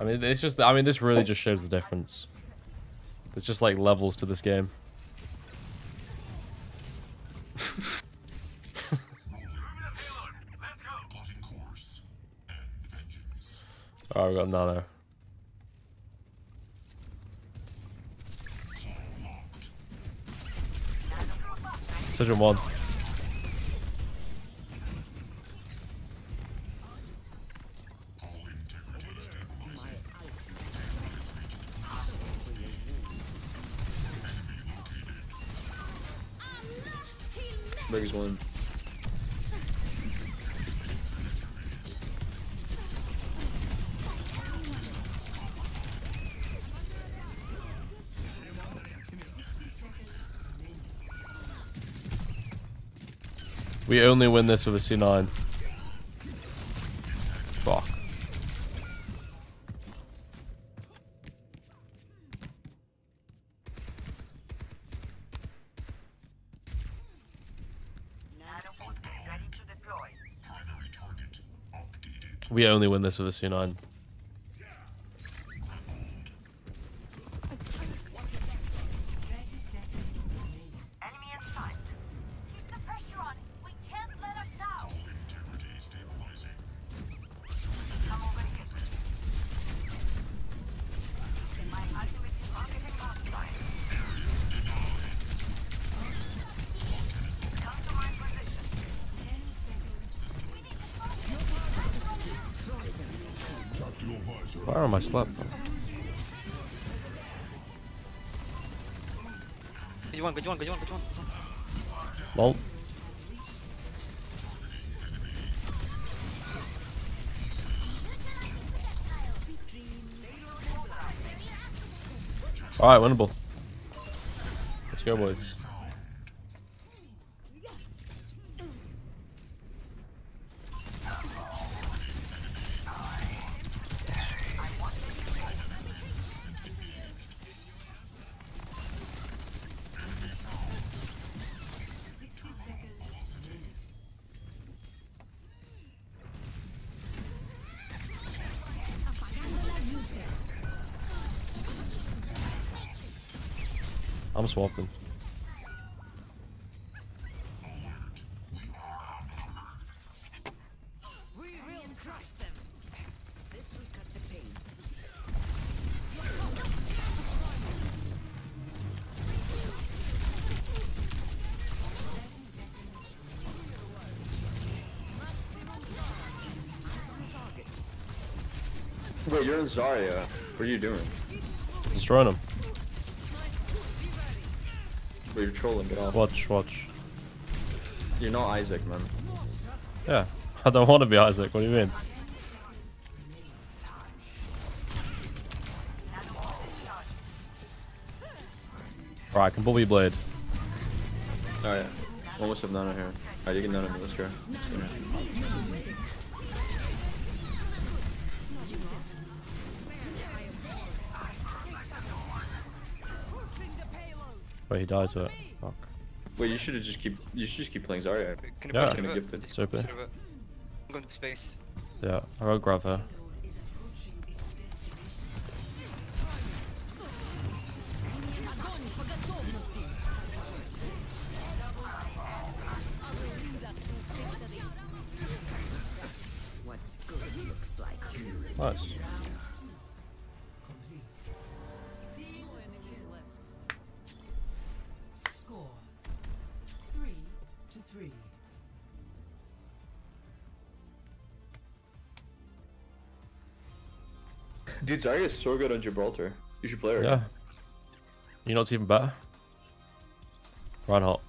[SPEAKER 4] I mean, it's just, I mean, this really just shows the difference. There's just like levels to this game. Alright, we got Nano. Decision one. We only win this with a C9. Fuck. We only win this with a C9.
[SPEAKER 1] I slept?
[SPEAKER 7] Good one, good one, good one, good one.
[SPEAKER 1] Lol. Alright, winnable. Let's go, boys.
[SPEAKER 10] The pain.
[SPEAKER 30] Wait, you're in Zarya. What are you doing?
[SPEAKER 1] Destroying him.
[SPEAKER 30] You're trolling. Get off.
[SPEAKER 1] Watch, watch.
[SPEAKER 30] You're not Isaac, man.
[SPEAKER 1] Yeah. I don't want to be Isaac. What do you mean? Alright, I can bully blade.
[SPEAKER 30] Oh yeah. Almost have none here. Alright, you can none of. Let's
[SPEAKER 1] Wait, he died to it. Fuck.
[SPEAKER 30] Wait, you should have just keep. You should just keep playing Zarya.
[SPEAKER 7] Can you
[SPEAKER 1] Yeah.
[SPEAKER 7] push
[SPEAKER 30] Kinda
[SPEAKER 7] it?
[SPEAKER 30] gifted.
[SPEAKER 7] Just
[SPEAKER 1] Super.
[SPEAKER 7] push it a bit. I'm going to space.
[SPEAKER 1] Yeah, I'll grab her.
[SPEAKER 10] What good looks like.
[SPEAKER 1] Nice.
[SPEAKER 30] Dude, Zarya is so good on Gibraltar. You should play her.
[SPEAKER 1] Yeah. You know what's even better? Reinhardt.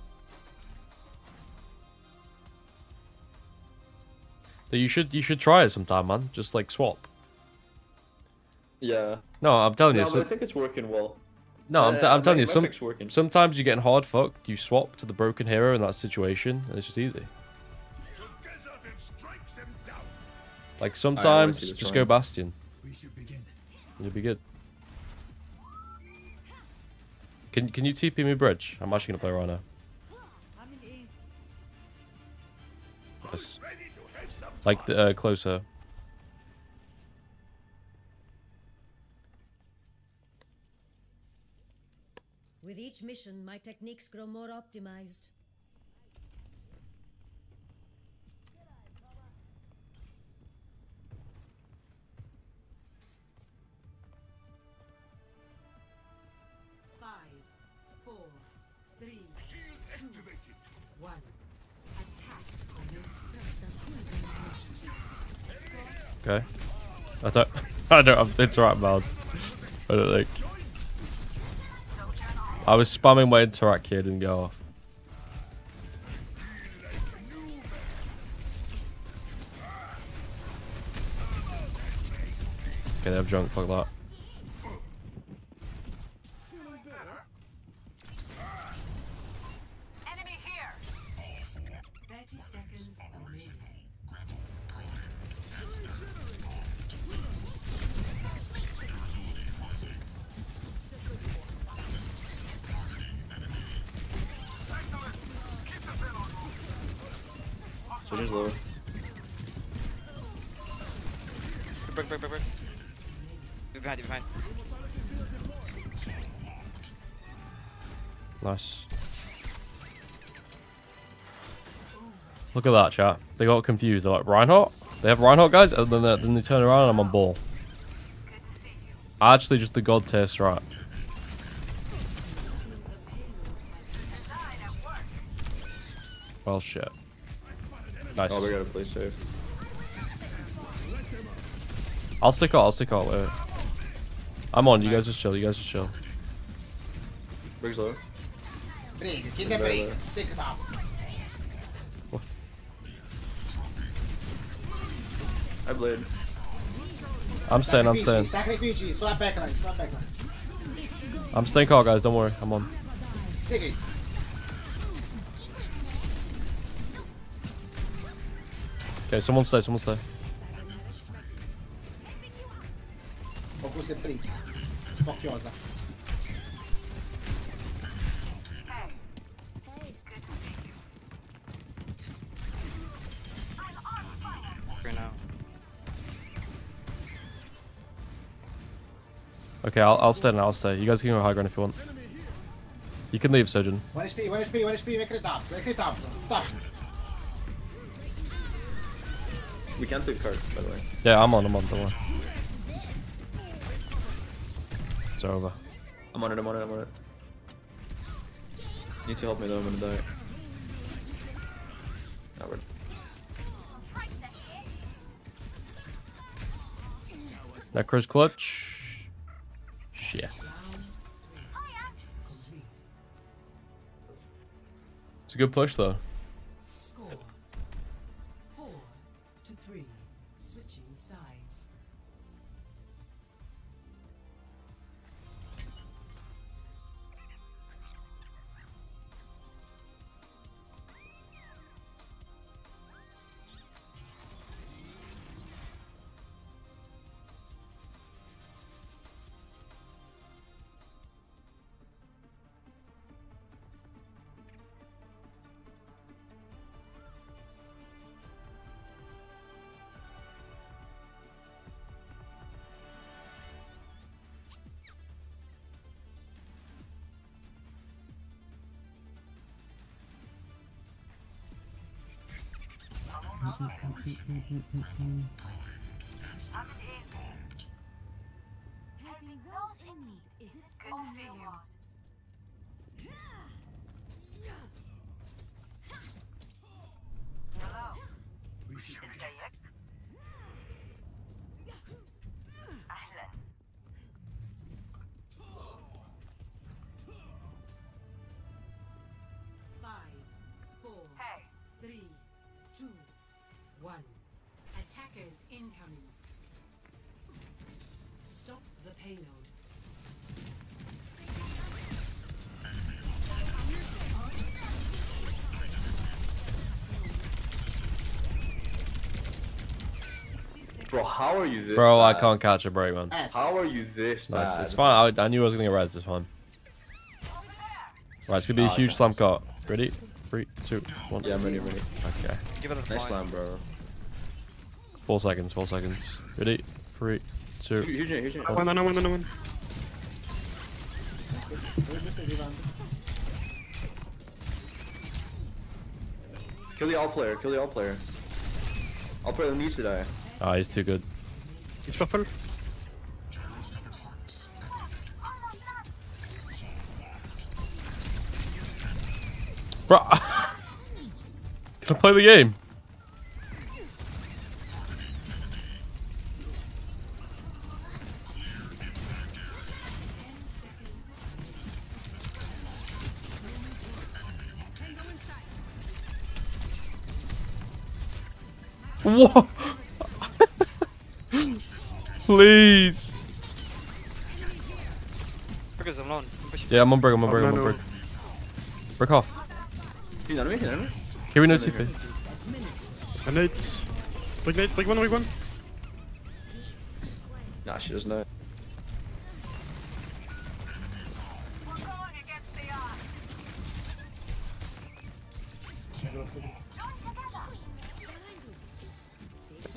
[SPEAKER 1] So you should you should try it sometime, man. Just like swap.
[SPEAKER 30] Yeah.
[SPEAKER 1] No, I'm telling
[SPEAKER 30] No,
[SPEAKER 1] you.
[SPEAKER 30] but
[SPEAKER 1] so-
[SPEAKER 30] I think it's working well.
[SPEAKER 1] no, I'm, t-
[SPEAKER 30] Uh,
[SPEAKER 1] I'm telling
[SPEAKER 30] my-
[SPEAKER 1] you. Some sometimes you're getting hard fucked. You swap to the broken hero in that situation, and it's just easy. Like sometimes just
[SPEAKER 30] one.
[SPEAKER 1] go Bastion. You'll be good. Can can you TP me bridge? I'm actually gonna play right now. Like the uh, closer.
[SPEAKER 5] With each mission, my techniques grow more optimized.
[SPEAKER 1] Okay. I don't. I don't. I'm interact mode. I don't think. I was spamming my interact here, didn't go off. Okay, they have junk. Fuck that.
[SPEAKER 30] Soldier's low.
[SPEAKER 7] Break, break, break, break. Be behind you, behind.
[SPEAKER 1] Nice. Look at that, chat. They got confused. They're like, Reinhardt? They have Reinhardt, guys? And then they, then they turn around and I'm on ball. Actually, just the god test, right? Well, shit. Nice.
[SPEAKER 30] Oh, we gotta play safe.
[SPEAKER 1] I'll stick out. I'll stick out. Wait, wait. I'm on. You guys just chill. You guys just chill.
[SPEAKER 30] Brig's low.
[SPEAKER 31] Brig, kill the brig. Pick it up.
[SPEAKER 1] What?
[SPEAKER 30] I blade.
[SPEAKER 1] I'm staying. I'm staying.
[SPEAKER 31] Sacrifici, sulla backline, sulla backline.
[SPEAKER 1] I'm staying out, guys. Don't worry. I'm on. Okay, someone stay. Someone stay.
[SPEAKER 31] Focus the brig. Spocchiosa.
[SPEAKER 13] Right now.
[SPEAKER 1] Okay, I'll, I'll stay now. I'll stay. You guys can go high ground if you want. You can leave, Surgeon.
[SPEAKER 31] 1 HP, 1 HP, 1 HP, make it up, make it up. Stop.
[SPEAKER 30] We can't take cards, by the way.
[SPEAKER 1] Yeah, I'm on. I'm on. Don't worry. It's over.
[SPEAKER 30] I'm on it, I'm on it, I'm on it. Need to help me though, I'm gonna die. We're...
[SPEAKER 1] Necro's clutch. Shit. It's a good push though.
[SPEAKER 30] Bro, how are you this
[SPEAKER 1] Bro, I can't catch a break, man.
[SPEAKER 30] How are you this
[SPEAKER 1] Nice.
[SPEAKER 30] bad?
[SPEAKER 1] It's fine. I, I knew I was gonna get res this time. Right, it's gonna be a huge
[SPEAKER 30] okay.
[SPEAKER 1] slam cut. Ready? Three, two, one.
[SPEAKER 30] Yeah, I'm ready, ready.
[SPEAKER 1] Okay.
[SPEAKER 13] Give it a
[SPEAKER 30] Nice slam, bro.
[SPEAKER 1] Four seconds. Four seconds. Ready? Three, two.
[SPEAKER 30] Huge, huge, huge.
[SPEAKER 13] One, one, one, one, one.
[SPEAKER 30] Kill the all player, kill the all player. All player needs to die.
[SPEAKER 1] Ah, he's too good.
[SPEAKER 13] He's purple.
[SPEAKER 1] Bro, can I play the game? What? Please.
[SPEAKER 13] Because I'm alone. I'm.
[SPEAKER 1] Yeah, I'm on break. I'm on break. I'm on
[SPEAKER 13] no,
[SPEAKER 1] break. Break off.
[SPEAKER 30] He's under me, he's under.
[SPEAKER 1] Here we know
[SPEAKER 30] He's under
[SPEAKER 1] TP.
[SPEAKER 30] me.
[SPEAKER 13] And eight. Break nade, break one, break one.
[SPEAKER 30] Nah, she doesn't know.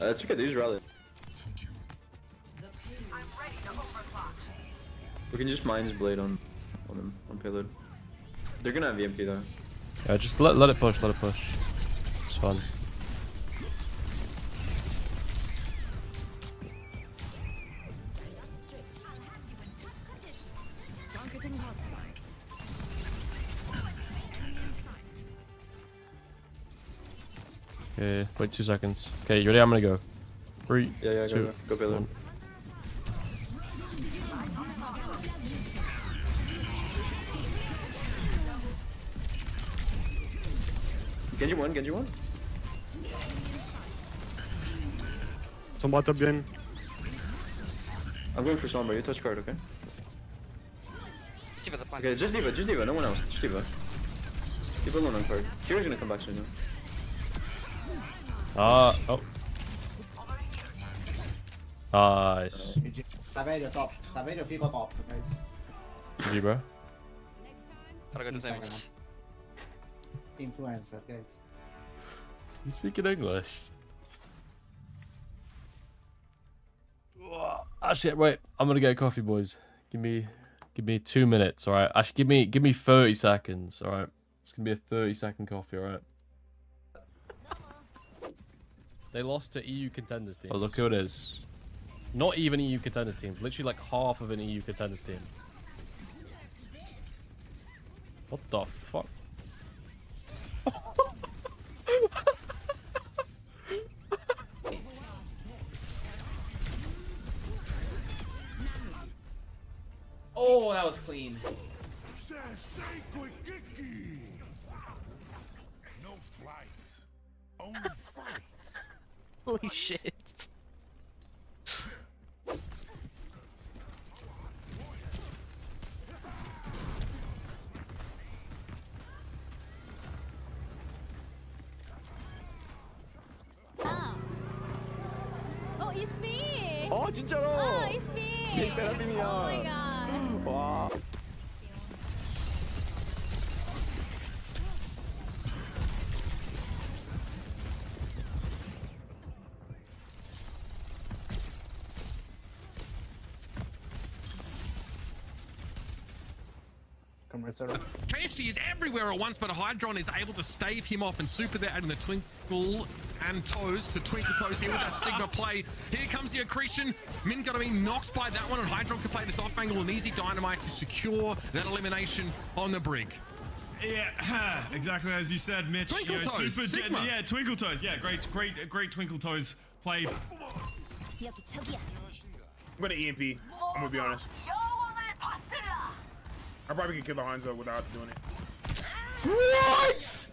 [SPEAKER 30] Uh, it's okay, these rally. We can just mine his blade on on him on payload. They're gonna have VMP though.
[SPEAKER 1] Yeah, just let let it push. Let it push. It's fun. Okay, wait two seconds. Okay, you ready? I'm gonna go. Three,
[SPEAKER 30] Yeah, yeah, go,
[SPEAKER 1] two,
[SPEAKER 30] go. Go payload.
[SPEAKER 1] one.
[SPEAKER 30] Genji one, Genji one.
[SPEAKER 32] Some bot top gen.
[SPEAKER 30] I'm going for Sombra, you touch card, okay?
[SPEAKER 7] D.Va the.
[SPEAKER 30] Okay, just D.Va, just D.Va, no one else, just D.Va. D.Va alone on card. Kira's gonna come back soon though.
[SPEAKER 1] Ah, oh. Nice.
[SPEAKER 31] Saverio top. Saverio fico top, guys.
[SPEAKER 1] GG, bro.
[SPEAKER 7] Gotta go to
[SPEAKER 31] Instagram.
[SPEAKER 7] Zames.
[SPEAKER 31] Influencer, guys.
[SPEAKER 1] You speaking English? Ah, Actually, wait. I'm gonna get a coffee, boys. Give me, give me two minutes. All right. Actually, give me, give me 30 seconds. All right. It's gonna be a 30 second coffee. All right. They lost to EU contenders team. Oh, look who it is. Not even EU contenders teams. Literally like half of an EU contenders team. What the fuck?
[SPEAKER 33] Oh, that was clean.
[SPEAKER 34] No flight. Only fight.
[SPEAKER 7] Holy shit.
[SPEAKER 35] Oh, it's me.
[SPEAKER 27] 어 진짜로.
[SPEAKER 35] Oh, it's me.
[SPEAKER 27] 이 세라핀이야.
[SPEAKER 36] Come right, Sarah.
[SPEAKER 37] KSG is everywhere at once, but Hydron is able to stave him off and super there adding the twinkle and toes to twinkle toes here with that Sigma play. Here comes the accretion. Min gonna be knocked by that one, and Hydron can play this off angle and easy dynamite to secure that elimination on the brig.
[SPEAKER 38] Yeah, exactly as you said, Mitch.
[SPEAKER 37] Twinkle
[SPEAKER 38] you know,
[SPEAKER 37] toes,
[SPEAKER 38] super
[SPEAKER 37] Sigma.
[SPEAKER 38] yeah, twinkle toes. Yeah, great, great, great twinkle toes play.
[SPEAKER 39] I'm gonna EMP. I'm gonna be honest. I probably could kill the Hanzo without doing it. What?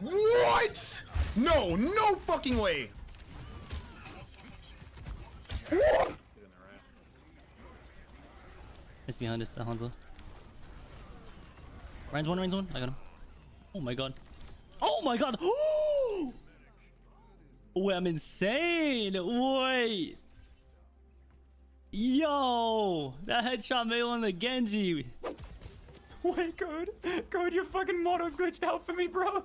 [SPEAKER 39] What? No, no fucking way.
[SPEAKER 24] It's behind us, the Hanzo. Range one, range one. I got him. Oh my god. Oh my god. Wait, oh, I'm insane. Wait. Yo, that headshot made on the Genji.
[SPEAKER 40] Wait, Code. Code, your fucking moto's glitched out for me, bro. what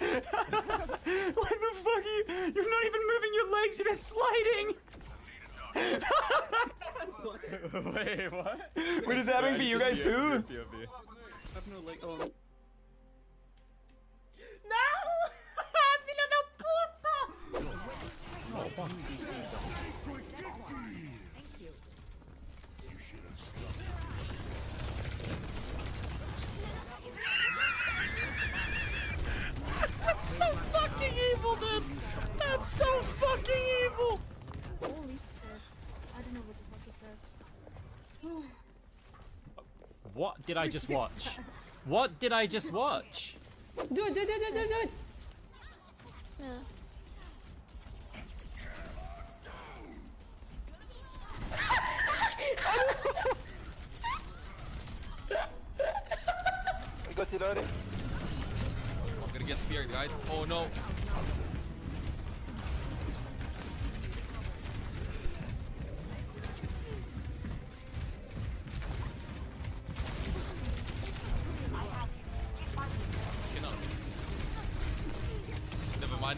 [SPEAKER 40] the fuck? You, you're not even moving your legs, you're just sliding.
[SPEAKER 27] Wait, what?
[SPEAKER 40] Wait, is that happening for you guys too? No! Filho da puta!
[SPEAKER 41] That's so fucking evil, dude. That's so fucking.
[SPEAKER 42] Holy shit. I don't know what the fuck is that.
[SPEAKER 43] What did I just watch? What did I just watch?
[SPEAKER 42] Do it, do it, do it, do it, do it! Yeah.
[SPEAKER 26] Go see loading. I'm gonna get speared, guys. Oh no.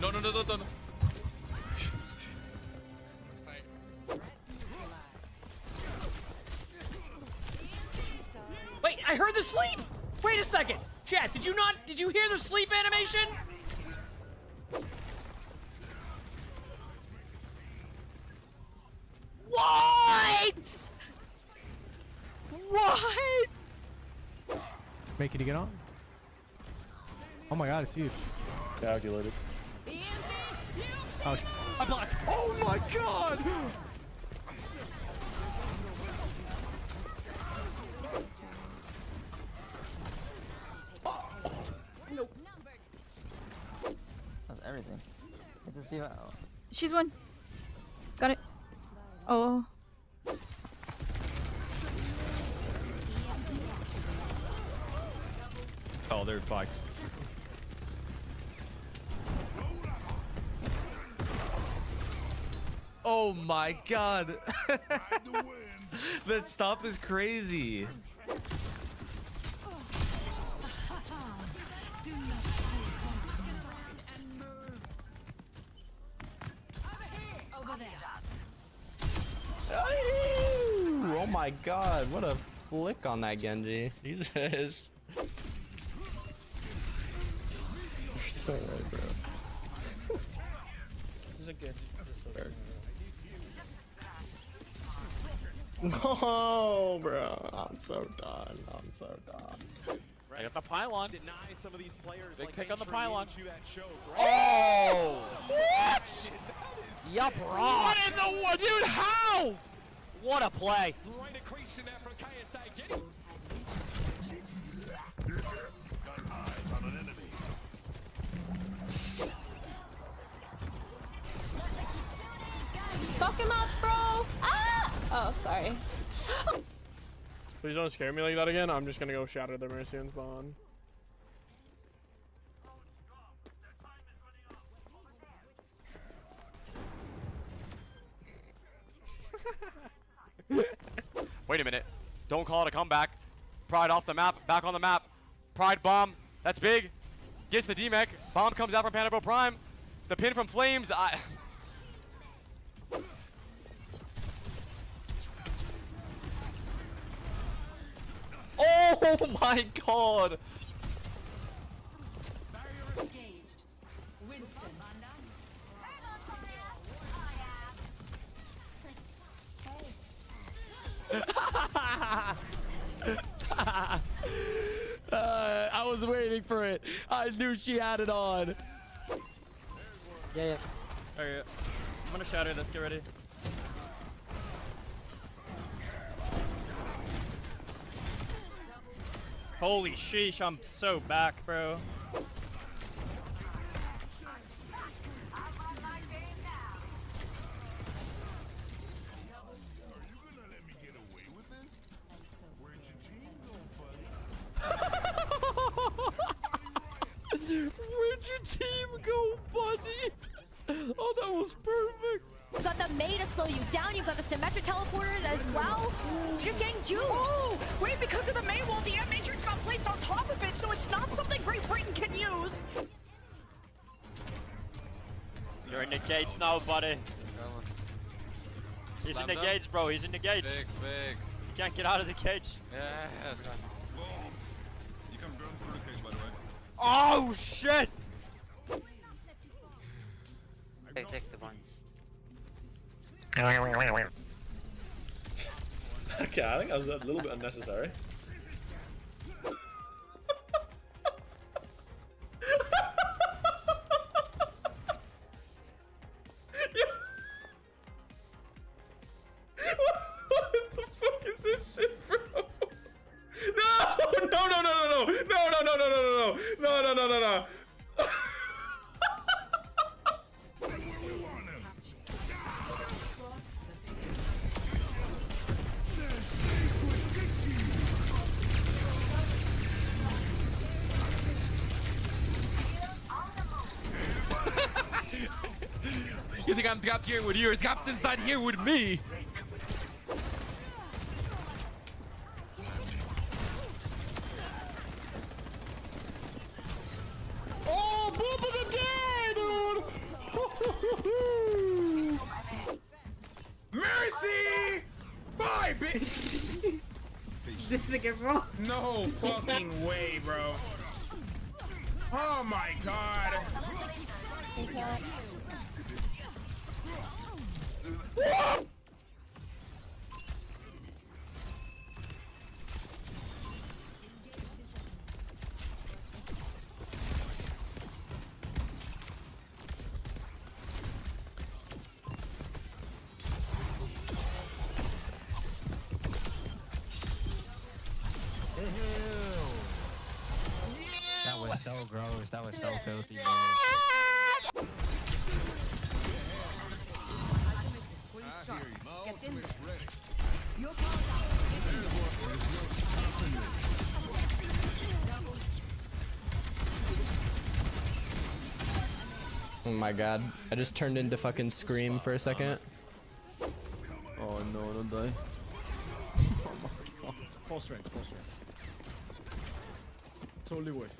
[SPEAKER 26] No, no, no, no, no. no.
[SPEAKER 41] Wait, I heard the sleep. Wait a second. Chat, did you not? Did you hear the sleep animation? What? What?
[SPEAKER 36] Make it to get on. Oh my god, it's huge.
[SPEAKER 1] Calculated.
[SPEAKER 36] Oh,
[SPEAKER 41] I blocked. Oh my god! Everything.
[SPEAKER 35] She's one. Got it. Oh.
[SPEAKER 38] Oh, they're fucked.
[SPEAKER 27] Oh my god. that stop is crazy. Oh my god, what a flick on that Genji. Jesus. You're so right, bro.
[SPEAKER 44] This is a good.
[SPEAKER 27] No, bro. I'm so done. I'm so done. I got the pylon.
[SPEAKER 38] Deny some of these players.
[SPEAKER 27] Big
[SPEAKER 38] like
[SPEAKER 27] pick on the pylon.
[SPEAKER 38] into that show.
[SPEAKER 27] Oh! What?
[SPEAKER 38] Yup,
[SPEAKER 27] What in the what, dude? How? What a play!
[SPEAKER 35] Oh, sorry.
[SPEAKER 5] Please don't scare me like that again. I'm just gonna go shatter the Mercy and spawn.
[SPEAKER 7] Wait a minute. Don't call it a comeback. Pride off the map, back on the map. Pride bomb. That's big. Gets the D-Mech. Bomb comes out from Panabo Prime. The pin from Flames. I...
[SPEAKER 27] Oh my god! Uh, I was waiting for it. I knew she had it on.
[SPEAKER 41] Yeah, yeah. Alright, I'm gonna shatter this. Get ready. Holy sheesh, I'm so back, bro.
[SPEAKER 27] Where'd your team go, buddy? Oh, that was perfect.
[SPEAKER 35] You got the Mei to slow you down. You've got the symmetric teleporters as well. You're just getting juked.
[SPEAKER 45] Oh, wait, because of the Mei wall, the M Matrix got placed on top of it, so it's not something Great Britain can use.
[SPEAKER 27] You're in the cage now, buddy. He's in the
[SPEAKER 7] Slammed
[SPEAKER 27] cage, bro. He's in the cage.
[SPEAKER 7] Big, big.
[SPEAKER 27] You can't get out of the cage.
[SPEAKER 7] Yes.
[SPEAKER 46] You can burn through the cage, by the way.
[SPEAKER 27] Oh, shit!
[SPEAKER 47] Take, take the one.
[SPEAKER 5] Okay, I think that was a little bit unnecessary. No! No, no, no, no, no! No, no, no, no, no, no, no! No, no, no,
[SPEAKER 26] You think I'm trapped here with you? You're trapped inside here with me.
[SPEAKER 27] Oh, Booba the dead, dude!
[SPEAKER 39] Mercy! Bye, bitch!
[SPEAKER 45] this nigga, bro.
[SPEAKER 39] No fucking way, bro. Oh my god.
[SPEAKER 48] That my god. I just turned into fucking Scream for a second.
[SPEAKER 49] Oh no, don't die.
[SPEAKER 39] Full strength, full strength. Totally worth.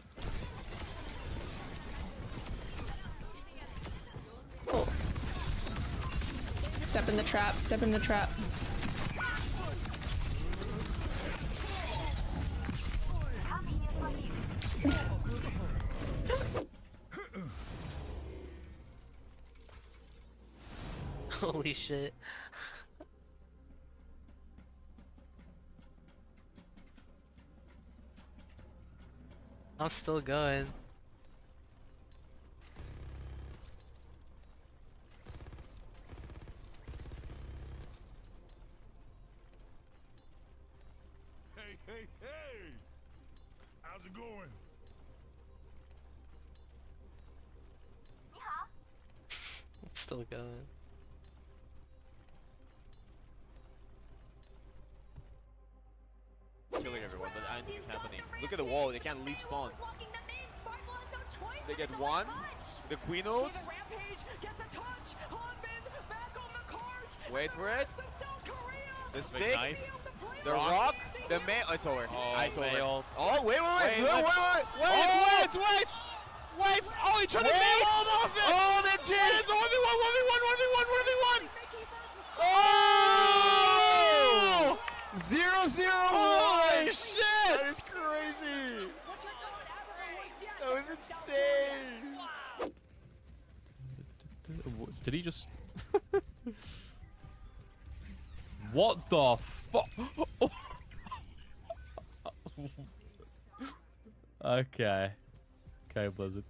[SPEAKER 50] Step in the trap, step in the trap.
[SPEAKER 51] Shit. I'm still going.
[SPEAKER 52] Hey, hey, hey! How's it going?
[SPEAKER 51] I'm still going.
[SPEAKER 13] Killing everyone, but I don't think it's happening. Look at the wall, they can't leave spawn. They get one, the Queen ult. Wait for it. The stick, the rock, the mail. Oh, it's over.
[SPEAKER 38] Oh,
[SPEAKER 13] it's over. Oh, wait, wait, wait,
[SPEAKER 38] Wait,
[SPEAKER 13] wait,
[SPEAKER 38] what?
[SPEAKER 13] wait, wait,
[SPEAKER 38] Oh!
[SPEAKER 13] wait, wait, wait. Wait! Oh, he tried to
[SPEAKER 38] Wait.
[SPEAKER 13] mail all off it! Oh, the jizz! It's 1v1, 1v1, 1v1, 1v1! Oh! Zero, zero,
[SPEAKER 38] Holy
[SPEAKER 13] one.
[SPEAKER 38] shit!
[SPEAKER 13] That is crazy! That was insane!
[SPEAKER 1] Did he just... what the fuck? okay. Okay, Blizzard.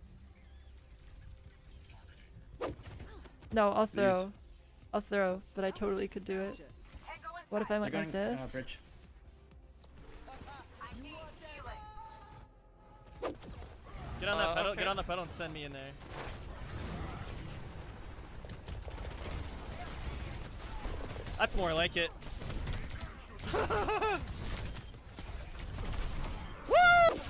[SPEAKER 36] No, I'll throw. I'll throw, but I totally could do it. What if I went like
[SPEAKER 3] They're going, uh,
[SPEAKER 36] this?
[SPEAKER 3] bridge.
[SPEAKER 53] Get on that
[SPEAKER 38] Uh,
[SPEAKER 53] pedal.
[SPEAKER 38] okay.
[SPEAKER 53] Get on the pedal and send me in there. That's more like it. Woo!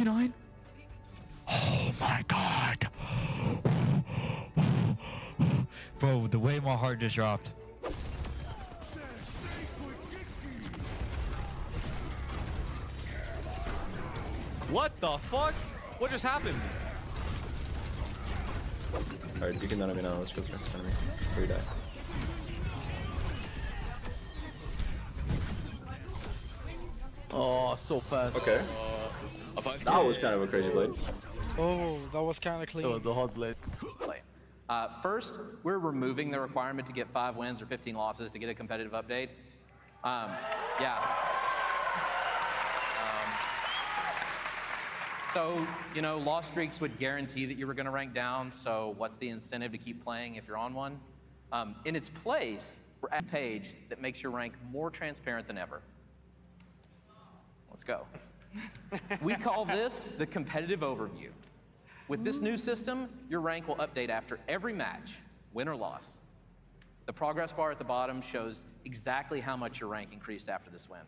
[SPEAKER 54] 69? Oh my god. Bro, the way my heart just dropped.
[SPEAKER 53] What the fuck? What just happened?
[SPEAKER 40] Alright, you can enemy now. Let's go to enemy. Free die.
[SPEAKER 49] Oh, so fast.
[SPEAKER 40] Okay. That was kind of a crazy blade.
[SPEAKER 27] Oh, that was kind of clean.
[SPEAKER 49] That was a hot blade.
[SPEAKER 43] Uh, first, we're removing the requirement to get five wins or 15 losses to get a competitive update. Um, yeah. Um, so, you know, loss streaks would guarantee that you were going to rank down. So, what's the incentive to keep playing if you're on one? Um, in its place, we're at a page that makes your rank more transparent than ever. Let's go. we call this the competitive overview. With this new system, your rank will update after every match, win or loss. The progress bar at the bottom shows exactly how much your rank increased after this win.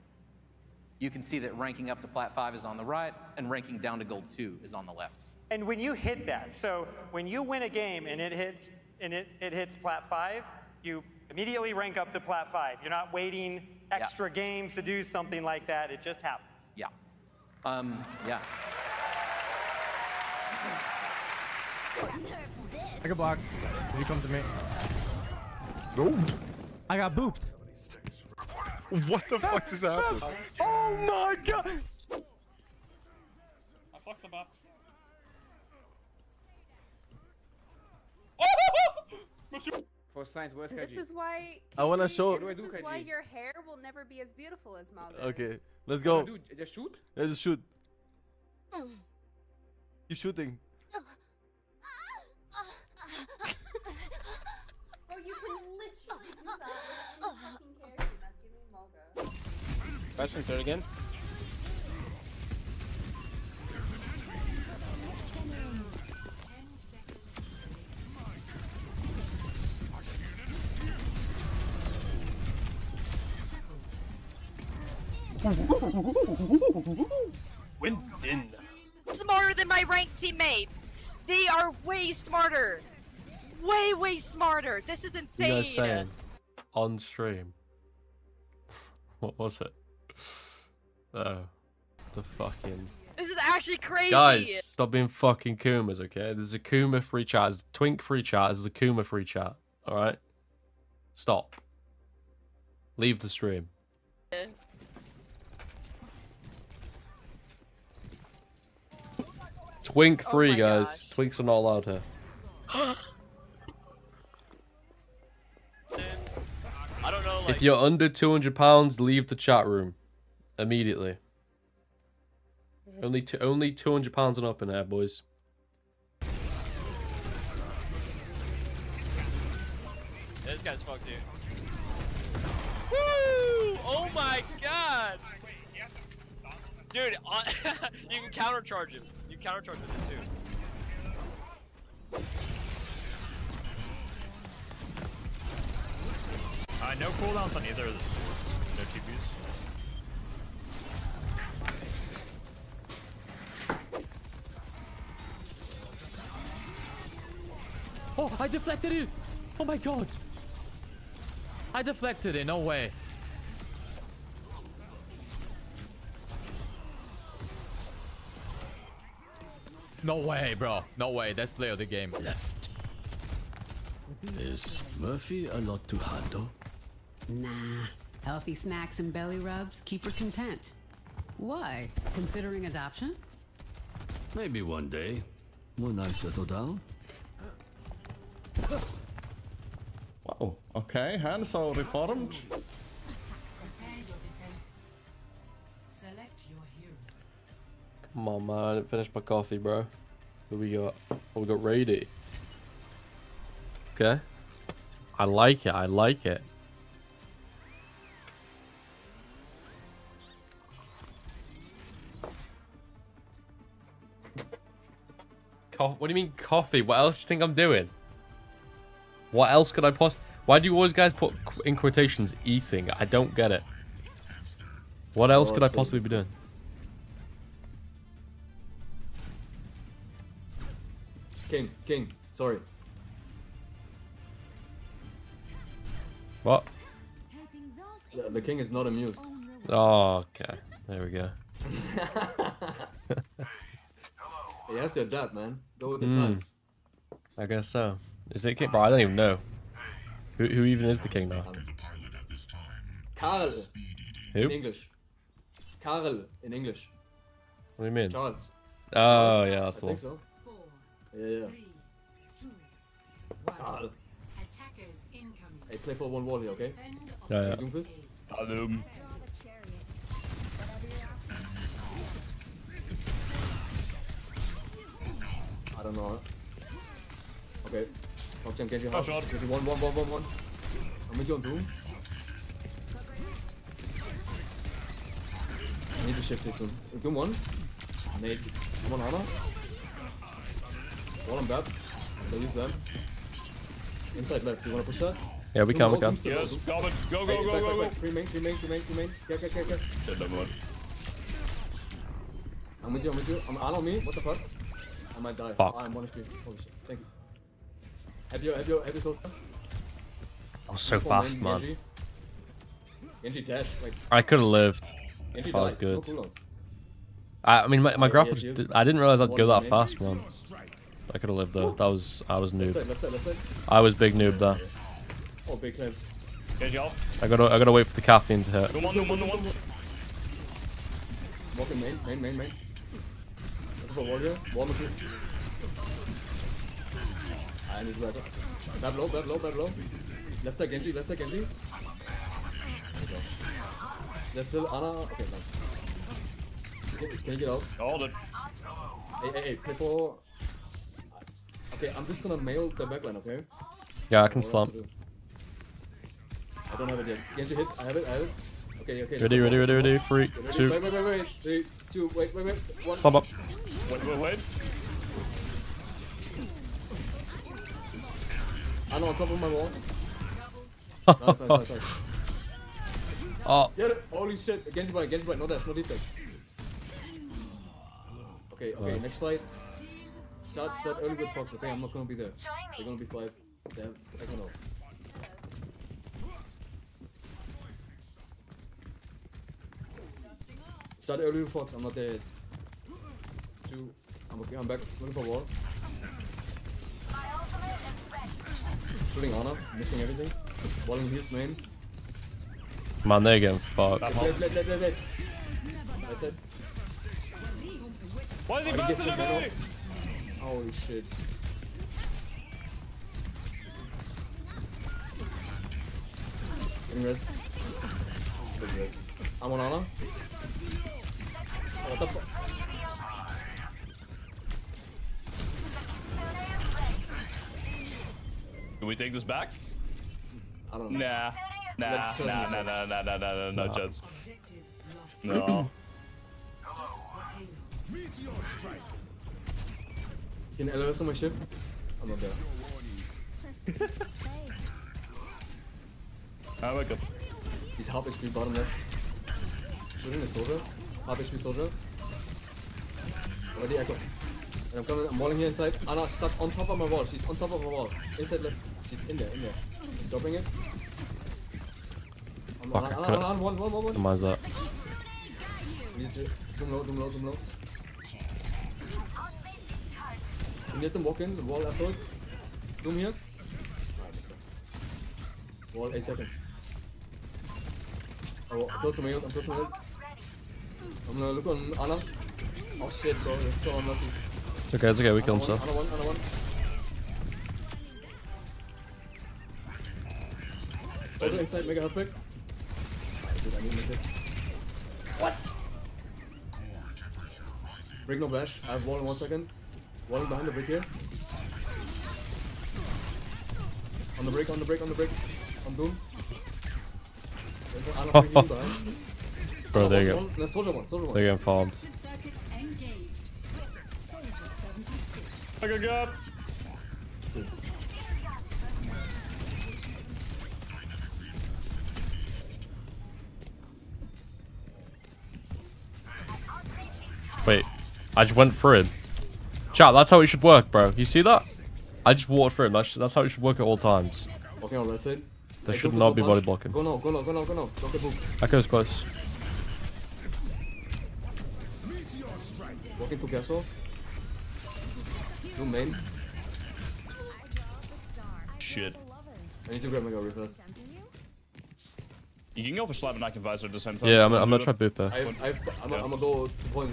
[SPEAKER 43] You can see that ranking up to Plat 5 is on the right, and ranking down to Gold 2 is on the left.
[SPEAKER 41] And when you hit that, so when you win a game and it hits and it, it hits plat five, you immediately rank up to plat five. You're not waiting extra games to do something like that. It just happens.
[SPEAKER 43] Yeah. Um, yeah.
[SPEAKER 27] I can block. If you come to me.
[SPEAKER 54] No.
[SPEAKER 27] I got booped.
[SPEAKER 54] What the fuck just happened?
[SPEAKER 27] Oh my god!
[SPEAKER 53] I fucked him up.
[SPEAKER 55] for science. Where's
[SPEAKER 49] This is why.
[SPEAKER 39] I wanna show-
[SPEAKER 49] and
[SPEAKER 39] What
[SPEAKER 55] do I
[SPEAKER 49] This
[SPEAKER 55] do,
[SPEAKER 49] is why your hair will never be as beautiful as Mauga's.
[SPEAKER 39] Okay, let's go.
[SPEAKER 55] do Just shoot?
[SPEAKER 39] Let's just shoot. Keep shooting.
[SPEAKER 49] Bro, you can literally do that with any fucking character. Not giving Malga.
[SPEAKER 56] Flashing third again. Winden.
[SPEAKER 57] Smarter than my ranked teammates. They are way smarter. Way, way smarter. This is
[SPEAKER 1] You
[SPEAKER 57] insane.
[SPEAKER 1] guys saying on stream. what was it? Oh, the fucking
[SPEAKER 57] This is actually crazy.
[SPEAKER 1] guys. Stop being fucking Kumas, okay? There's a Kuma free chat. There's a Twink free chat. There's a Kuma free chat. All right. Stop. Leave the stream. Twink oh free, guys. Twinks are not allowed here.
[SPEAKER 13] I don't.
[SPEAKER 1] If you're under 200 pounds, leave the chat room immediately. Only two, only 200 pounds and up in there, boys.
[SPEAKER 13] This guy's fucked, dude. Woo! Oh my god! Dude, you can countercharge him. You can countercharge him too.
[SPEAKER 38] Uh, no cooldowns on either of this. No TPs.
[SPEAKER 58] Oh, I deflected it! Oh my god! I deflected it, no way. No way, bro. No way. That's play of the game. Left.
[SPEAKER 59] Is Murphy a lot to handle?
[SPEAKER 60] Nah. Healthy snacks and belly rubs keep her content. Why? Considering adoption?
[SPEAKER 59] Maybe one day, when I settle down.
[SPEAKER 61] Wow. Okay, hands are reformed.
[SPEAKER 1] Come on, man. I didn't finish my coffee, bro. What we got? What we got ready? Okay. I like it. I like it. Co- what do you mean coffee? What else do you think I'm doing? What else could I post? Why do you always guys put qu- in quotations eating? I don't get it. What else could I possibly be doing?
[SPEAKER 40] King, king, sorry.
[SPEAKER 1] What?
[SPEAKER 40] The, the king is not amused.
[SPEAKER 1] Oh, okay. There we go.
[SPEAKER 40] You have to adapt, man. Go with the
[SPEAKER 1] Hmm.
[SPEAKER 40] times.
[SPEAKER 1] I guess so. Is it king? Bro, I don't even know. Who, who even is the king now?
[SPEAKER 40] Karl.
[SPEAKER 1] Who?
[SPEAKER 40] In English. Karl in English.
[SPEAKER 1] What do you mean?
[SPEAKER 40] Charles.
[SPEAKER 1] Oh,
[SPEAKER 40] Charles?
[SPEAKER 1] yeah, that's
[SPEAKER 40] I
[SPEAKER 1] the
[SPEAKER 40] think
[SPEAKER 1] one.
[SPEAKER 40] so. Yeah, yeah. Karl.
[SPEAKER 62] Attackers incoming.
[SPEAKER 40] Hey, play for one wall here, okay?
[SPEAKER 1] Yeah, yeah.
[SPEAKER 40] Doomfist?
[SPEAKER 38] Alum.
[SPEAKER 40] I don't know. Okay. Top 10 Genji
[SPEAKER 38] Oh,
[SPEAKER 40] half.
[SPEAKER 38] shot.
[SPEAKER 40] Genji one, one, one, one, one. I'm with you on Doom. I need to shift this soon. Doom one. Nate. Come on, Ana. One on Bab. They use them. Inside left. You wanna push that?
[SPEAKER 1] Yeah, we
[SPEAKER 40] Doom
[SPEAKER 1] can, we can.
[SPEAKER 40] Doom still low,
[SPEAKER 38] Yes, Calvin. Go, go,
[SPEAKER 40] Hey,
[SPEAKER 38] go,
[SPEAKER 40] back,
[SPEAKER 38] go,
[SPEAKER 40] back,
[SPEAKER 38] go.
[SPEAKER 40] back. Three main, three main, three main, three main. Get, get, get, get.
[SPEAKER 38] Dead number one.
[SPEAKER 40] I'm with you, I'm with you. I'm Ana on me. What the fuck? I might die.
[SPEAKER 1] Fuck.
[SPEAKER 40] I'm one HP. Holy shit. Thank you. Have your, have your, have your sword.
[SPEAKER 1] I was so
[SPEAKER 40] Just
[SPEAKER 1] fast,
[SPEAKER 40] main,
[SPEAKER 1] man.
[SPEAKER 40] Genji. Genji dash. Like,
[SPEAKER 1] I could have lived
[SPEAKER 40] Genji
[SPEAKER 1] if I was
[SPEAKER 40] dies. No
[SPEAKER 1] good. I, I mean, my, my
[SPEAKER 40] Oh,
[SPEAKER 1] graph
[SPEAKER 40] yes, yes.
[SPEAKER 1] d- I didn't realize I'd
[SPEAKER 40] One
[SPEAKER 1] go that
[SPEAKER 40] main.
[SPEAKER 1] fast, man. I could have lived though. That was. I was
[SPEAKER 40] Left
[SPEAKER 1] noob.
[SPEAKER 40] side, left side, left side.
[SPEAKER 1] I was big noob there.
[SPEAKER 40] Oh, big claim.
[SPEAKER 38] Genji off.
[SPEAKER 1] I gotta. I gotta wait for the caffeine to hit.
[SPEAKER 38] Go one, one, one, one.
[SPEAKER 40] Walking main, main, main, main. Looking for warrior. One or two. I need to back up. Bad low, bad low, bad low. Left side Genji, left side Genji. There you go. There's still Ana. Okay, nice. Can, can you get out?
[SPEAKER 38] Hold it.
[SPEAKER 40] Hey, hey, hey, play for. Okay, I'm just gonna mail the backline, okay?
[SPEAKER 1] Yeah, I can slump.
[SPEAKER 40] I don't have it yet. Genji hit. I have it. I have it. Okay, okay.
[SPEAKER 1] Ready, ready, ready, ready. Three,
[SPEAKER 40] ready.
[SPEAKER 1] two.
[SPEAKER 40] Wait, wait, wait, wait. Three, two. Wait, wait, wait. One.
[SPEAKER 1] Slump up.
[SPEAKER 38] Wait, wait, wait.
[SPEAKER 40] Ana on top of my wall. nice, nice, nice, nice.
[SPEAKER 1] Oh.
[SPEAKER 40] Get it. Holy shit. Genji blind, Genji blind. No dash, no defense. Okay, okay.
[SPEAKER 1] Nice.
[SPEAKER 40] Next fight. Start, start early with Fox. Okay, I'm not gonna be there. They're gonna be five. They have. I don't know. Start early with Fox. I'm not there. yet. Two. I'm okay. I'm back. Looking for wall. Putting Ana. Missing everything. Walling heals main.
[SPEAKER 1] Man, they're getting fucked.
[SPEAKER 40] Left, left, left, left, left. That's it.
[SPEAKER 38] Why is he bouncing
[SPEAKER 40] it
[SPEAKER 38] at me?
[SPEAKER 40] Up. Holy shit. Getting res. Getting res. I'm on Ana. What the fuck?
[SPEAKER 38] Can we take this back?
[SPEAKER 40] I don't know.
[SPEAKER 38] Nah. Nah,
[SPEAKER 40] Let-
[SPEAKER 38] nah, nah, nah, nah, nah, nah, nah, no
[SPEAKER 40] Nah.
[SPEAKER 38] chance. No.
[SPEAKER 40] Can LOS on my shift? I'm not there.
[SPEAKER 38] I wake up.
[SPEAKER 40] He's half HP bottom left. Shooting the soldier. Half HP soldier. Already echo. And I'm coming, I'm walling here inside. Ana stuck on top of my wall. She's on top of my wall. Inside left. She's in there, in there. Dropping it. I'm,
[SPEAKER 1] Fuck,
[SPEAKER 40] Ana,
[SPEAKER 1] I
[SPEAKER 40] Ana,
[SPEAKER 1] couldn't-
[SPEAKER 40] one, one, one, one.
[SPEAKER 1] Minimize that.
[SPEAKER 40] Doom low, doom low, doom low. You need them walk in, the wall afterwards. Doom here. I. Wall, 8 seconds. Oh, I'm close to my ult, I'm close to my ult. I'm gonna look on Ana. Oh shit, bro, you're so unlucky.
[SPEAKER 1] It's okay, it's okay. We
[SPEAKER 40] Ana
[SPEAKER 1] kill him,
[SPEAKER 40] one,
[SPEAKER 1] so.
[SPEAKER 40] Ana one, Ana one. Soldier inside, mega health pick. Dude, I need to make. What? Break no bash. I have wall in one second. Walling behind the brick here. On the break, on the break, on the break. On Doom. There's an Ana freaking behind.
[SPEAKER 1] Bro,
[SPEAKER 40] Ana
[SPEAKER 1] there you go.
[SPEAKER 40] one. No, soldier one, soldier one.
[SPEAKER 1] They're getting farmed.
[SPEAKER 38] I got got.
[SPEAKER 1] Wait, I just went through him. Chat, that's how it should work, bro. You see that? I just walked through him. That's, that's how it should work at all times.
[SPEAKER 40] Walking on right side.
[SPEAKER 1] There
[SPEAKER 40] Hey,
[SPEAKER 1] should not be
[SPEAKER 40] punch.
[SPEAKER 1] body blocking.
[SPEAKER 40] Go now, go now, go now, go now. Don't get moved.
[SPEAKER 1] Echo's close.
[SPEAKER 40] Walking to castle. Doom main.
[SPEAKER 38] Shit.
[SPEAKER 40] I need to grab my go first.
[SPEAKER 38] You can go for slap and I can visor at the same time.
[SPEAKER 1] Yeah, I'm, I'm gonna try Booper.
[SPEAKER 40] I, I, I'm. I'm gonna go to point.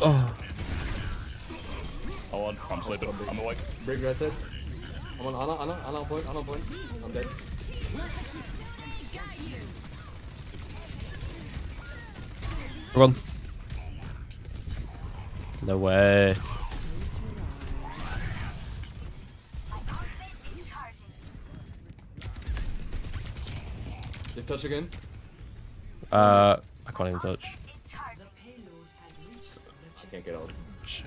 [SPEAKER 1] Oh.
[SPEAKER 38] Hold on, I'm sleeping. I'm awake.
[SPEAKER 40] Break right side. I'm on Ana, Ana, Ana on point, Ana on point. I'm dead.
[SPEAKER 1] Run. No way.
[SPEAKER 40] Lift touch again.
[SPEAKER 1] Uh, I can't even touch.
[SPEAKER 40] I can't get out.
[SPEAKER 1] Shit.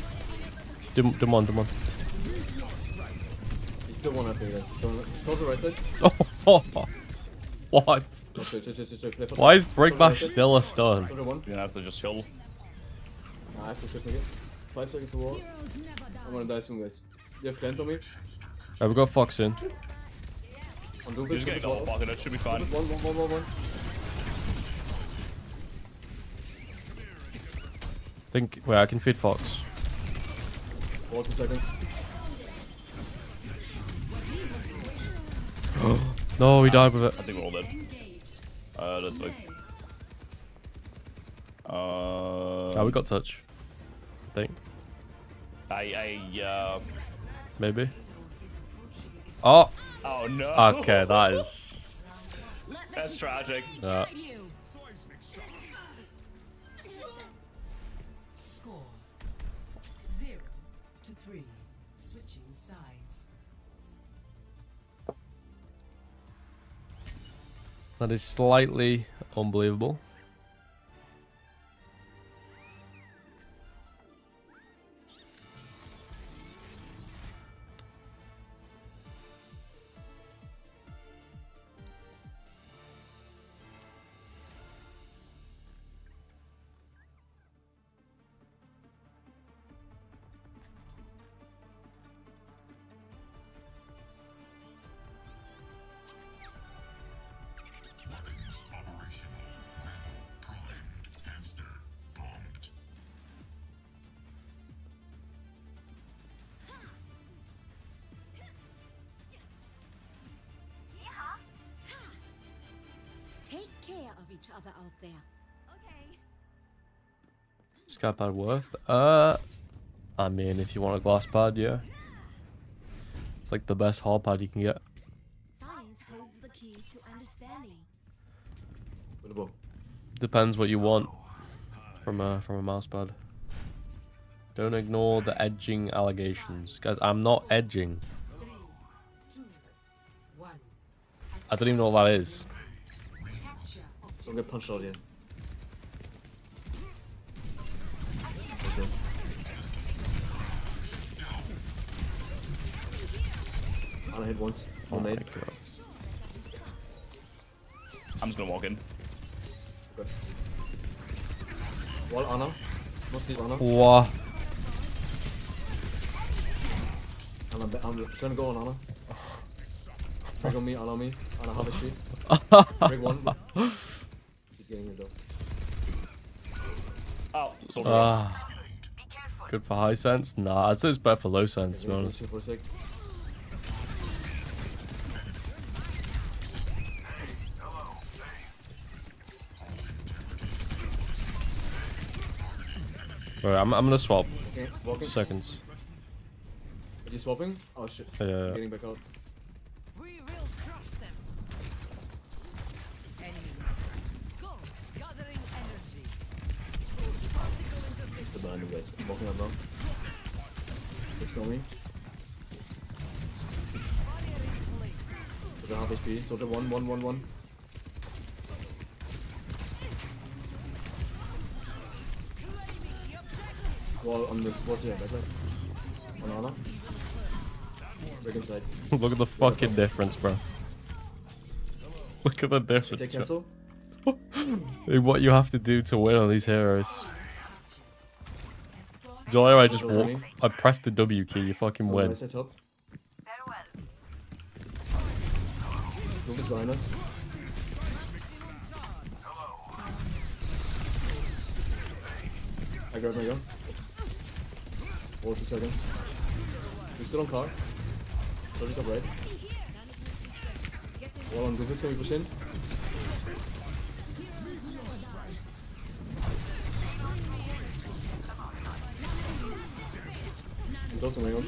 [SPEAKER 1] Do, do one, do one.
[SPEAKER 40] He's Still one after you guys. Don't, soldier right side.
[SPEAKER 1] what?
[SPEAKER 40] Oh, for-
[SPEAKER 1] Why is
[SPEAKER 40] Soldier
[SPEAKER 1] Breakbash still a stun?
[SPEAKER 38] You're gonna have to just chill.
[SPEAKER 40] Nah, I have to shift again. Five seconds to wall. I'm gonna die soon, guys. You have cleanse on me.
[SPEAKER 1] Right, we got Fox in.
[SPEAKER 40] I'm
[SPEAKER 38] You're
[SPEAKER 40] doing
[SPEAKER 38] just getting double pocket, that should be fine.
[SPEAKER 40] One, one, one, one, one.
[SPEAKER 1] Think. Wait, I can feed Fox.
[SPEAKER 40] Wall two seconds.
[SPEAKER 1] no, we died with it.
[SPEAKER 38] I think we're all dead. Uh, that's like. Uh.
[SPEAKER 1] Oh, we got touch. I think.
[SPEAKER 38] I, I, uh.
[SPEAKER 1] Maybe. Oh.
[SPEAKER 38] Oh no.
[SPEAKER 1] Okay, that is.
[SPEAKER 38] That's tragic.
[SPEAKER 1] Yeah. That is slightly unbelievable. Sky pad worth? Uh, I mean, if you want a glass pad, yeah. It's like the best hard pad you can get.
[SPEAKER 55] Science holds the key to understanding.
[SPEAKER 40] Winnable.
[SPEAKER 1] Depends what you want from a from a mouse pad. Don't ignore the edging allegations, guys. I'm not edging. I don't even know what that is.
[SPEAKER 40] Don't get punched out yet. I hit once.
[SPEAKER 1] Oh
[SPEAKER 40] One
[SPEAKER 1] my
[SPEAKER 40] nade.
[SPEAKER 38] I'm just gonna walk in.
[SPEAKER 40] Okay. Wall Ana. No sleep Ana.
[SPEAKER 1] Wow.
[SPEAKER 40] I'm, a, I'm trying to go on Ana. Break on me, Ana on me. Ana half HP. Break one. He's getting it though.
[SPEAKER 38] Oh, soldier.
[SPEAKER 1] Ah. Good for high sense? Nah, I'd say it's better for low sense, to be
[SPEAKER 40] Wait,
[SPEAKER 1] honest.
[SPEAKER 40] Wait For a sec.
[SPEAKER 1] Right, I'm, I'm gonna swap.
[SPEAKER 40] Okay, walking.
[SPEAKER 1] Two seconds.
[SPEAKER 40] Are you swapping? Oh shit.
[SPEAKER 1] Yeah, yeah,
[SPEAKER 40] I'm
[SPEAKER 1] yeah.
[SPEAKER 40] Getting back out.
[SPEAKER 62] We will crush them. Enemy. Go. Gathering energy.
[SPEAKER 40] Still behind you guys. I'm walking up now. Fix on me. Soldier half HP. Soldier one, one, one, one. On this. What's here? Left. On Ana. Break inside.
[SPEAKER 1] Look at the fucking difference, bro. Look at the difference.
[SPEAKER 40] Take.
[SPEAKER 1] What you have to do to win on these heroes. Zoya, I just walk. I press the W key, you fucking
[SPEAKER 40] So
[SPEAKER 1] win.
[SPEAKER 40] top. Behind us. I grabbed my gun. 40 seconds. We're still on car. Soldier's up right. Well on defense, can we push in? That's my own.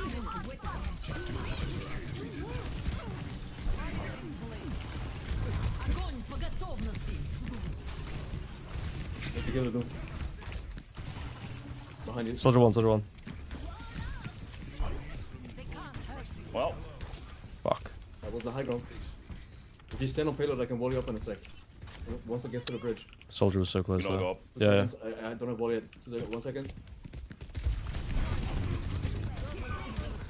[SPEAKER 40] Behind you.
[SPEAKER 1] Soldier one, soldier one.
[SPEAKER 40] High ground. Um, if you stand on payload, I can wall you up in a sec. Once it gets to the bridge.
[SPEAKER 1] Soldier was so close
[SPEAKER 38] You don't go up.
[SPEAKER 1] Yeah, yeah.
[SPEAKER 40] seconds. I, I don't have wall yet. Two sec- one second.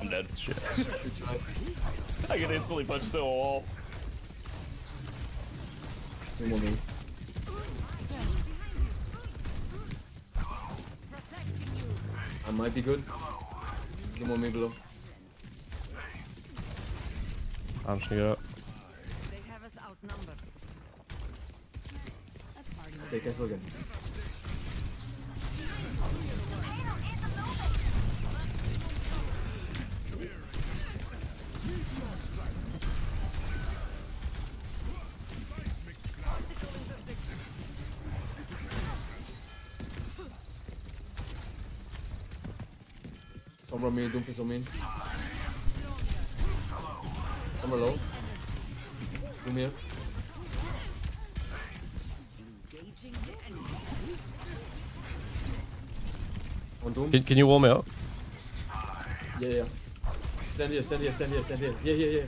[SPEAKER 38] I'm dead.
[SPEAKER 1] Shit.
[SPEAKER 38] I can instantly punch through a wall.
[SPEAKER 40] Two more me. I might be good. Two more me below.
[SPEAKER 1] I'm just gonna go.
[SPEAKER 55] They have us outnumbered.
[SPEAKER 40] Take castle again. Sombra main, Doomfist on main. Sombra low. Doom here. On Doom.
[SPEAKER 1] Can, can you warm me up?
[SPEAKER 40] Yeah, yeah. Stand here, stand here, stand here, stand here. Yeah, yeah, yeah.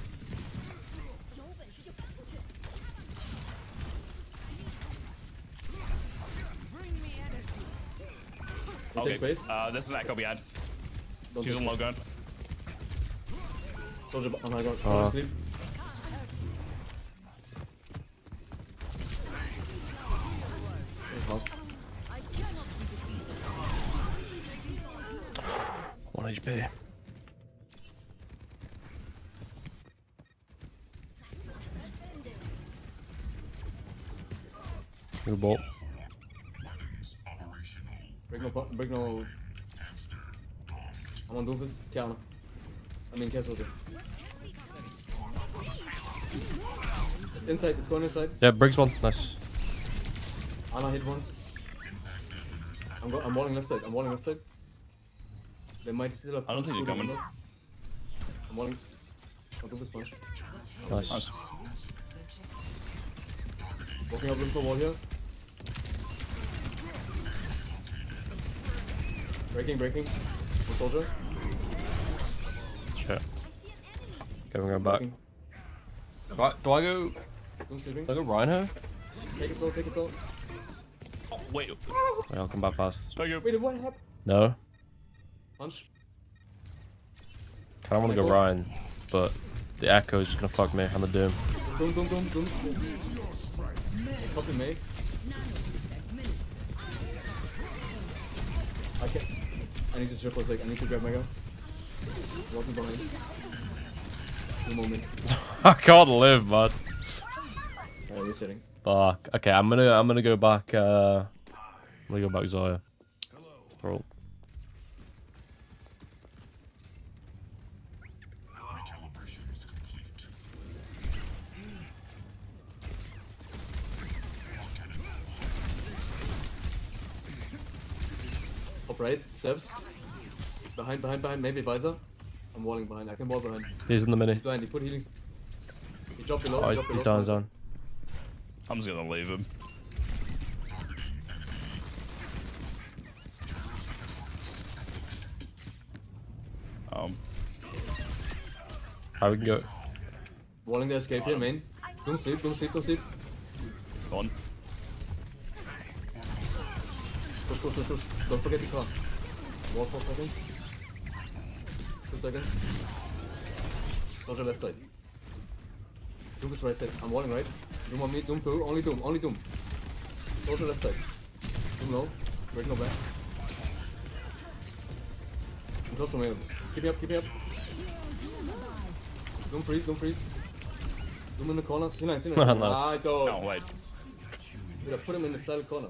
[SPEAKER 38] Okay.
[SPEAKER 40] take space.
[SPEAKER 38] Uh, this is an echo behind.
[SPEAKER 40] Don't
[SPEAKER 38] She's on low gun.
[SPEAKER 40] Soldier, oh my god,
[SPEAKER 1] Uh.
[SPEAKER 40] soldier sleep. Soldier half.
[SPEAKER 1] One HP. Good bolt.
[SPEAKER 40] Break no, bu- break no. I'm on Doofus, Kiana. I mean, Cass Soldier. It's inside, it's going inside.
[SPEAKER 1] Yeah, bricks one. Nice.
[SPEAKER 40] Ana hit once. I'm, go- I'm walling left side, I'm walling left side. They might still have.
[SPEAKER 38] I don't think they're coming.
[SPEAKER 40] window. I'm walling. I'll Doofus punch.
[SPEAKER 1] Nice.
[SPEAKER 38] Nice.
[SPEAKER 40] Walking up into the wall here. Breaking, breaking. One soldier.
[SPEAKER 1] We're going back.
[SPEAKER 40] Breaking.
[SPEAKER 1] Right, do I go? Do I go Rhino?
[SPEAKER 40] Take a soul, take a soul.
[SPEAKER 38] Oh, wait.
[SPEAKER 1] Wait, I'll come back fast.
[SPEAKER 40] Wait, what happened?
[SPEAKER 1] No,
[SPEAKER 40] Punch.
[SPEAKER 1] kind of want to go Ryan, but the Echo is just gonna fuck me on the Doom.
[SPEAKER 40] Doom, doom, doom, doom. Copy May. I can't. I need to chill for. I need to grab my gun. Walking behind. Two moment.
[SPEAKER 1] I can't live, man.
[SPEAKER 40] Alright, resetting.
[SPEAKER 1] Fuck. Okay, I'm gonna I'm gonna go back. Uh, I'm gonna go back Zoya. Bro.
[SPEAKER 40] Top right, Sebs. Behind, behind, behind, maybe Visor. I'm walling behind. I can wall behind.
[SPEAKER 1] He's in the mini.
[SPEAKER 40] He's behind. He put healing. He dropped below.
[SPEAKER 1] Oh,
[SPEAKER 40] he
[SPEAKER 1] he's,
[SPEAKER 40] dropped
[SPEAKER 1] he's
[SPEAKER 40] below.
[SPEAKER 1] down zone.
[SPEAKER 38] I'm just gonna leave him. Um,
[SPEAKER 1] How we can go?
[SPEAKER 40] Walling the escape here, main. Don't sleep, don't sleep, don't sleep.
[SPEAKER 38] Gone.
[SPEAKER 40] Push, push, push, push. Don't forget the car. Wall for seconds. Two seconds. Soldier left side. Doom is right side. I'm walling right. Doom on me. Doom through. Only Doom. Only Doom. Soldier left side. Doom low. Break no back. I'm close to me. Keep me up. Keep me up. Doom freeze. Doom freeze. Doom in the corner. C9. C9.
[SPEAKER 1] Nice.
[SPEAKER 40] Ah, dog.
[SPEAKER 38] No, wait.
[SPEAKER 40] Dude, I put him in the style corner.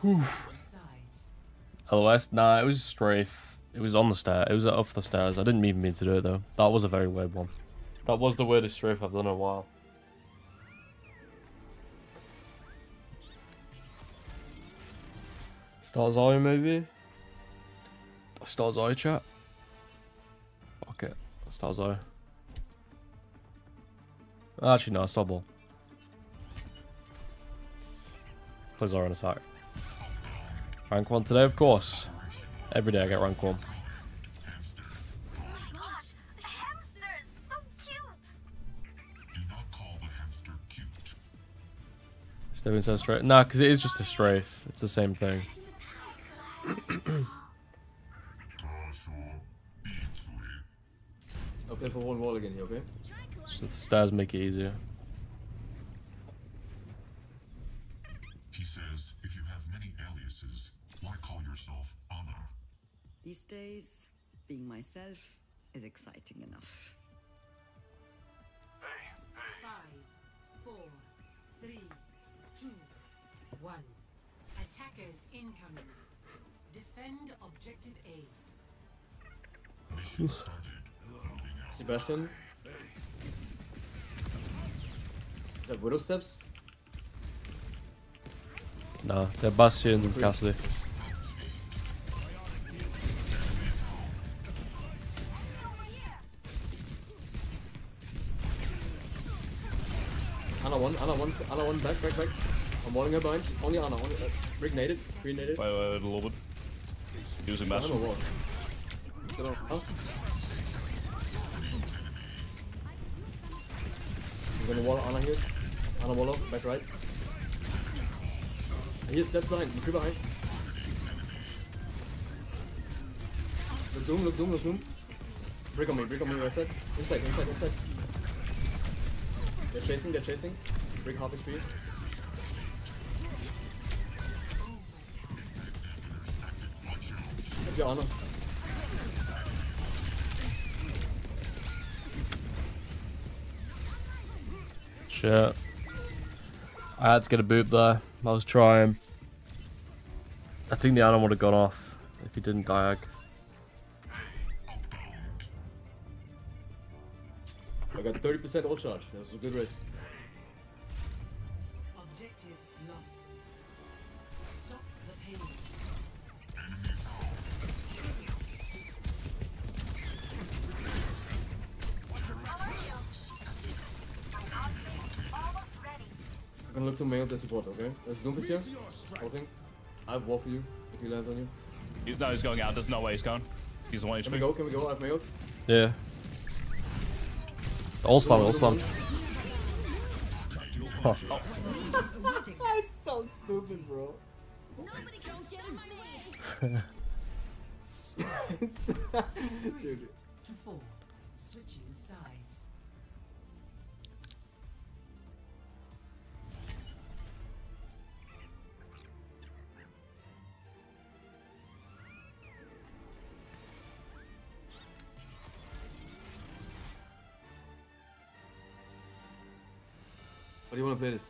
[SPEAKER 27] Three.
[SPEAKER 1] LOS? Nah, it was a strafe. It was on the stair. It was off the stairs. I didn't even mean to do it though. That was a very weird one. That was the weirdest strafe I've done in a while. Start Zoe maybe? Start Zoe chat? Fuck it. Start Zoe. Actually no, start ball. Play Zora on attack. Rank 1 today, of course. Every day I get rank 1. Steven says strafe. Nah, because it is just a strafe. It's the same thing.
[SPEAKER 40] I'll play for one wall again here, okay?
[SPEAKER 1] Just the stairs make it easier.
[SPEAKER 4] He says, if you have many aliases, why yourself Honor?
[SPEAKER 10] These days, being myself is exciting enough.
[SPEAKER 5] Five, four, three, two, one. Attackers incoming. Defend objective A.
[SPEAKER 4] Mission started. Moving out.
[SPEAKER 40] Sebastian. Is that Widow Steps?
[SPEAKER 1] No, they're Bastion and Cassidy.
[SPEAKER 40] Ana one, Ana one, Ana one, back, back, back. I'm walling her behind. She's only Ana. Only, uh, Rick naded, green naded.
[SPEAKER 38] Wait, wait, wait, a little bit. Using
[SPEAKER 40] wall. Sit on, huh? I'm gonna wall Ana here. Ana wall off, back right. Here, steps behind, creep behind. Look doom, look doom, look doom. Break on me, break on me, right side. Inside, inside, inside. They're chasing, they're chasing. Break half speed. Have your honor.
[SPEAKER 1] Shit. I had to get a boop there. I was trying. I think the animal would have gone off if he didn't diag.
[SPEAKER 40] Got 30% ult charge. That was a good race.
[SPEAKER 5] Objective lost. Stop the pain.
[SPEAKER 40] I'm gonna look to mail the support, okay? There's Doomfist here. Holding. I have wall for you if he lands on you.
[SPEAKER 38] He's, no, he's going out. There's no way he's going. He's the one
[SPEAKER 40] Can we
[SPEAKER 38] HP.
[SPEAKER 40] go? Can we go? I have mailed.
[SPEAKER 1] Yeah. All slam, all slam. Huh.
[SPEAKER 40] That's so stupid, bro.
[SPEAKER 5] Nobody can steal my
[SPEAKER 40] Dude. Do you wanna play this?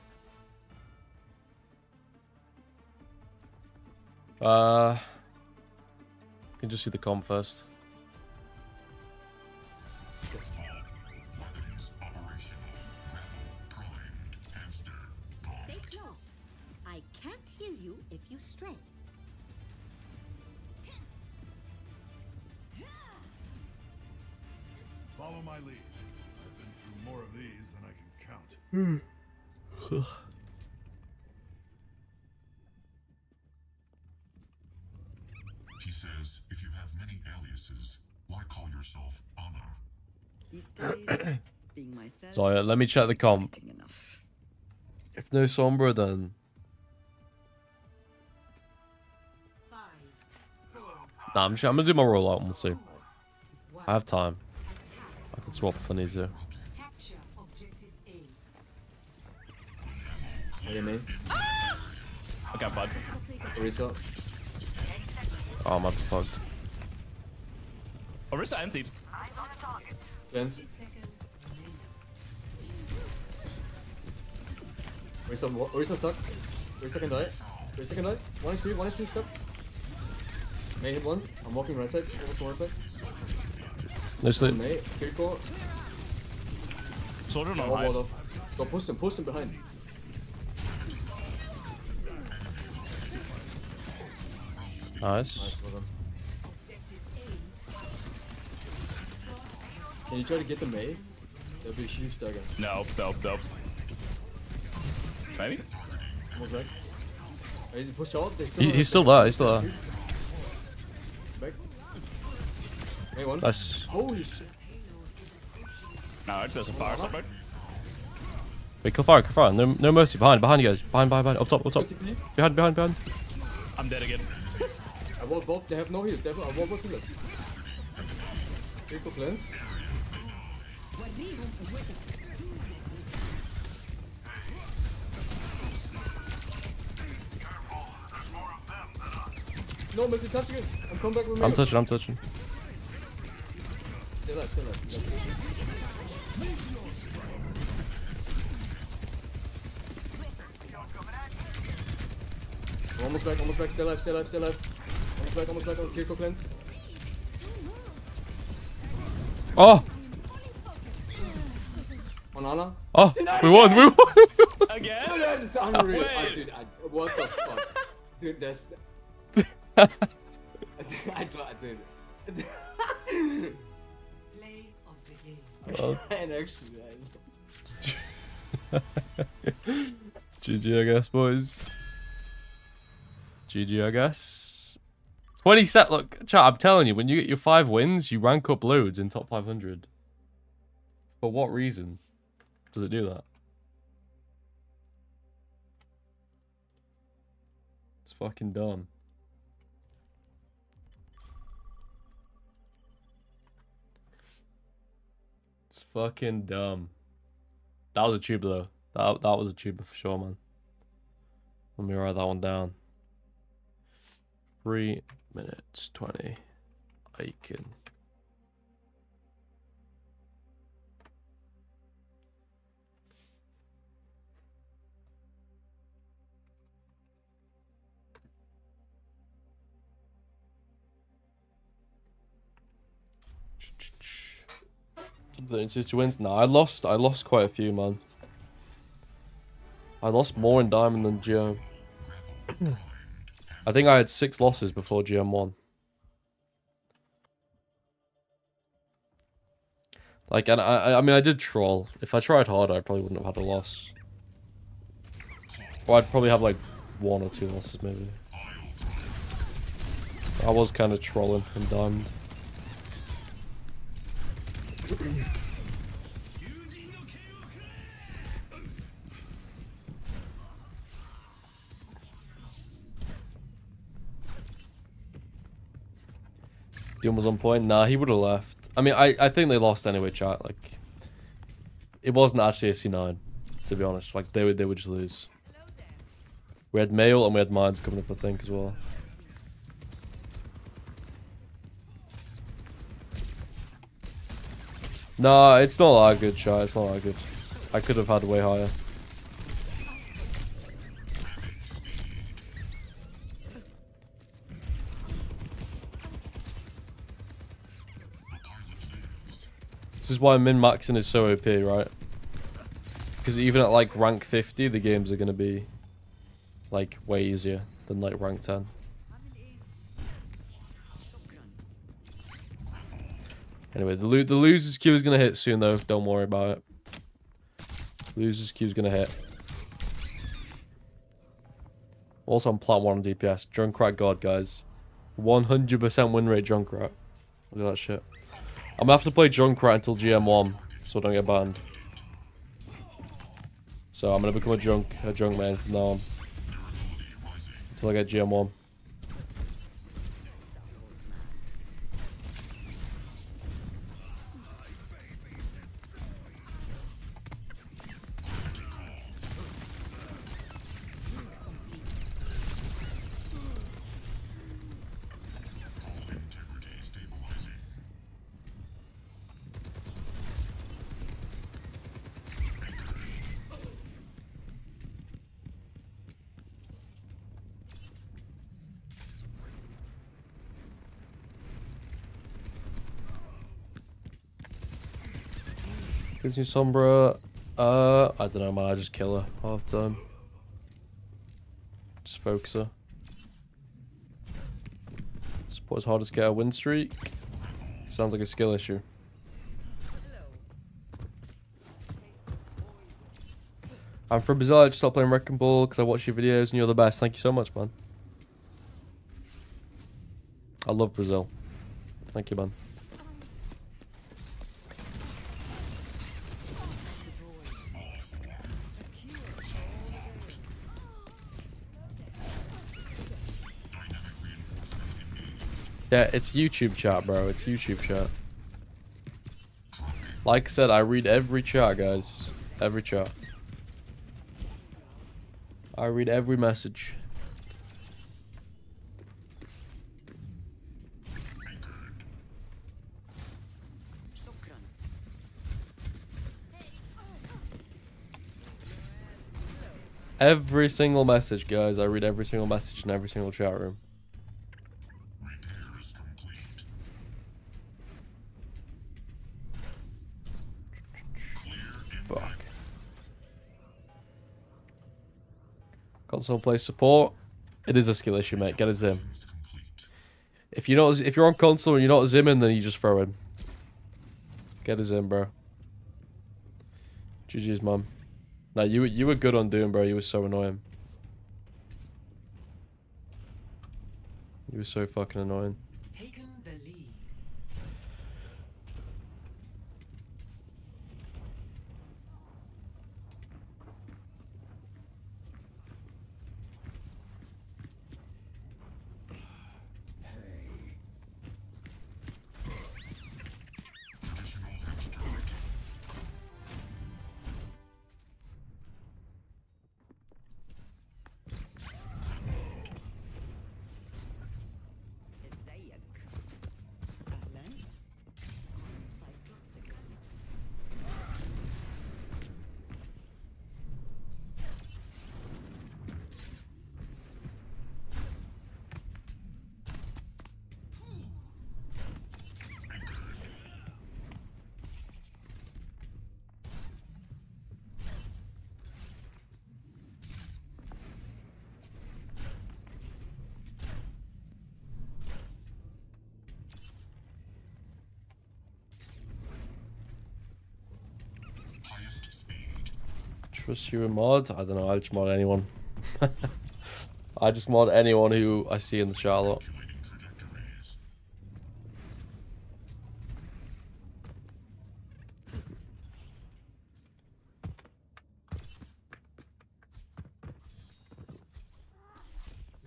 [SPEAKER 1] Uh, you can just see the com first.
[SPEAKER 4] Weapons operational. Grapple, primed, hamster,
[SPEAKER 5] Stay close. I can't heal you if you stray.
[SPEAKER 63] Follow my lead. I've been through more of these than I can count.
[SPEAKER 4] He says, if you have many aliases, why call yourself Honor?
[SPEAKER 10] These days, being myself
[SPEAKER 1] So uh, let me check the comp. If no Sombra, then nah, I'm, just, I'm gonna do my rollout and we'll see. I have time. I can swap if I need to.
[SPEAKER 40] Ready, main.
[SPEAKER 38] Okay, bud.
[SPEAKER 40] Orisa.
[SPEAKER 1] Oh, I'm fucked.
[SPEAKER 38] Orisa emptied.
[SPEAKER 40] Lens. Orisa, Orisa stuck. Orisa can die. Orisa can die. One HP, one HP stuck. Mei hit once. I'm walking right side. Almost one effect.
[SPEAKER 1] No sleep.
[SPEAKER 40] Mei. Kiriko.
[SPEAKER 38] Soldier
[SPEAKER 40] Yeah,
[SPEAKER 38] on
[SPEAKER 40] all
[SPEAKER 38] hide.
[SPEAKER 40] walled. Go push him, push him behind.
[SPEAKER 1] Nice.
[SPEAKER 40] Nice, well done. Can you try to get the Mei? That'd be a huge dagger.
[SPEAKER 38] Nope, nope, nope. Maybe?
[SPEAKER 40] Almost back. Hey, he push out. They still
[SPEAKER 1] He, he's still
[SPEAKER 40] second.
[SPEAKER 1] there. He's still there.
[SPEAKER 40] Back. Mei one.
[SPEAKER 1] Nice.
[SPEAKER 40] Holy shit.
[SPEAKER 38] No, there's a fire somewhere.
[SPEAKER 1] Wait, kill fire, kill fire. No, no mercy. Behind, behind you guys. Behind, behind, behind. Up top, up top. Behind, behind, behind.
[SPEAKER 38] I'm dead again.
[SPEAKER 40] Wall both. They have no heals. They have, I wall both healers. Critical cleanse. No, Missy, touching it. I'm coming back with
[SPEAKER 1] I'm touching, I'm touching.
[SPEAKER 40] Stay alive, stay alive. Almost back, almost back, stay alive, stay alive, stay alive. Almost back, almost back, on critical cleanse.
[SPEAKER 1] Oh!
[SPEAKER 40] On Ana.
[SPEAKER 1] Oh,
[SPEAKER 40] C9
[SPEAKER 1] we won, we won.
[SPEAKER 40] Again? Dude, that is unreal. I, dude, I, what the fuck? Dude, that's... I, thought I, dude.
[SPEAKER 64] Play of the game.
[SPEAKER 1] Oh.
[SPEAKER 40] and actually,
[SPEAKER 1] GG, I guess, boys. GG, I guess. 20 set. Look, chat, I'm telling you, when you get your five wins, you rank up loads in top 500. For what reason does it do that? It's fucking dumb. It's fucking dumb. That was a tuber though. That that was a tuber for sure, man. Let me write that one down. Three minutes twenty. Icon. Something just wins. Nah, I lost. I lost quite a few, man. I lost more in Diamond than GM. I think I had six losses before GM won. Like, and I, I mean, I did troll. If I tried harder, I probably wouldn't have had a loss. Or I'd probably have like one or two losses, maybe. I was kind of trolling and Diamond. Doom was on point. Nah, he would have left. I mean, I, I think they lost anyway, chat. Like, it wasn't actually a C9, to be honest. Like, they would they would just lose. We had Mail and we had Mines coming up, I think, as well. Nah, it's not that good, chat. It's not that good. I could have had way higher. This is why min-maxing is so OP, right? Because even at like rank 50, the games are going to be like way easier than like rank 10. Anyway, the, lo the loser's queue is going to hit soon though. Don't worry about it. Loser's queue is going to hit. Also on plat 1 on DPS. Drunk Junkrat God, guys. 100% win rate drunk Junkrat. Look at that shit. I'm gonna have to play Junkrat until GM1, so I don't get banned. So I'm gonna become a junk, a junk man from now on. Until I get GM1. Me Sombra. Uh, I don't know, man. I just kill her half time. Just focus her. Support as hard as get a win streak. Sounds like a skill issue. I'm from Brazil. I just stopped playing Wrecking Ball because I watch your videos and you're the best. Thank you so much, man. I love Brazil. Thank you, man. Yeah, it's YouTube chat, bro. It's YouTube chat. Like I said, I read every chat, guys. Every chat. I read every message. Every single message, guys. I read every single message in every single chat room. Console play support. It is a skill issue, mate. Get a zim. If you're not, if you're on console and you're not zimming, then you just throw him. Get a zim, bro. GG's, mum. Nah, you you were good on Doom, bro. You were so annoying. You were so fucking annoying. You in mod? I don't know. I just mod anyone. I just mod anyone who I see in the Charlotte.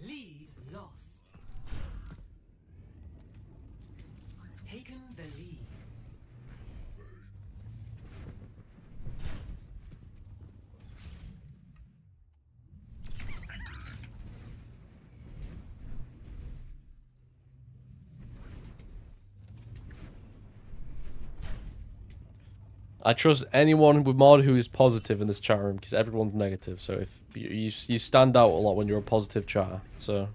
[SPEAKER 60] Lead lost. Taken the lead.
[SPEAKER 1] I trust anyone with mod who is positive in this chat room because everyone's negative. So if you, you you stand out a lot when you're a positive chatter. So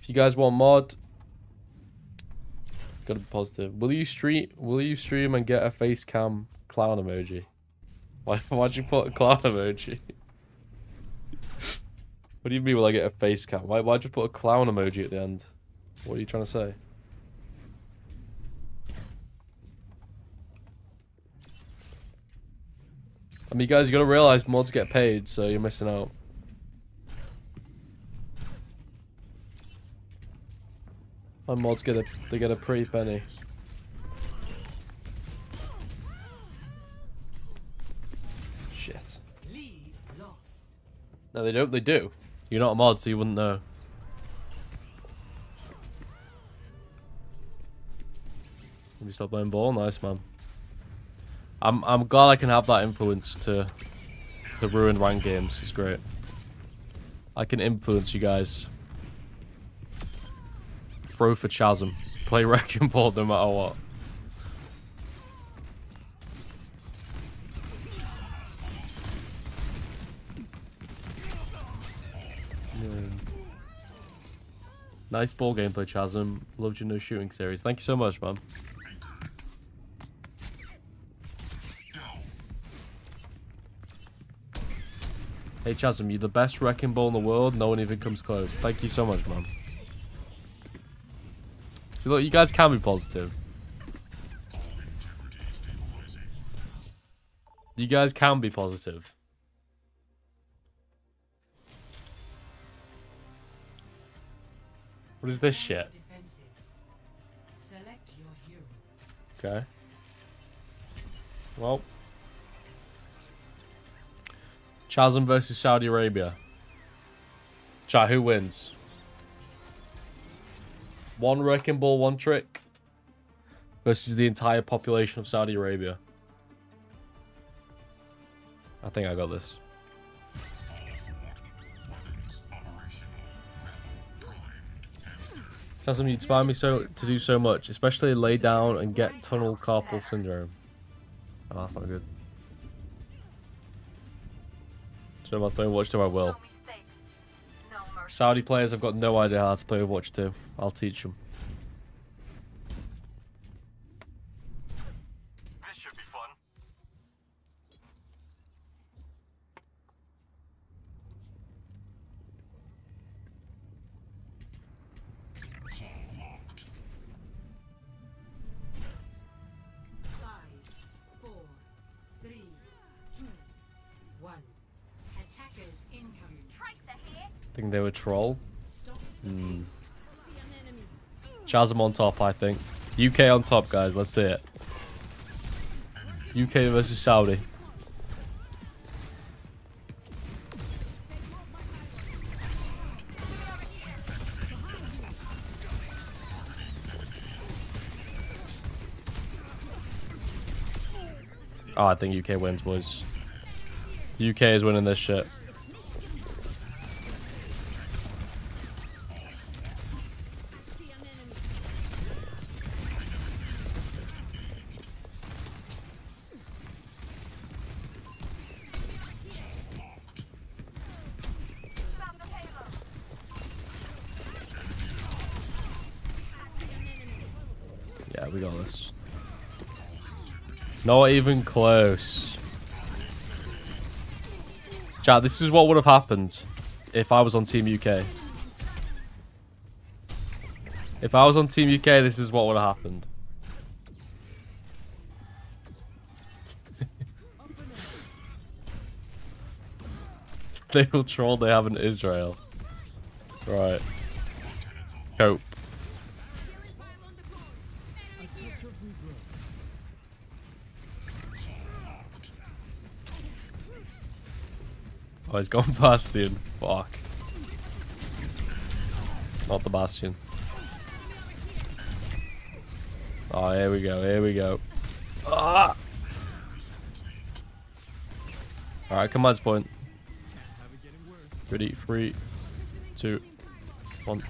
[SPEAKER 1] if you guys want mod, gotta be positive. Will you stream? Will you stream and get a face cam clown emoji? Why why'd you put a clown emoji? what do you mean? Will I get a face cam? Why why'd you put a clown emoji at the end? What are you trying to say? I mean, guys, you gotta realize mods get paid, so you're missing out. My mods get a they get a pretty penny. Shit. No, they don't. They do. You're not a mod, so you wouldn't know. You stop playing ball? Nice, man. I'm I'm glad I can have that influence to to ruin rank games. It's great. I can influence you guys. Throw for Chazm. Play Wrecking Ball no matter what. Nice ball gameplay, Chazm. Loved your no shooting series. Thank you so much, man. Hey Chazm, you're the best wrecking ball in the world. No one even comes close. Thank you so much, man. See, look, you guys can be positive. You guys can be positive. What is this shit?
[SPEAKER 60] Defenses. Select your hero.
[SPEAKER 1] Okay. Well. Chazm versus Saudi Arabia. Chat, who wins? One wrecking ball, one trick. Versus the entire population of Saudi Arabia. I think I got this. Doesn't you inspire me so to do so much, especially lay down and get tunnel carpal syndrome. Oh, that's not good. So I was playing Watch 2, I will. Saudi players have got no idea how to play Watch 2. I'll teach them. Think they were troll? Hmm. Chazm on top, I think. UK on top, guys. Let's see it. UK versus Saudi. Oh, I think UK wins, boys. UK is winning this shit. Not even close. Chat, this is what would have happened if I was on Team UK. If I was on Team UK, this is what would have happened. they will troll they have in Israel. Right. Cope. Oh, he's gone Bastion. Fuck. Not the Bastion. Oh, here we go, here we go. Ah! Alright, command's point. Ready, three, two, one.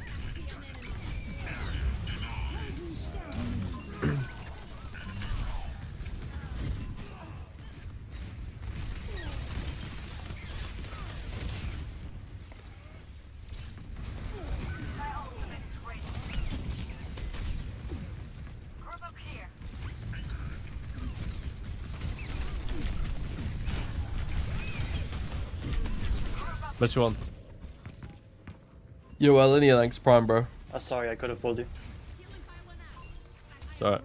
[SPEAKER 1] Which one? Yo, well, linear, thanks, Prime, bro.
[SPEAKER 65] Uh, sorry, I could have pulled you.
[SPEAKER 1] It's alright.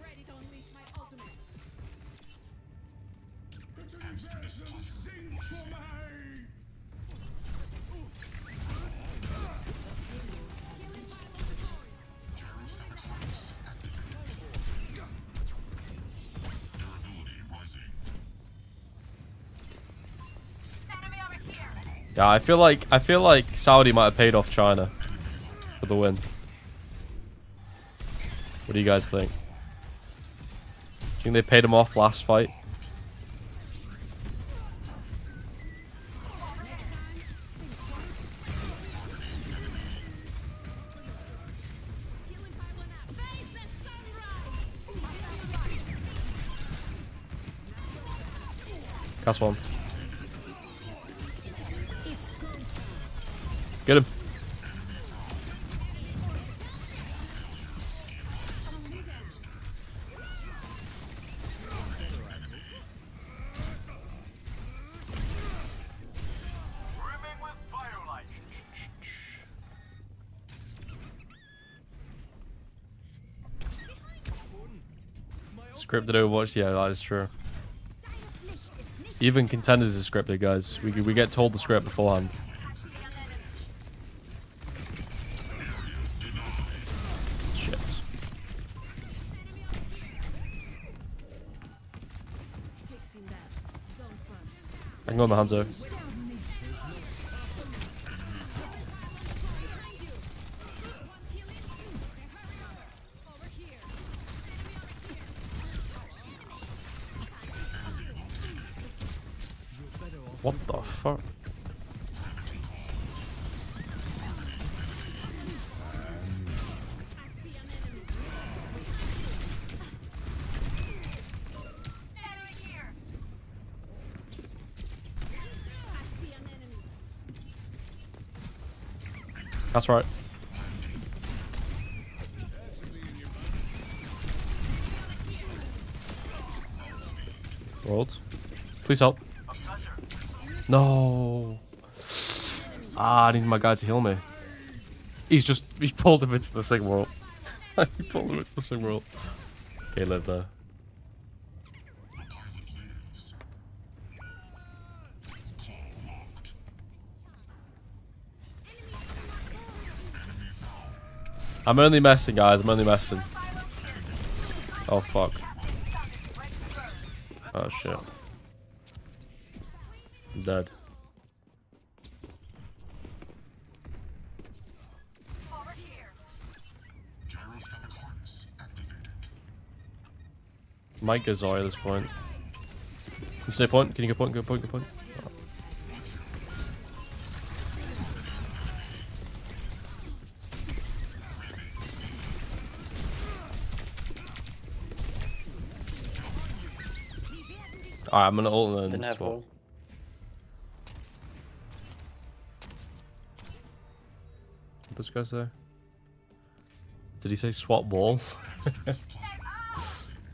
[SPEAKER 1] Yeah, I feel like I feel like Saudi might have paid off China for the win. What do you guys think? Do you think they paid him off last fight? Cast one. Get him. Scripted Overwatch, yeah, that is true. Even contenders is scripted, guys. We we get told the script beforehand. Go on the Hanzo. That's right. World. Please help. No. Ah, I need my guy to heal me. He's just he pulled him into the same world. he pulled him into the same world. Okay, live there. I'm only messing, guys. I'm only messing. Oh, fuck. Oh, shit. I'm dead. Might go Zarya at this point. You stay point? Can you get point? Good point, good point. Alright, I'm gonna ult and then
[SPEAKER 66] Didn't have
[SPEAKER 1] swap.
[SPEAKER 66] ult.
[SPEAKER 1] What this guy say? Did he say swap ball?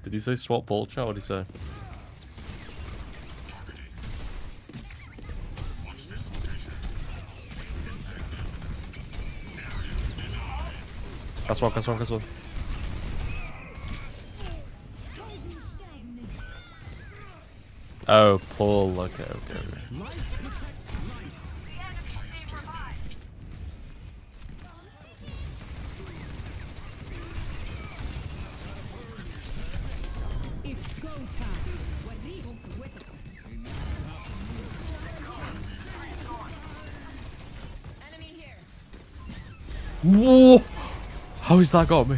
[SPEAKER 1] did he say swap ball chat? What did he say? That's one, that's one, that's one. Oh, pull. Okay, okay. Whoa! How has that got me?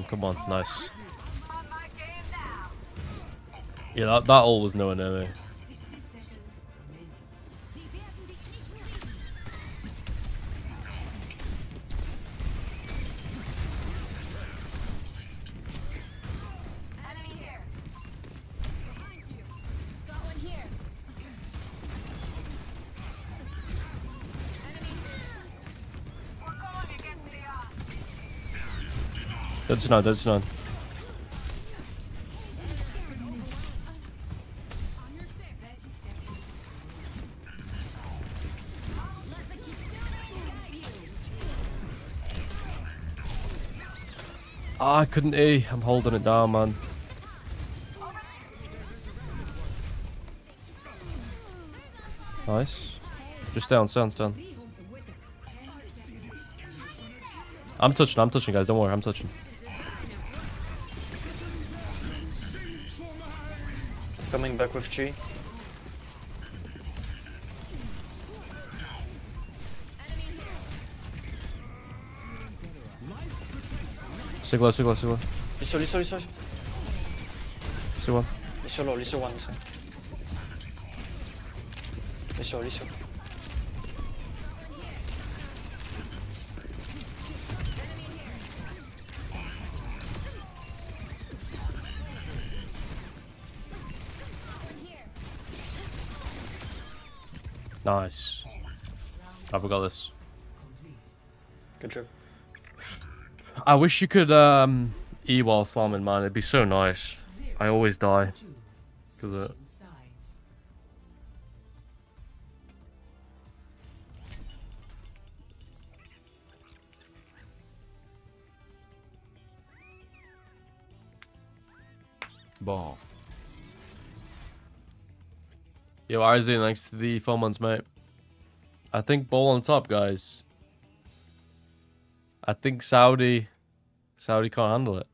[SPEAKER 1] Come on. Nice. Yeah, that, that all was nowhere near me. That's not, that's not. Ah, I couldn't E. I'm holding it down, man. Nice. Just down, down, down. I'm touching, I'm touching, guys. Don't worry, I'm touching.
[SPEAKER 66] Coming back with tree.
[SPEAKER 1] Sigla, Sigla, Sigla.
[SPEAKER 66] Liso, liso, liso.
[SPEAKER 1] Sigla.
[SPEAKER 66] Liso low, liso one, liso. Liso, liso.
[SPEAKER 1] Nice. I've got this.
[SPEAKER 66] Good job.
[SPEAKER 1] I wish you could um E while slamming, man. It'd be so nice. I always die. Cause of it. RZ, thanks to the four months, mate. I think ball on top, guys. I think Saudi, Saudi can't handle it.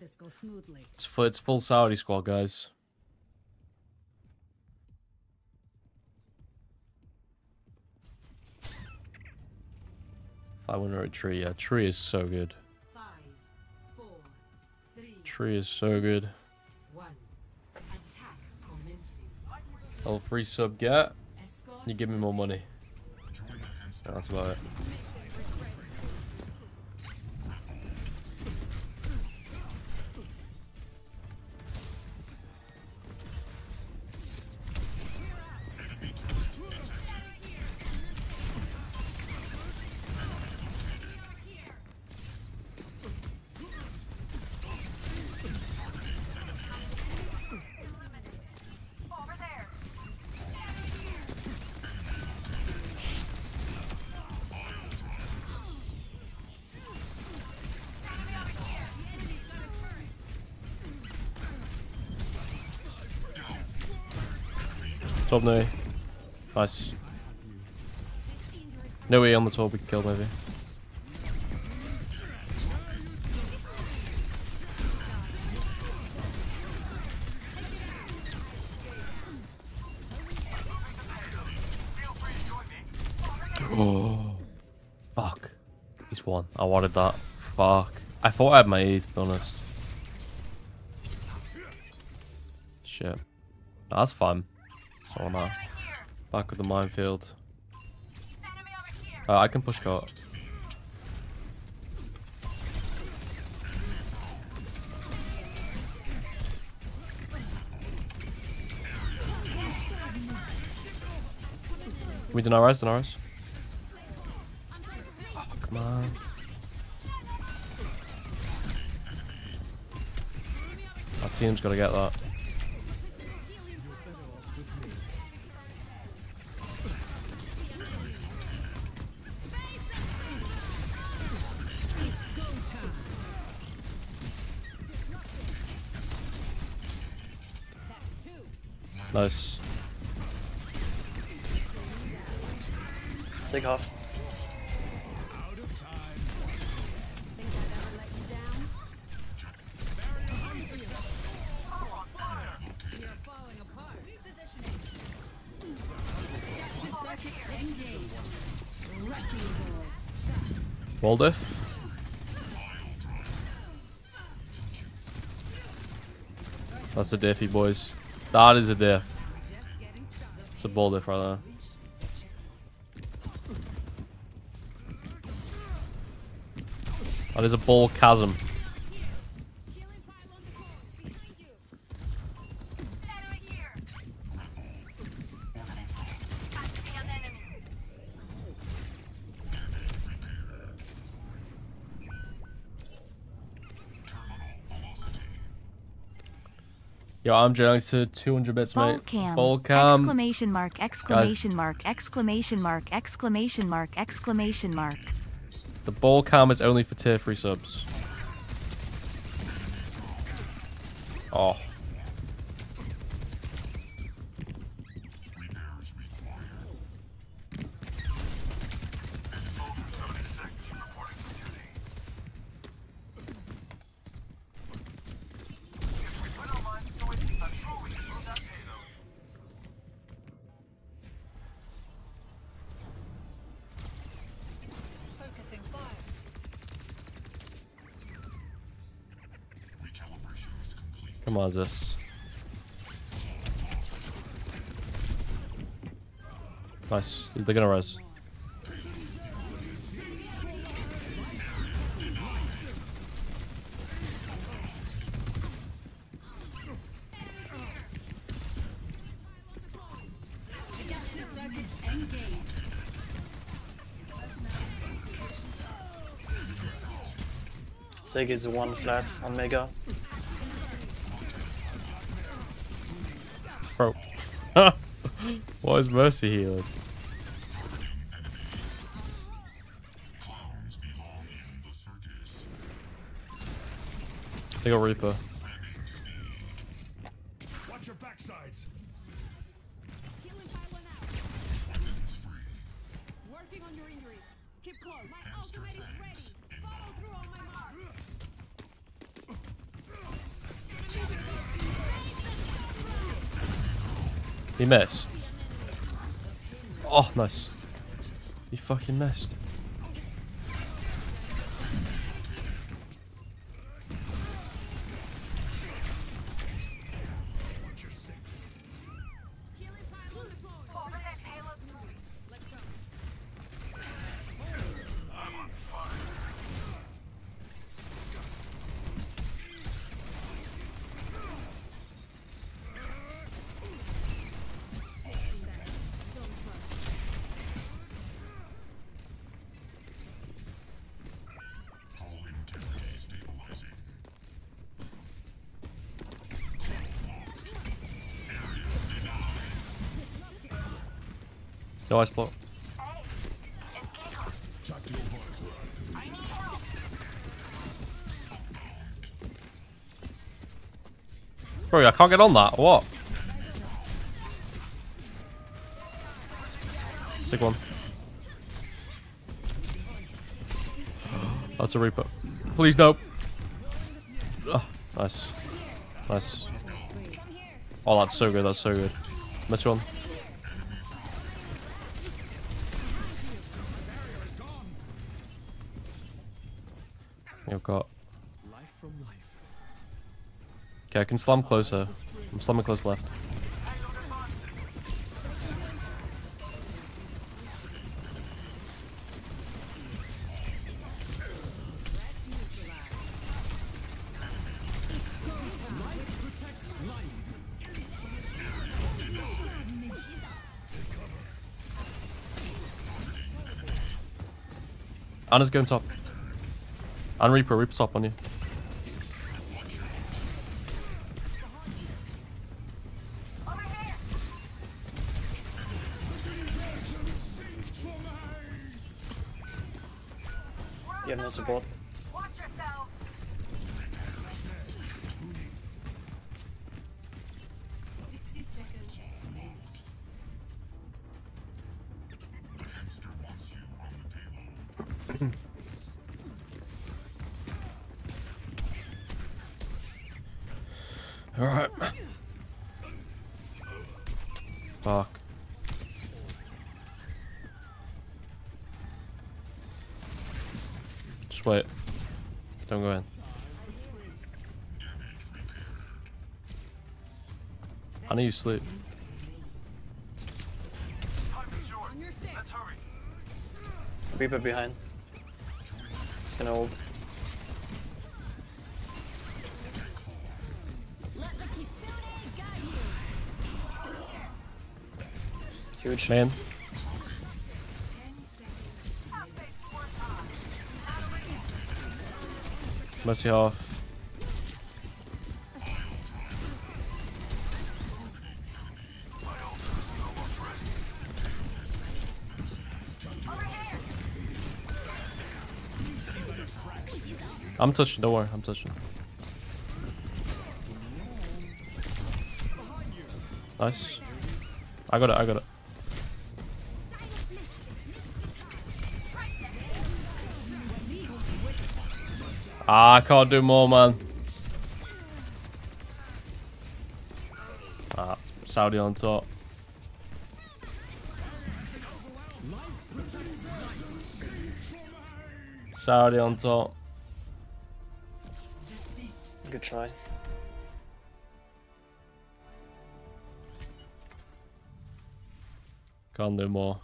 [SPEAKER 67] This
[SPEAKER 60] goes smoothly.
[SPEAKER 1] It's full, it's full Saudi squad, guys. If I win a tree, yeah, tree is so good. Tree is so good. Oh, free sub get. You give me more money. That's about it. Top no. Nice. No way on the top we can kill maybe. Oh. Fuck. He's won. I wanted that. Fuck. I thought I had my E to be honest. Shit. That's fun. Oh no. Back with the minefield. Uh, I can push cart. We deny rise, deny rise. Oh, come on. Our team's gotta get that.
[SPEAKER 66] Sig off.
[SPEAKER 1] Wall. That's a diffy, boys. That is a diff. It's a bull diff right there. Oh, that is a bull Chazm. Yo, I'm Jones to 200 bits, mate.
[SPEAKER 65] Cam.
[SPEAKER 1] Ball cam.
[SPEAKER 65] Exclamation mark, exclamation mark, exclamation mark, exclamation mark, exclamation mark.
[SPEAKER 1] The ball cam is only for tier 3 subs. Oh. On, this. Nice. They're gonna res.
[SPEAKER 66] Sig is one flat on Mega.
[SPEAKER 1] Why is Mercy healing? They got Reaper. Nice. He fucking missed. No ice block. Bro, I can't get on that. What? Sick one. That's a Reaper. Please no. Oh, ah, nice. Nice. Oh, that's so good. That's so good. Miss one. You've got. Okay, I can slam closer. I'm slamming close left. Ana's going top. And Reaper, Reaper top on you.
[SPEAKER 66] Support.
[SPEAKER 67] You
[SPEAKER 1] sleep.
[SPEAKER 66] Reaper behind. It's gonna hold. Huge.
[SPEAKER 1] Man. Mercy half. I'm touching, don't worry, I'm touching. Nice. I got it, I got it. Ah, I can't do more, man. Ah, Saudi on top. Saudi on top.
[SPEAKER 66] Try.
[SPEAKER 1] Can't do more.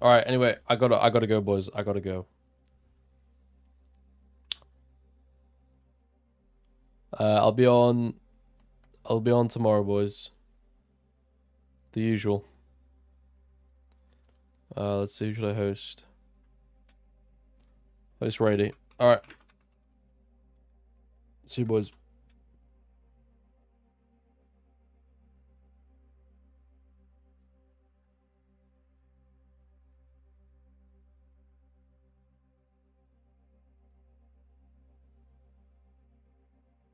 [SPEAKER 1] All right. Anyway, I gotta, I gotta go, boys. I gotta go. Uh, I'll be on. I'll be on tomorrow, boys. The usual. Let's see. Who should I host? Host ready. All right. See you, boys.